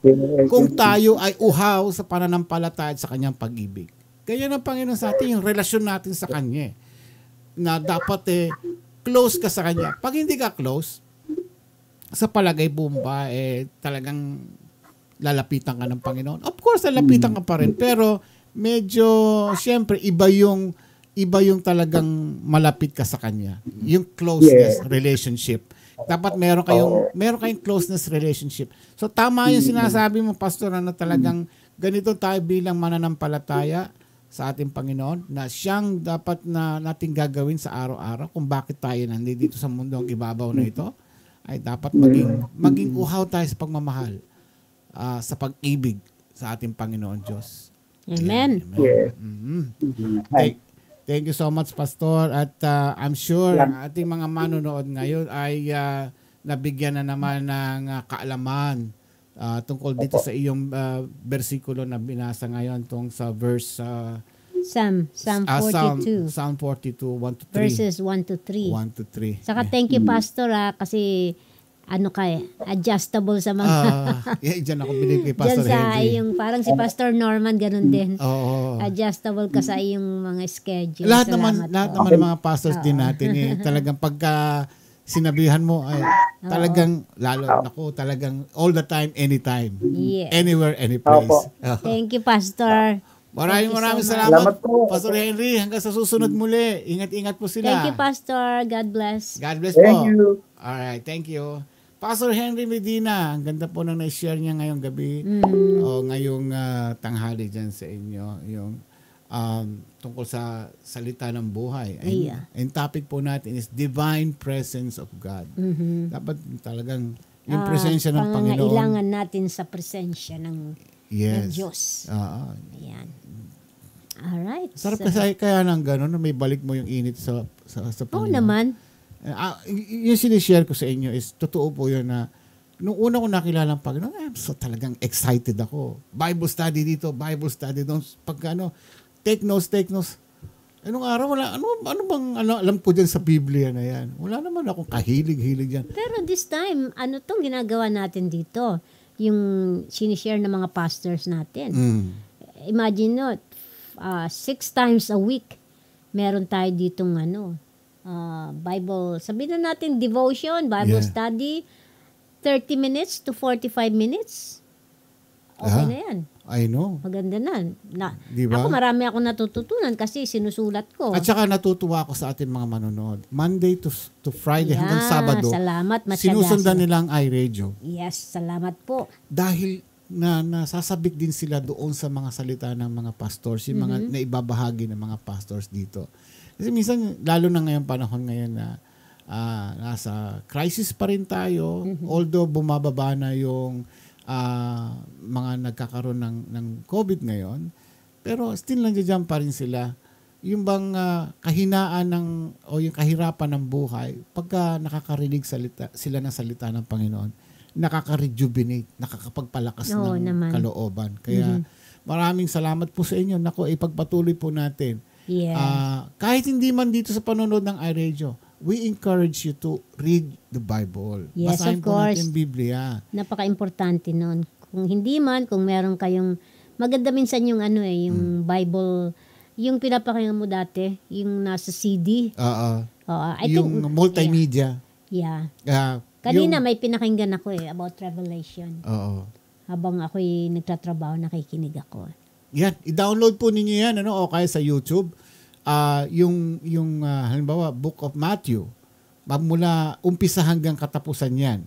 kung tayo ay uhaw sa pananampalataya at sa kanyang pag-ibig. Kaya ng Panginoon sa atin yung relasyon natin sa kanya eh. na dapat eh close ka sa kanya. Pag hindi ka close, sa palagay bomba eh talagang lalapitan ka ng Panginoon. Of course, lalapitan ka pa rin pero medyo siyempre iba yung iba yung talagang malapit ka sa kanya. Yung closeness relationship. Dapat meron kayong meron kayong closeness relationship. So tama yung sinasabi mo pastor na talagang ganito tayo bilang mananampalataya sa ating Panginoon na siyang dapat na nating gagawin sa araw-araw kung bakit tayo nandito sa mundong ibabaw na ito ay dapat maging maging uhaw tayo sa pagmamahal ah, sa pag-ibig sa ating Panginoon Diyos. Amen. Yes. Mhm. Thank, thank you so much, Pastor. At uh, I'm sure ang ating mga manonood ngayon ay uh, nabigyan na naman ng uh, kaalaman uh, tungkol dito sa iyong uh, bersikulo na binasa ngayon tong sa verse uh, Psalm, Psalm ah, Psalm, 42. Psalm 42, 1 to 3. Verses 1 to 3. 1 to 3. Saka thank you, Pastor, ah, kasi ano ka eh, adjustable sa mga... Ah, yeah, dyan ako binigay kay [LAUGHS] Pastor Diyan sa Henry. yung parang si Pastor Norman ganun din. Oo. Adjustable ka sa iyong mga schedule. lahat Salamat naman lahat po. naman ng mga pastors din natin eh [LAUGHS] talagang pagka sinabihan mo ay talagang lalo nako talagang all the time anytime Yes. anywhere any place Opo. Oo. Thank you, Pastor. maraming Thank you maraming so much. salamat, Salamat po. Pastor Henry hanggang sa susunod muli ingat-ingat po sila Thank you, Pastor. God bless. God bless Thank po you. alright thank you Pastor Henry Medina ang ganda po nang na-share niya ngayong gabi Mm. o ngayong ah, tanghali dyan sa inyo yung um, tungkol sa salita ng buhay. And, Yeah. and topic po natin is divine presence of God. Mhm. Dapat talagang yung Ah, presensya ng Panginoon. Pangangailangan natin sa presensya ng, ng Yes. Diyos. Oo. Ayan. Alright. Sarap So- kasi kaya ng gano'n na may balik mo yung init sa sa, sa Oo Panginoon. naman. Eh, ah, y- yung sinishare ko sa inyo is totoo po yun na nung una ko nakilala ang Panginoon, eh, so talagang excited ako. Bible study dito, Bible study doon. Pag ano, take notes, take notes. Eh, nung araw, wala, ano, ano bang ano, alam ko dyan sa Biblia na yan? Wala naman akong kahilig-hilig dyan. Pero this time, ano tong ginagawa natin dito? Yung sinishare ng mga pastors natin. Mm. Imagine no, uh, six times a week meron tayo ditong ano, ah, Bible, sabihin na natin devotion, Bible Yeah. study, 30 minutes to 45 minutes. Okay Ah. na yan. I know. Maganda na. na Di ba? Ako marami ako natututunan kasi sinusulat ko. At saka natutuwa ako sa ating mga manonood. Monday to to Friday hanggang Yeah, Sabado. salamat, matyaga Sinusundan sila. nila ang iRadio. Yes, salamat po. Dahil na nasasabik din sila doon sa mga salita ng mga pastors, yung mga Mhm. naibabahagi ng mga pastors dito. Kasi minsan, lalo na ngayong panahon ngayon na ah, nasa crisis pa rin tayo, although bumababa na yung ah, mga nagkakaroon ng, ng COVID ngayon, pero still nandiyan pa rin sila. Yung bang ah, kahinaan ng, o yung kahirapan ng buhay, pagka nakakarinig salita, sila ng salita ng Panginoon, nakaka-rejuvenate, nakakapagpalakas Oo ng naman. kalooban. Kaya Mhm. maraming salamat po sa inyo. Nako, ipagpatuloy po natin. Yes. Ah, kahit hindi man dito sa panonood ng iRadio, we encourage you to read the Bible. Yes, Basahin of po course. natin Biblia. Napaka-importante nun. Kung hindi man, kung meron kayong, maganda minsan yung ano eh, Hmm. yung Bible, yung pinapakinggan mo dati, yung nasa CD. Oo. Oo, I yung think, multimedia. Yeah. Ah, Kanina yung- may pinakinggan ako eh, about Revelation. Oo. Habang ako'y nagtatrabaho, nakikinig ako. Yan, i-download po ninyo yan ano o kaya sa YouTube. Ah, yung yung ah, halimbawa Book of Matthew, magmula umpisa hanggang katapusan 'yan.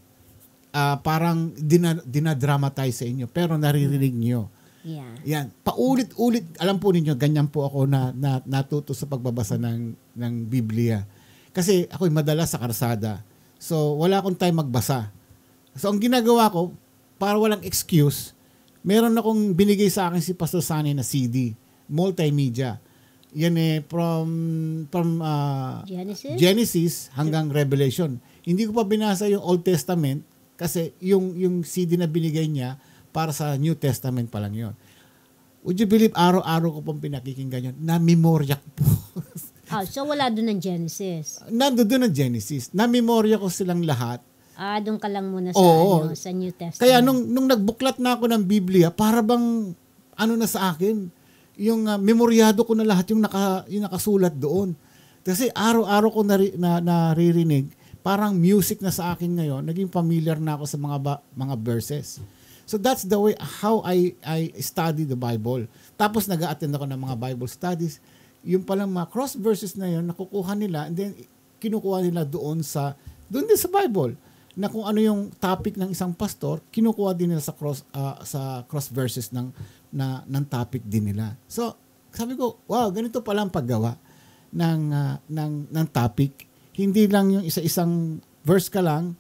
Ah, parang dina, dinadramatize sa inyo pero naririnig niyo. Yeah. Yan, paulit-ulit, alam po ninyo, ganyan po ako na, na natuto sa pagbabasa ng ng Biblia. Kasi ako'y madalas sa karsada. So, wala akong time magbasa. So, ang ginagawa ko, para walang excuse, meron akong binigay sa akin si Pastor Sani na CD, multimedia. Yan eh, from, from ah, Genesis? Genesis hanggang Revelation. Hindi ko pa binasa yung Old Testament kasi yung, yung CD na binigay niya para sa New Testament pa lang yun. Would you believe, araw-araw ko pong pinakikinggan yun. Na-memorya ko po. [LAUGHS] Ah, so wala doon ng Genesis. Nando doon ang Genesis. Na-memorya ko silang lahat. Ah, doon ka lang muna sa, Oo. ano, sa New Testament. Kaya nung, nung nagbuklat na ako ng Biblia, para bang ano na sa akin, yung uh, memoryado ko na lahat yung, naka, yung nakasulat doon. Kasi araw-araw ko nari, na, naririnig, parang music na sa akin ngayon, naging familiar na ako sa mga ba, mga verses. So that's the way how I I study the Bible. Tapos nag-attend ako ng mga Bible studies. Yung palang mga cross verses na yun, nakukuha nila and then kinukuha nila doon sa doon din sa Bible na kung ano yung topic ng isang pastor, kinukuha din nila sa cross ah, sa cross verses ng na ng topic din nila. So, sabi ko, wow, ganito pala ang paggawa ng ah, ng ng topic. Hindi lang yung isa-isang verse ka lang,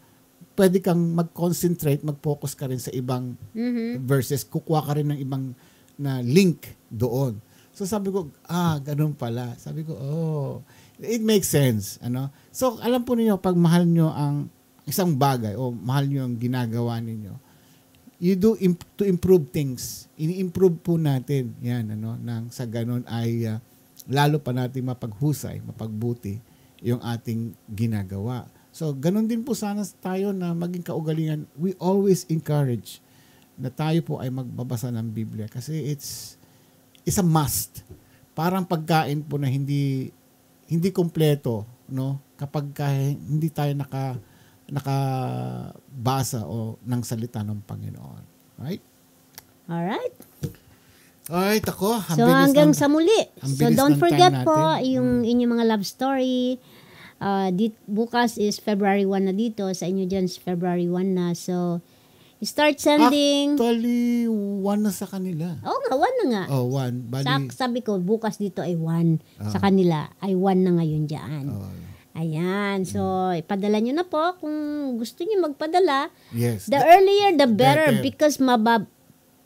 pwede kang mag-concentrate, mag-focus ka rin sa ibang Mhm. verses, kukuha ka rin ng ibang na link doon. So sabi ko, ah, ganun pala. Sabi ko, oh, it makes sense. Ano? So alam po ninyo, pag mahal nyo ang isang bagay o mahal nyo ang ginagawa ninyo, you do imp- to improve things. Ini-improve po natin yan, ano, nang sa ganun ay ah, lalo pa natin mapaghusay, mapagbuti yung ating ginagawa. So, ganun din po sana tayo na maging kaugalingan. We always encourage na tayo po ay magbabasa ng Biblia kasi it's it's a must. Parang pagkain po na hindi hindi kompleto, no? Kapag ka hindi tayo naka nakabasa o ng salita ng Panginoon. Right? Alright. Alright, ako. ang So hanggang ng- sa muli. So don't forget po natin. Mm. yung inyong mga love story. Uh, dit, bukas is February 1 na dito. Sa inyo dyan is February 1 na. So, start sending. Actually, one na sa kanila. Oo nga, 1 na nga. Oh, one. Bali, Sa, sabi ko, bukas dito ay 1. Sa Ah. kanila ay 1 na ngayon dyan. Oh. Ayan. So, ipadala nyo na po kung gusto nyo magpadala. yes. The earlier, the better, better. because mabab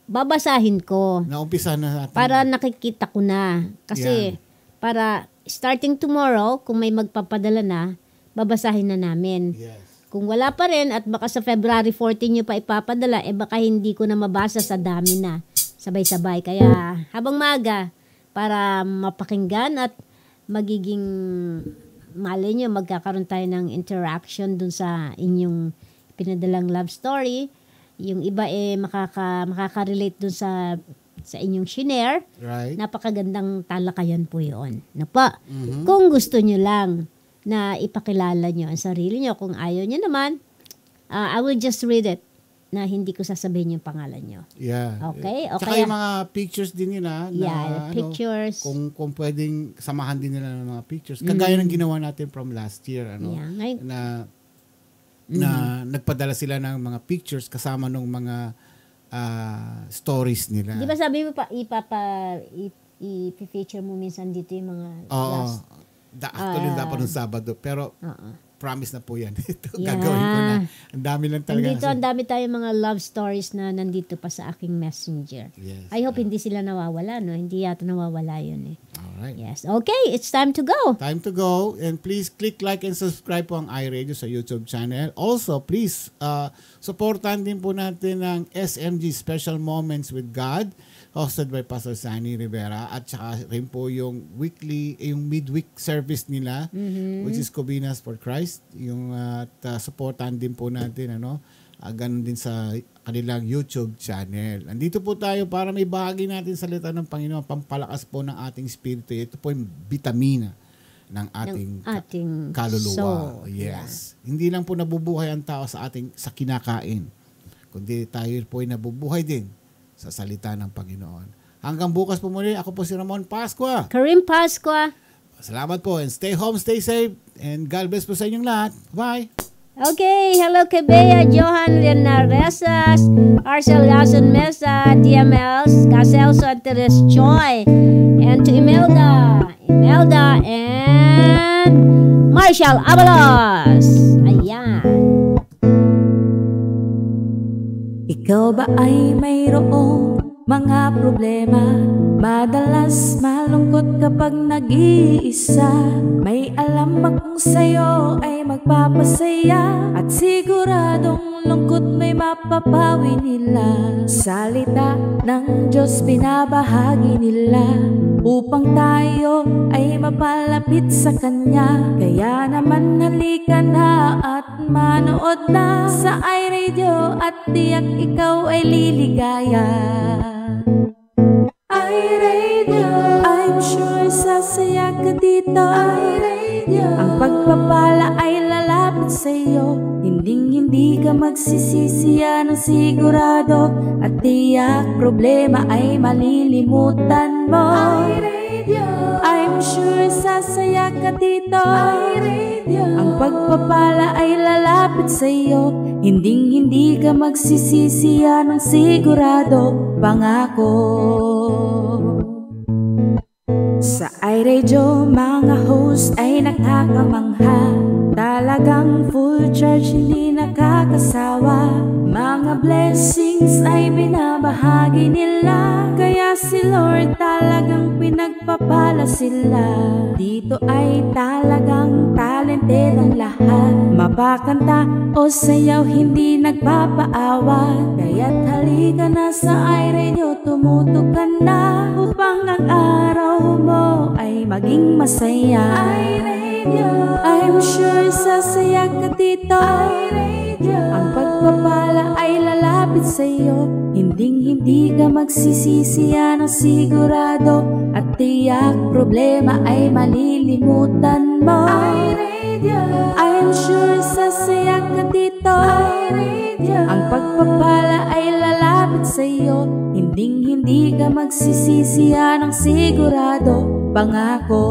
babasahin ko. Naumpisa na natin. Para nakikita ko na. Kasi, Yan. para starting tomorrow, kung may magpapadala na, babasahin na namin. Kung wala pa rin at baka sa February 14 nyo pa ipapadala, eh baka hindi ko na mabasa sa dami na. Sabay-sabay. Kaya habang maga, para mapakinggan at magiging malay nyo, magkakaroon tayo ng interaction dun sa inyong pinadalang love story. Yung iba eh makaka, makaka-relate dun sa sa inyong shinare. Right. Napakagandang talakayan po yun. Na po. Mhm. Kung gusto nyo lang na ipakilala nyo ang sarili nyo, kung ayaw nyo naman, ah, I will just read it na hindi ko sasabihin yung pangalan nyo. Yeah. Okay? O Tsaka kaya- yung mga pictures din nila. Na, Yeah, ano, pictures. kung, kung pwedeng samahan din nila ng mga pictures. Kagaya Mm. ng ginawa natin from last year. Ano, Yeah, ngayon- na na nagpadala sila ng mga pictures kasama ng mga ah, stories nila. Di ba sabi mo pa, ipapa, i-feature mo minsan dito yung mga Oo. last. Da, actually, Ah. dapat nung Sabado. Pero, Oo. Promise na po yan. [LAUGHS] Ito, Yeah. gagawin ko na. Ang dami lang talaga. Nandito, ang dami tayong mga love stories na nandito pa sa aking messenger. Yes. I hope hindi sila nawawala, no? Hindi yata nawawala yun, eh. Alright. Yes. Okay, it's time to go. Time to go. And please click like and subscribe po ang iRadio sa YouTube channel. Also, please, uh, supportan din po natin ang SMG Special Moments with God hosted by Pastor Sani Rivera at saka rin po yung weekly, yung midweek service nila Mhm. which is Cobinas for Christ. Yung uh, at, uh, supportan din po natin ano, uh, ganun din sa kanilang YouTube channel. Nandito po tayo para may bahagi natin sa salita ng Panginoon, pampalakas po ng ating spirito. Ito po yung vitamina ng ating Ng ating kaluluwa. soul. Yes. Hindi lang po nabubuhay ang tao sa ating sa kinakain, kundi tayo po ay nabubuhay din sa salita ng Panginoon. Hanggang bukas po muli, ako po si Ramon Pascua. Karim Pasqua. Salamat po and stay home, stay safe and God bless po sa inyong lahat. Bye! Okay, hello kay Bea, Johan Lenaresas, Arcel Yason Mesa, DMLs, Caselso at Teres Joy, and to Imelda, Imelda, and Marshall Abalos. Ayan. Ikaw ba ay mayroong mga problema? Madalas malungkot kapag nag-iisa. May alam ba kung sa'yo ay magpapasaya. At siguradong lungkot may mapapawi nila. Salita ng Diyos binabahagi nila. Upang tayo ay mapalapit sa Kanya. Kaya naman halika na at manood na. Sa iRadio at tiyak ikaw ay liligaya iRadio I'm sure sasaya ka dito. iRadio Ang pagpapala ay lalapit sa iyo Hinding hindi ka magsisisi ang sigurado. At tiyak problema ay malilimutan mo. iRadio I'm sure sasaya ka dito. Ang pagpapala ay lalapit sa iyo Hinding hindi ka magsisisi yan ang sigurado Pangako sa iRadio, mga host ay nakakamangha. Talagang full charge, hindi nakakasawa. Mga blessings ay binabahagi nila. Kaya si Lord talagang pinagpapala sila. Dito ay talagang talented ang lahat. Mapakanta o sayaw, hindi nagpapaawa. Kaya't halika na sa iRadio, tumutok ka na Upang ang araw mo ay maging masaya. iRadio I'm sure sasaya ka dito. iRadio Ang pagpapala ay lalapit sa iyo Hinding hindi ka magsisisi yan ang sigurado? At tiyak problema ay malilimutan mo. iRadio I'm sure sasaya ka dito. iRadio Ang pagpapala ay lalapit sa iyo Hinding hindi ka magsisisi yan ang sigurado Pangako